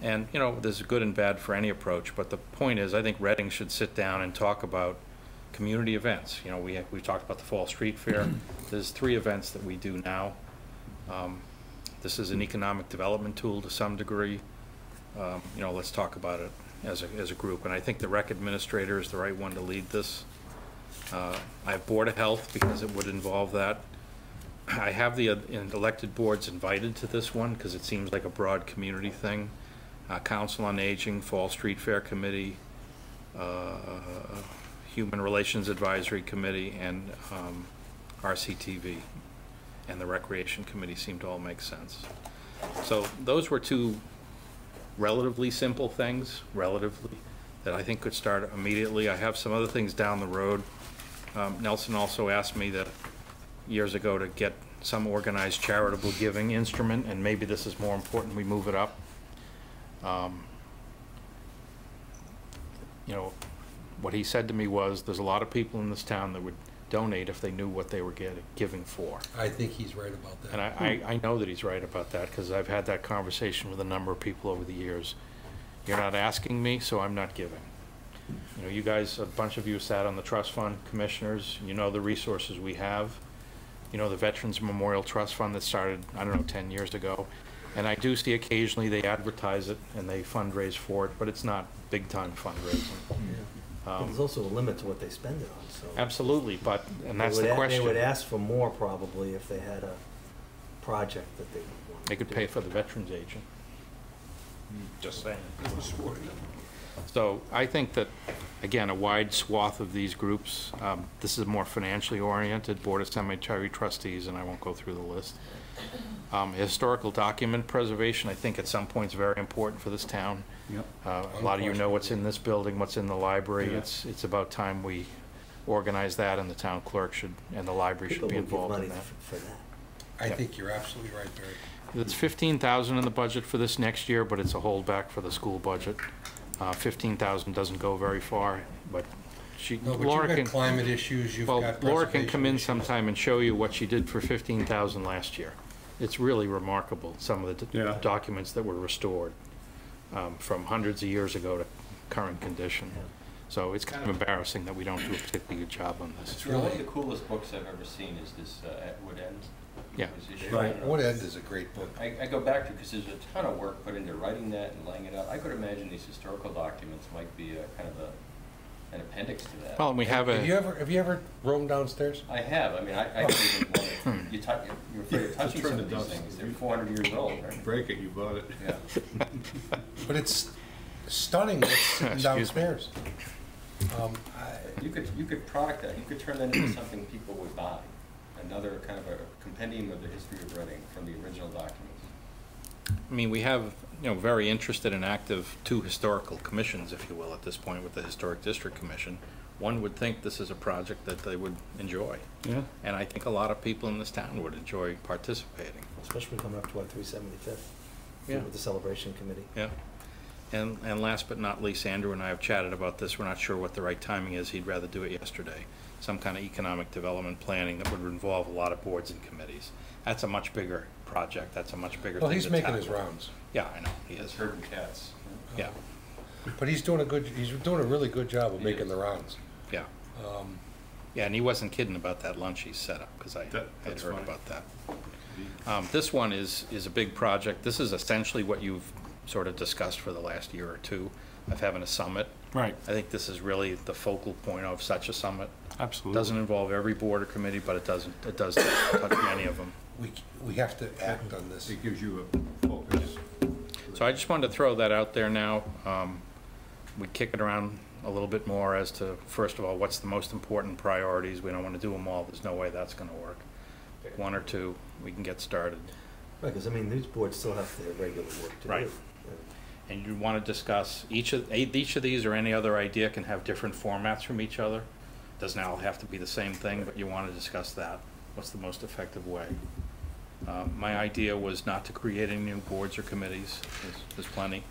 And, you know, there's good and bad for any approach, but the point is, I think Reading should sit down and talk about community events. You know, we, we talked about the Fall Street Fair. There's three events that we do now. Um, This is an economic development tool to some degree. Um, You know, let's talk about it as a, as a group. And I think the rec administrator is the right one to lead this. Uh, I have Board of Health because it would involve that. I have the uh, elected boards invited to this one because it seems like a broad community thing. Uh, Council on Aging, Fall Street Fair Committee, uh, Human Relations Advisory Committee, and um, RCTV and the Recreation Committee seem to all make sense. So those were two relatively simple things, relatively, that I think could start immediately. I have some other things down the road. Um, Nelson also asked me that years ago to get some organized charitable giving instrument, and maybe this is more important, we move it up. Um, You know, what he said to me was, there's a lot of people in this town that would donate if they knew what they were getting, giving for. I think he's right about that. And I, I, I know that he's right about that, because I've had that conversation with a number of people over the years. You're not asking me, so I'm not giving. You know, you guys, a bunch of you sat on the trust fund commissioners, you know the resources we have. You know, the Veterans Memorial Trust Fund that started, I don't know, ten years ago. And I do see occasionally they advertise it and they fundraise for it, but it's not big-time fundraising. But Um, There's also a limit to what they spend it on, so. Absolutely, but, and that's They would the a- question. They would ask for more probably if they had a project that they wanted. They could pay for the veterans agent. Just saying. So I think that, again, a wide swath of these groups, um, this is more financially oriented, Board of Cemetery Trustees, and I won't go through the list. Um, Historical document preservation, I think at some point is very important for this town. Yep. Uh, A lot of you know what's in this building, what's in the library. Yeah. It's, it's about time we organize that, and the town clerk should, and the library should People be would give involved money in that. f- for that. I Yep. think you're absolutely right, Barry. It's fifteen thousand in the budget for this next year, but it's a holdback for the school budget. Uh, fifteen thousand doesn't go very far, but she, No, but Laura you've got can. climate issues, you've Well, got Laura can come in preservation sometime and show you what she did for fifteen thousand last year. It's really remarkable, some of the d- Yeah. documents that were restored, um, from hundreds of years ago to current condition. So it's kind of embarrassing that we don't do a particularly good job on this. It's really one the coolest books I've ever seen is this uh, At Wood End. Yeah. It was issued Right. on- Wood End is a great book. I, I go back to, because there's a ton of work put into writing that and laying it out. I could imagine these historical documents might be a kind of a, an appendix to that. Well, and we have a. Have you ever, have you ever roamed downstairs? I have, I mean, I, I didn't even want Hmm. to, you touch, you're afraid of touching Turn some the of these dust. things. They're four hundred years old, right? Break it, you bought it. Yeah. But it's stunning what's sitting Excuse me. downstairs. Um, I- You could, you could product that, you could turn that into something people would buy. Another kind of a compendium of the history of Reading from the original documents. I mean, we have, you know, very interested and active two historical commissions, if you will, at this point with the Historic District Commission. One would think this is a project that they would enjoy. Yeah. And I think a lot of people in this town would enjoy participating. Especially coming up to our three seventy-fifth. Yeah. With the celebration committee. Yeah. And, and last but not least, Andrew and I have chatted about this. We're not sure what the right timing is. He'd rather do it yesterday. Some kind of economic development planning that would involve a lot of boards and committees. That's a much bigger project. That's a much bigger thing Well, he's to making his rounds. Yeah, I know, he It's is. herding cats. Yeah, But he's doing a good, he's doing a really good job of He making is. the rounds. yeah. Um, Yeah, and he wasn't kidding about that lunch he set up, because I That- had that's heard fine. about that. Um, This one is, is a big project. This is essentially what you've sort of discussed for the last year or two of having a summit. Right, I think this is really the focal point of such a summit. absolutely. Doesn't involve every board or committee, but it doesn't, it does touch many of them. We, we have to act on this. It gives you a focus. So I just wanted to throw that out there now. Um, We kick it around a little bit more as to, first of all, what's the most important priorities? We don't want to do them all. There's no way that's going to work. pick one or two, we can get started. Right, because I mean, these boards still have their regular work to do. Right. And you want to discuss, each of, each of these or any other idea can have different formats from each other. Doesn't all have to be the same thing, but you want to discuss that. What's the most effective way? Um, My idea was not to create any new boards or committees, there's, there's plenty.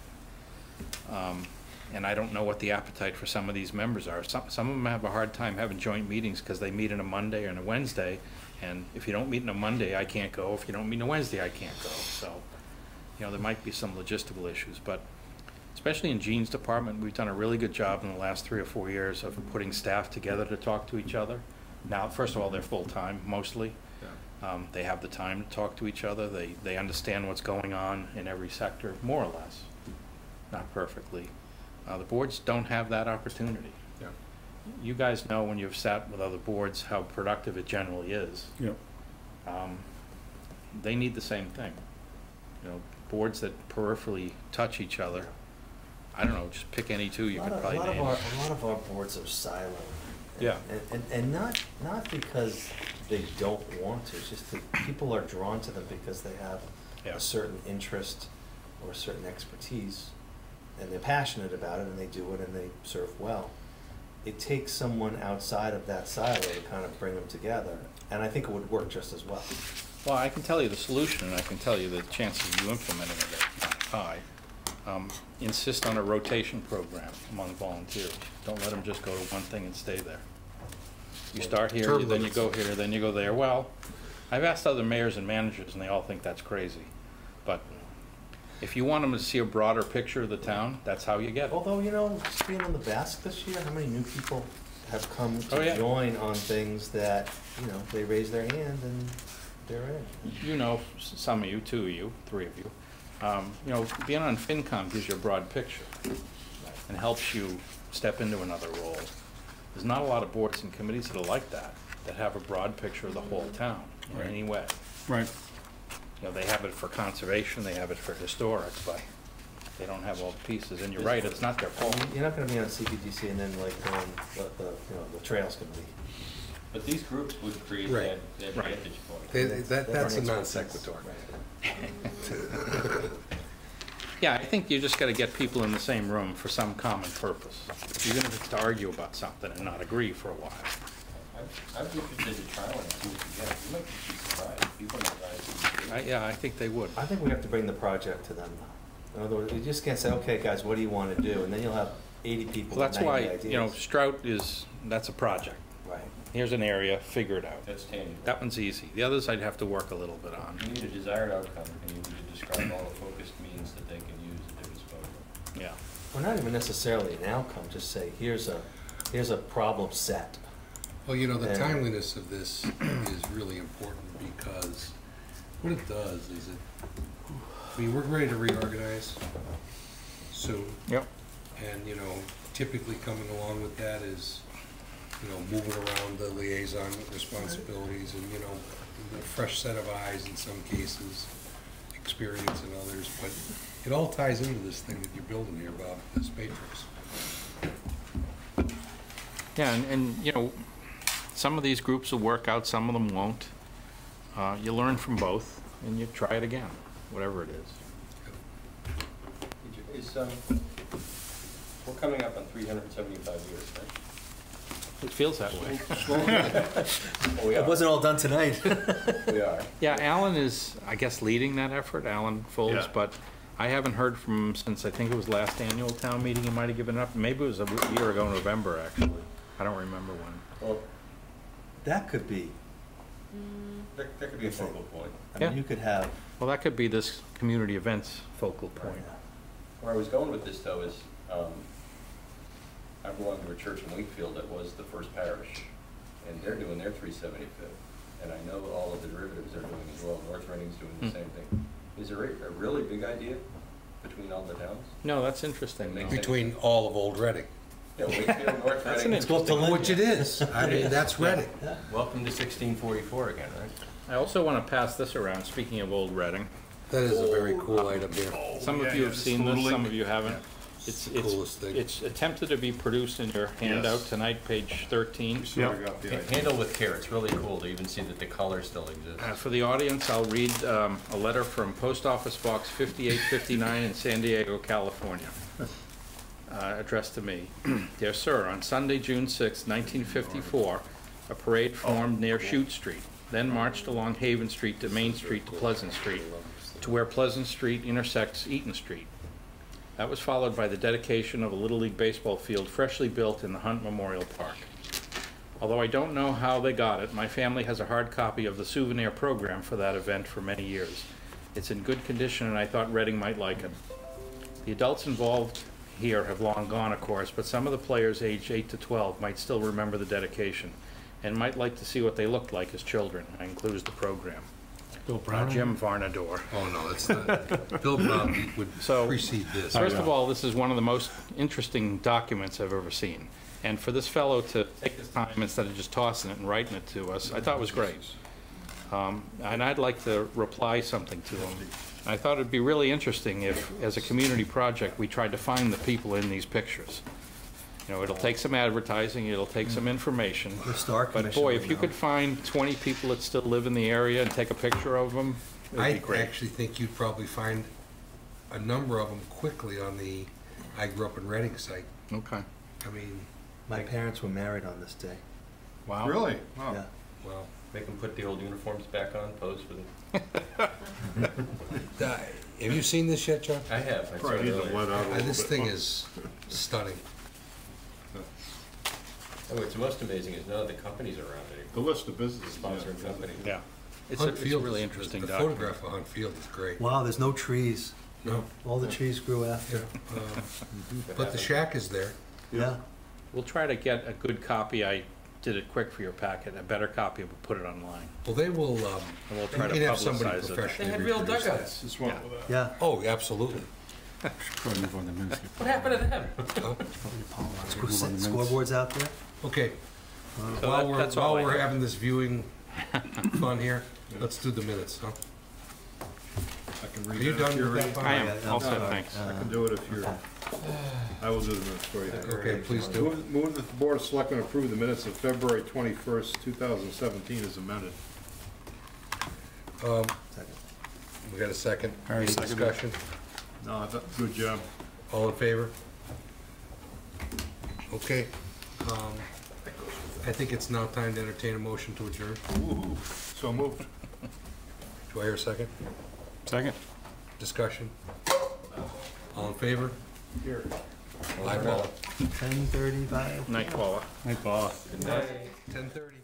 Um, And I don't know what the appetite for some of these members are. Some, some of them have a hard time having joint meetings because they meet on a Monday and a Wednesday. And if you don't meet on a Monday, I can't go. If you don't meet on a Wednesday, I can't go. So, you know, there might be some logistical issues, but especially in Gene's department, we've done a really good job in the last three or four years of putting staff together to talk to each other. Now, first of all, they're full-time mostly. Um, they have the time to talk to each other. They, they understand what's going on in every sector, more or less. Not perfectly. Uh, the boards don't have that opportunity. Yeah. You guys know when you've sat with other boards how productive it generally is. Yep. Um, they need the same thing. You know, boards that peripherally touch each other. I don't know, just pick any two you A could of, probably a lot of name. our, a lot of our boards are siloed. And- Yeah. And, and, and not, not because they don't want to, it's just that people are drawn to them because they have Yeah. a certain interest or a certain expertise, and they're passionate about it, and they do it, and they serve well. It takes someone outside of that silo to kind of bring them together, and I think it would work just as well. Well, I can tell you the solution, and I can tell you the chances of you implementing it are not high. Um, Insist on a rotation program among volunteers. Don't let them just go to one thing and stay there. You start here, Term then you go here, then you go there. Well, I've asked other mayors and managers, and they all think that's crazy. But if you want them to see a broader picture of the town, that's how you get it. Although, you know, just being on the Basque this year, how many new people have come Oh, to yeah. join on things that, you know, they raise their hand and they're in. you know, s- some of you, two of you, three of you, um, you know, being on FinCom gives you a broad picture and helps you step into another role. There's not a lot of boards and committees that are like that, that have a broad picture of the whole town in Right. any way. Right. You know, they have it for conservation, they have it for historic, but they don't have all the pieces. And you're right, it's not their fault. You're not gonna be on CPDC and then like on the, the, you know, the Trails Committee. But these groups would create Right. that, that Right. vantage point. They- that- that's a non sequitur. Yeah, I think you just gotta get people in the same room for some common purpose, even if it's to have to argue about something and not agree for a while. I'm, I'm interested in trialing and see what you get. You might be surprised. People might I, rise. yeah, I think they would. I think we have to bring the project to them though. In other words, you just can't say, okay, guys, what do you wanna do? And then you'll have eighty people Well, with that's ninety why, ideas. you know, Strout is, that's a project. Right. Here's an area, figure it out. That's tangible. That one's easy. The others I'd have to work a little bit on. You need a desired outcome, and you need to describe all the focused means that they can use at their disposal. Yeah. Well, not even necessarily an outcome, just say, here's a, here's a problem set. Well, you know, the And- timeliness of this is really important because what it does is it, I mean, we're ready to reorganize soon. Yep. And, you know, typically coming along with that is, you know, moving around the liaison responsibilities and, you know, a fresh set of eyes in some cases, experience in others, but it all ties into this thing that you're building here, Bob, this matrix. Yeah, and, and, you know, some of these groups will work out, some of them won't. Uh, you learn from both, and you try it again, whatever it is. Is, um, we're coming up on three hundred and seventy-five years, right? It feels that way. Oh, we It are. wasn't all done tonight. We are. Yeah, Alan is, I guess, leading that effort, Alan Folds, Yeah. but I haven't heard from him since, I think it was last annual town meeting, he might have given up. Maybe it was a w- year ago, November, actually. I don't remember when. Well, That could be, that, that could be a focal point. I mean, Yeah. you could have, Well, that could be this community events focal point. Where I was going with this, though, is, um, I belong to a church in Wakefield that was the first parish, and they're doing their three seventy-fifth. And I know all of the derivatives they're doing as well. North Reading's doing the Hmm. same thing. Is there a, a really big idea between all the towns? No, that's interesting. though. Between all of Old Reading. Yeah, Wakefield, North That's an Reading. it's close to Lincoln. Which it is. I mean, that's Reading. Welcome to sixteen forty-four again, right? I also want to pass this around, speaking of Old Reading. That is a very cool item here. Some of you have seen this, some of you haven't. It's, the it's, thing. it's attempted to be produced in your handout Yes. tonight, page thirteen. Sort of got the idea. Handle with care, it's really cool to even see that the color still exists. Uh, For the audience, I'll read um, a letter from Post Office Box 5859 in San Diego, California, uh, addressed to me. Dear Sir, on Sunday, June 6, 1954, a parade formed near Chute Street, then marched along Haven Street to Main Street to Pleasant Street, to where Pleasant Street intersects Eaton Street. That was followed by the dedication of a Little League baseball field freshly built in the Hunt Memorial Park. Although I don't know how they got it, my family has a hard copy of the souvenir program for that event for many years. It's in good condition and I thought Reading might like it. The adults involved here have long gone, of course, but some of the players aged 8 to 12 might still remember the dedication and might like to see what they looked like as children. I includes the program. Bill Brown? Jim Varnador. Oh, no, that's not, Bill Brown would So- precede this. First of all, this is one of the most interesting documents I've ever seen. And for this fellow to take his time instead of just tossing it and writing it to us, I thought was great. Um, And I'd like to reply something to him. I thought it'd be really interesting if, as a community project, we tried to find the people in these pictures. You know, it'll take some advertising, it'll take some information. The Star But Commission boy, would if you know. could find 20 people that still live in the area and take a picture of them, it'd I be great. actually think you'd probably find a number of them quickly on the I grew up in Reading site. Okay. I mean, My parents were married on this day. Wow. Really? Wow. Yeah. well, Make them put the old uniforms back on, pose for the, uh, have you seen this yet, John? I have, I saw Probably need to earlier. let out a Uh, little This bit thing is stunning. Oh, what's most amazing is none of the companies are around The anymore, list of businesses. sponsoring yeah. companies. Yeah. It's a Hunt it's a Field really is- interesting The document. photograph of Hunt Field is great. Wow, there's no trees. No, All the trees grew after. uh, but the shack is there. Yeah. We'll try to get a good copy. I did it quick for your packet, a better copy, and we'll put it online. Well, they will, um, And we'll try to they'd have somebody publicize it. professionally They had real reproduce that. dugouts. Just one with that. Yeah. Oh, absolutely. Probably move on the minutes. What happened to them? Score- Scoreboards out there? Okay, So while that- we're, that's all while I we're have. having this viewing fun here, let's do the minutes, huh? I can Are you that done if you're with ready. that, I am, Yeah, all no, set, no, thanks. I can do it if you're, I will do the minutes for you. Okay, please do. Move move that the Board of Selectmen approve the minutes of February twenty-first, two thousand seventeen as amended. Um, Second. we got a second? All right, Any second. discussion? No, I thought, good job. All in favor? Okay, um, I think it's now time to entertain a motion to adjourn. Woo-hoo. So moved. Do I hear a second? Second? Discussion? All in favor? Here. Aye, Paula. Ten thirty-five? Night, Paula. Night, Paula. Ten thirty.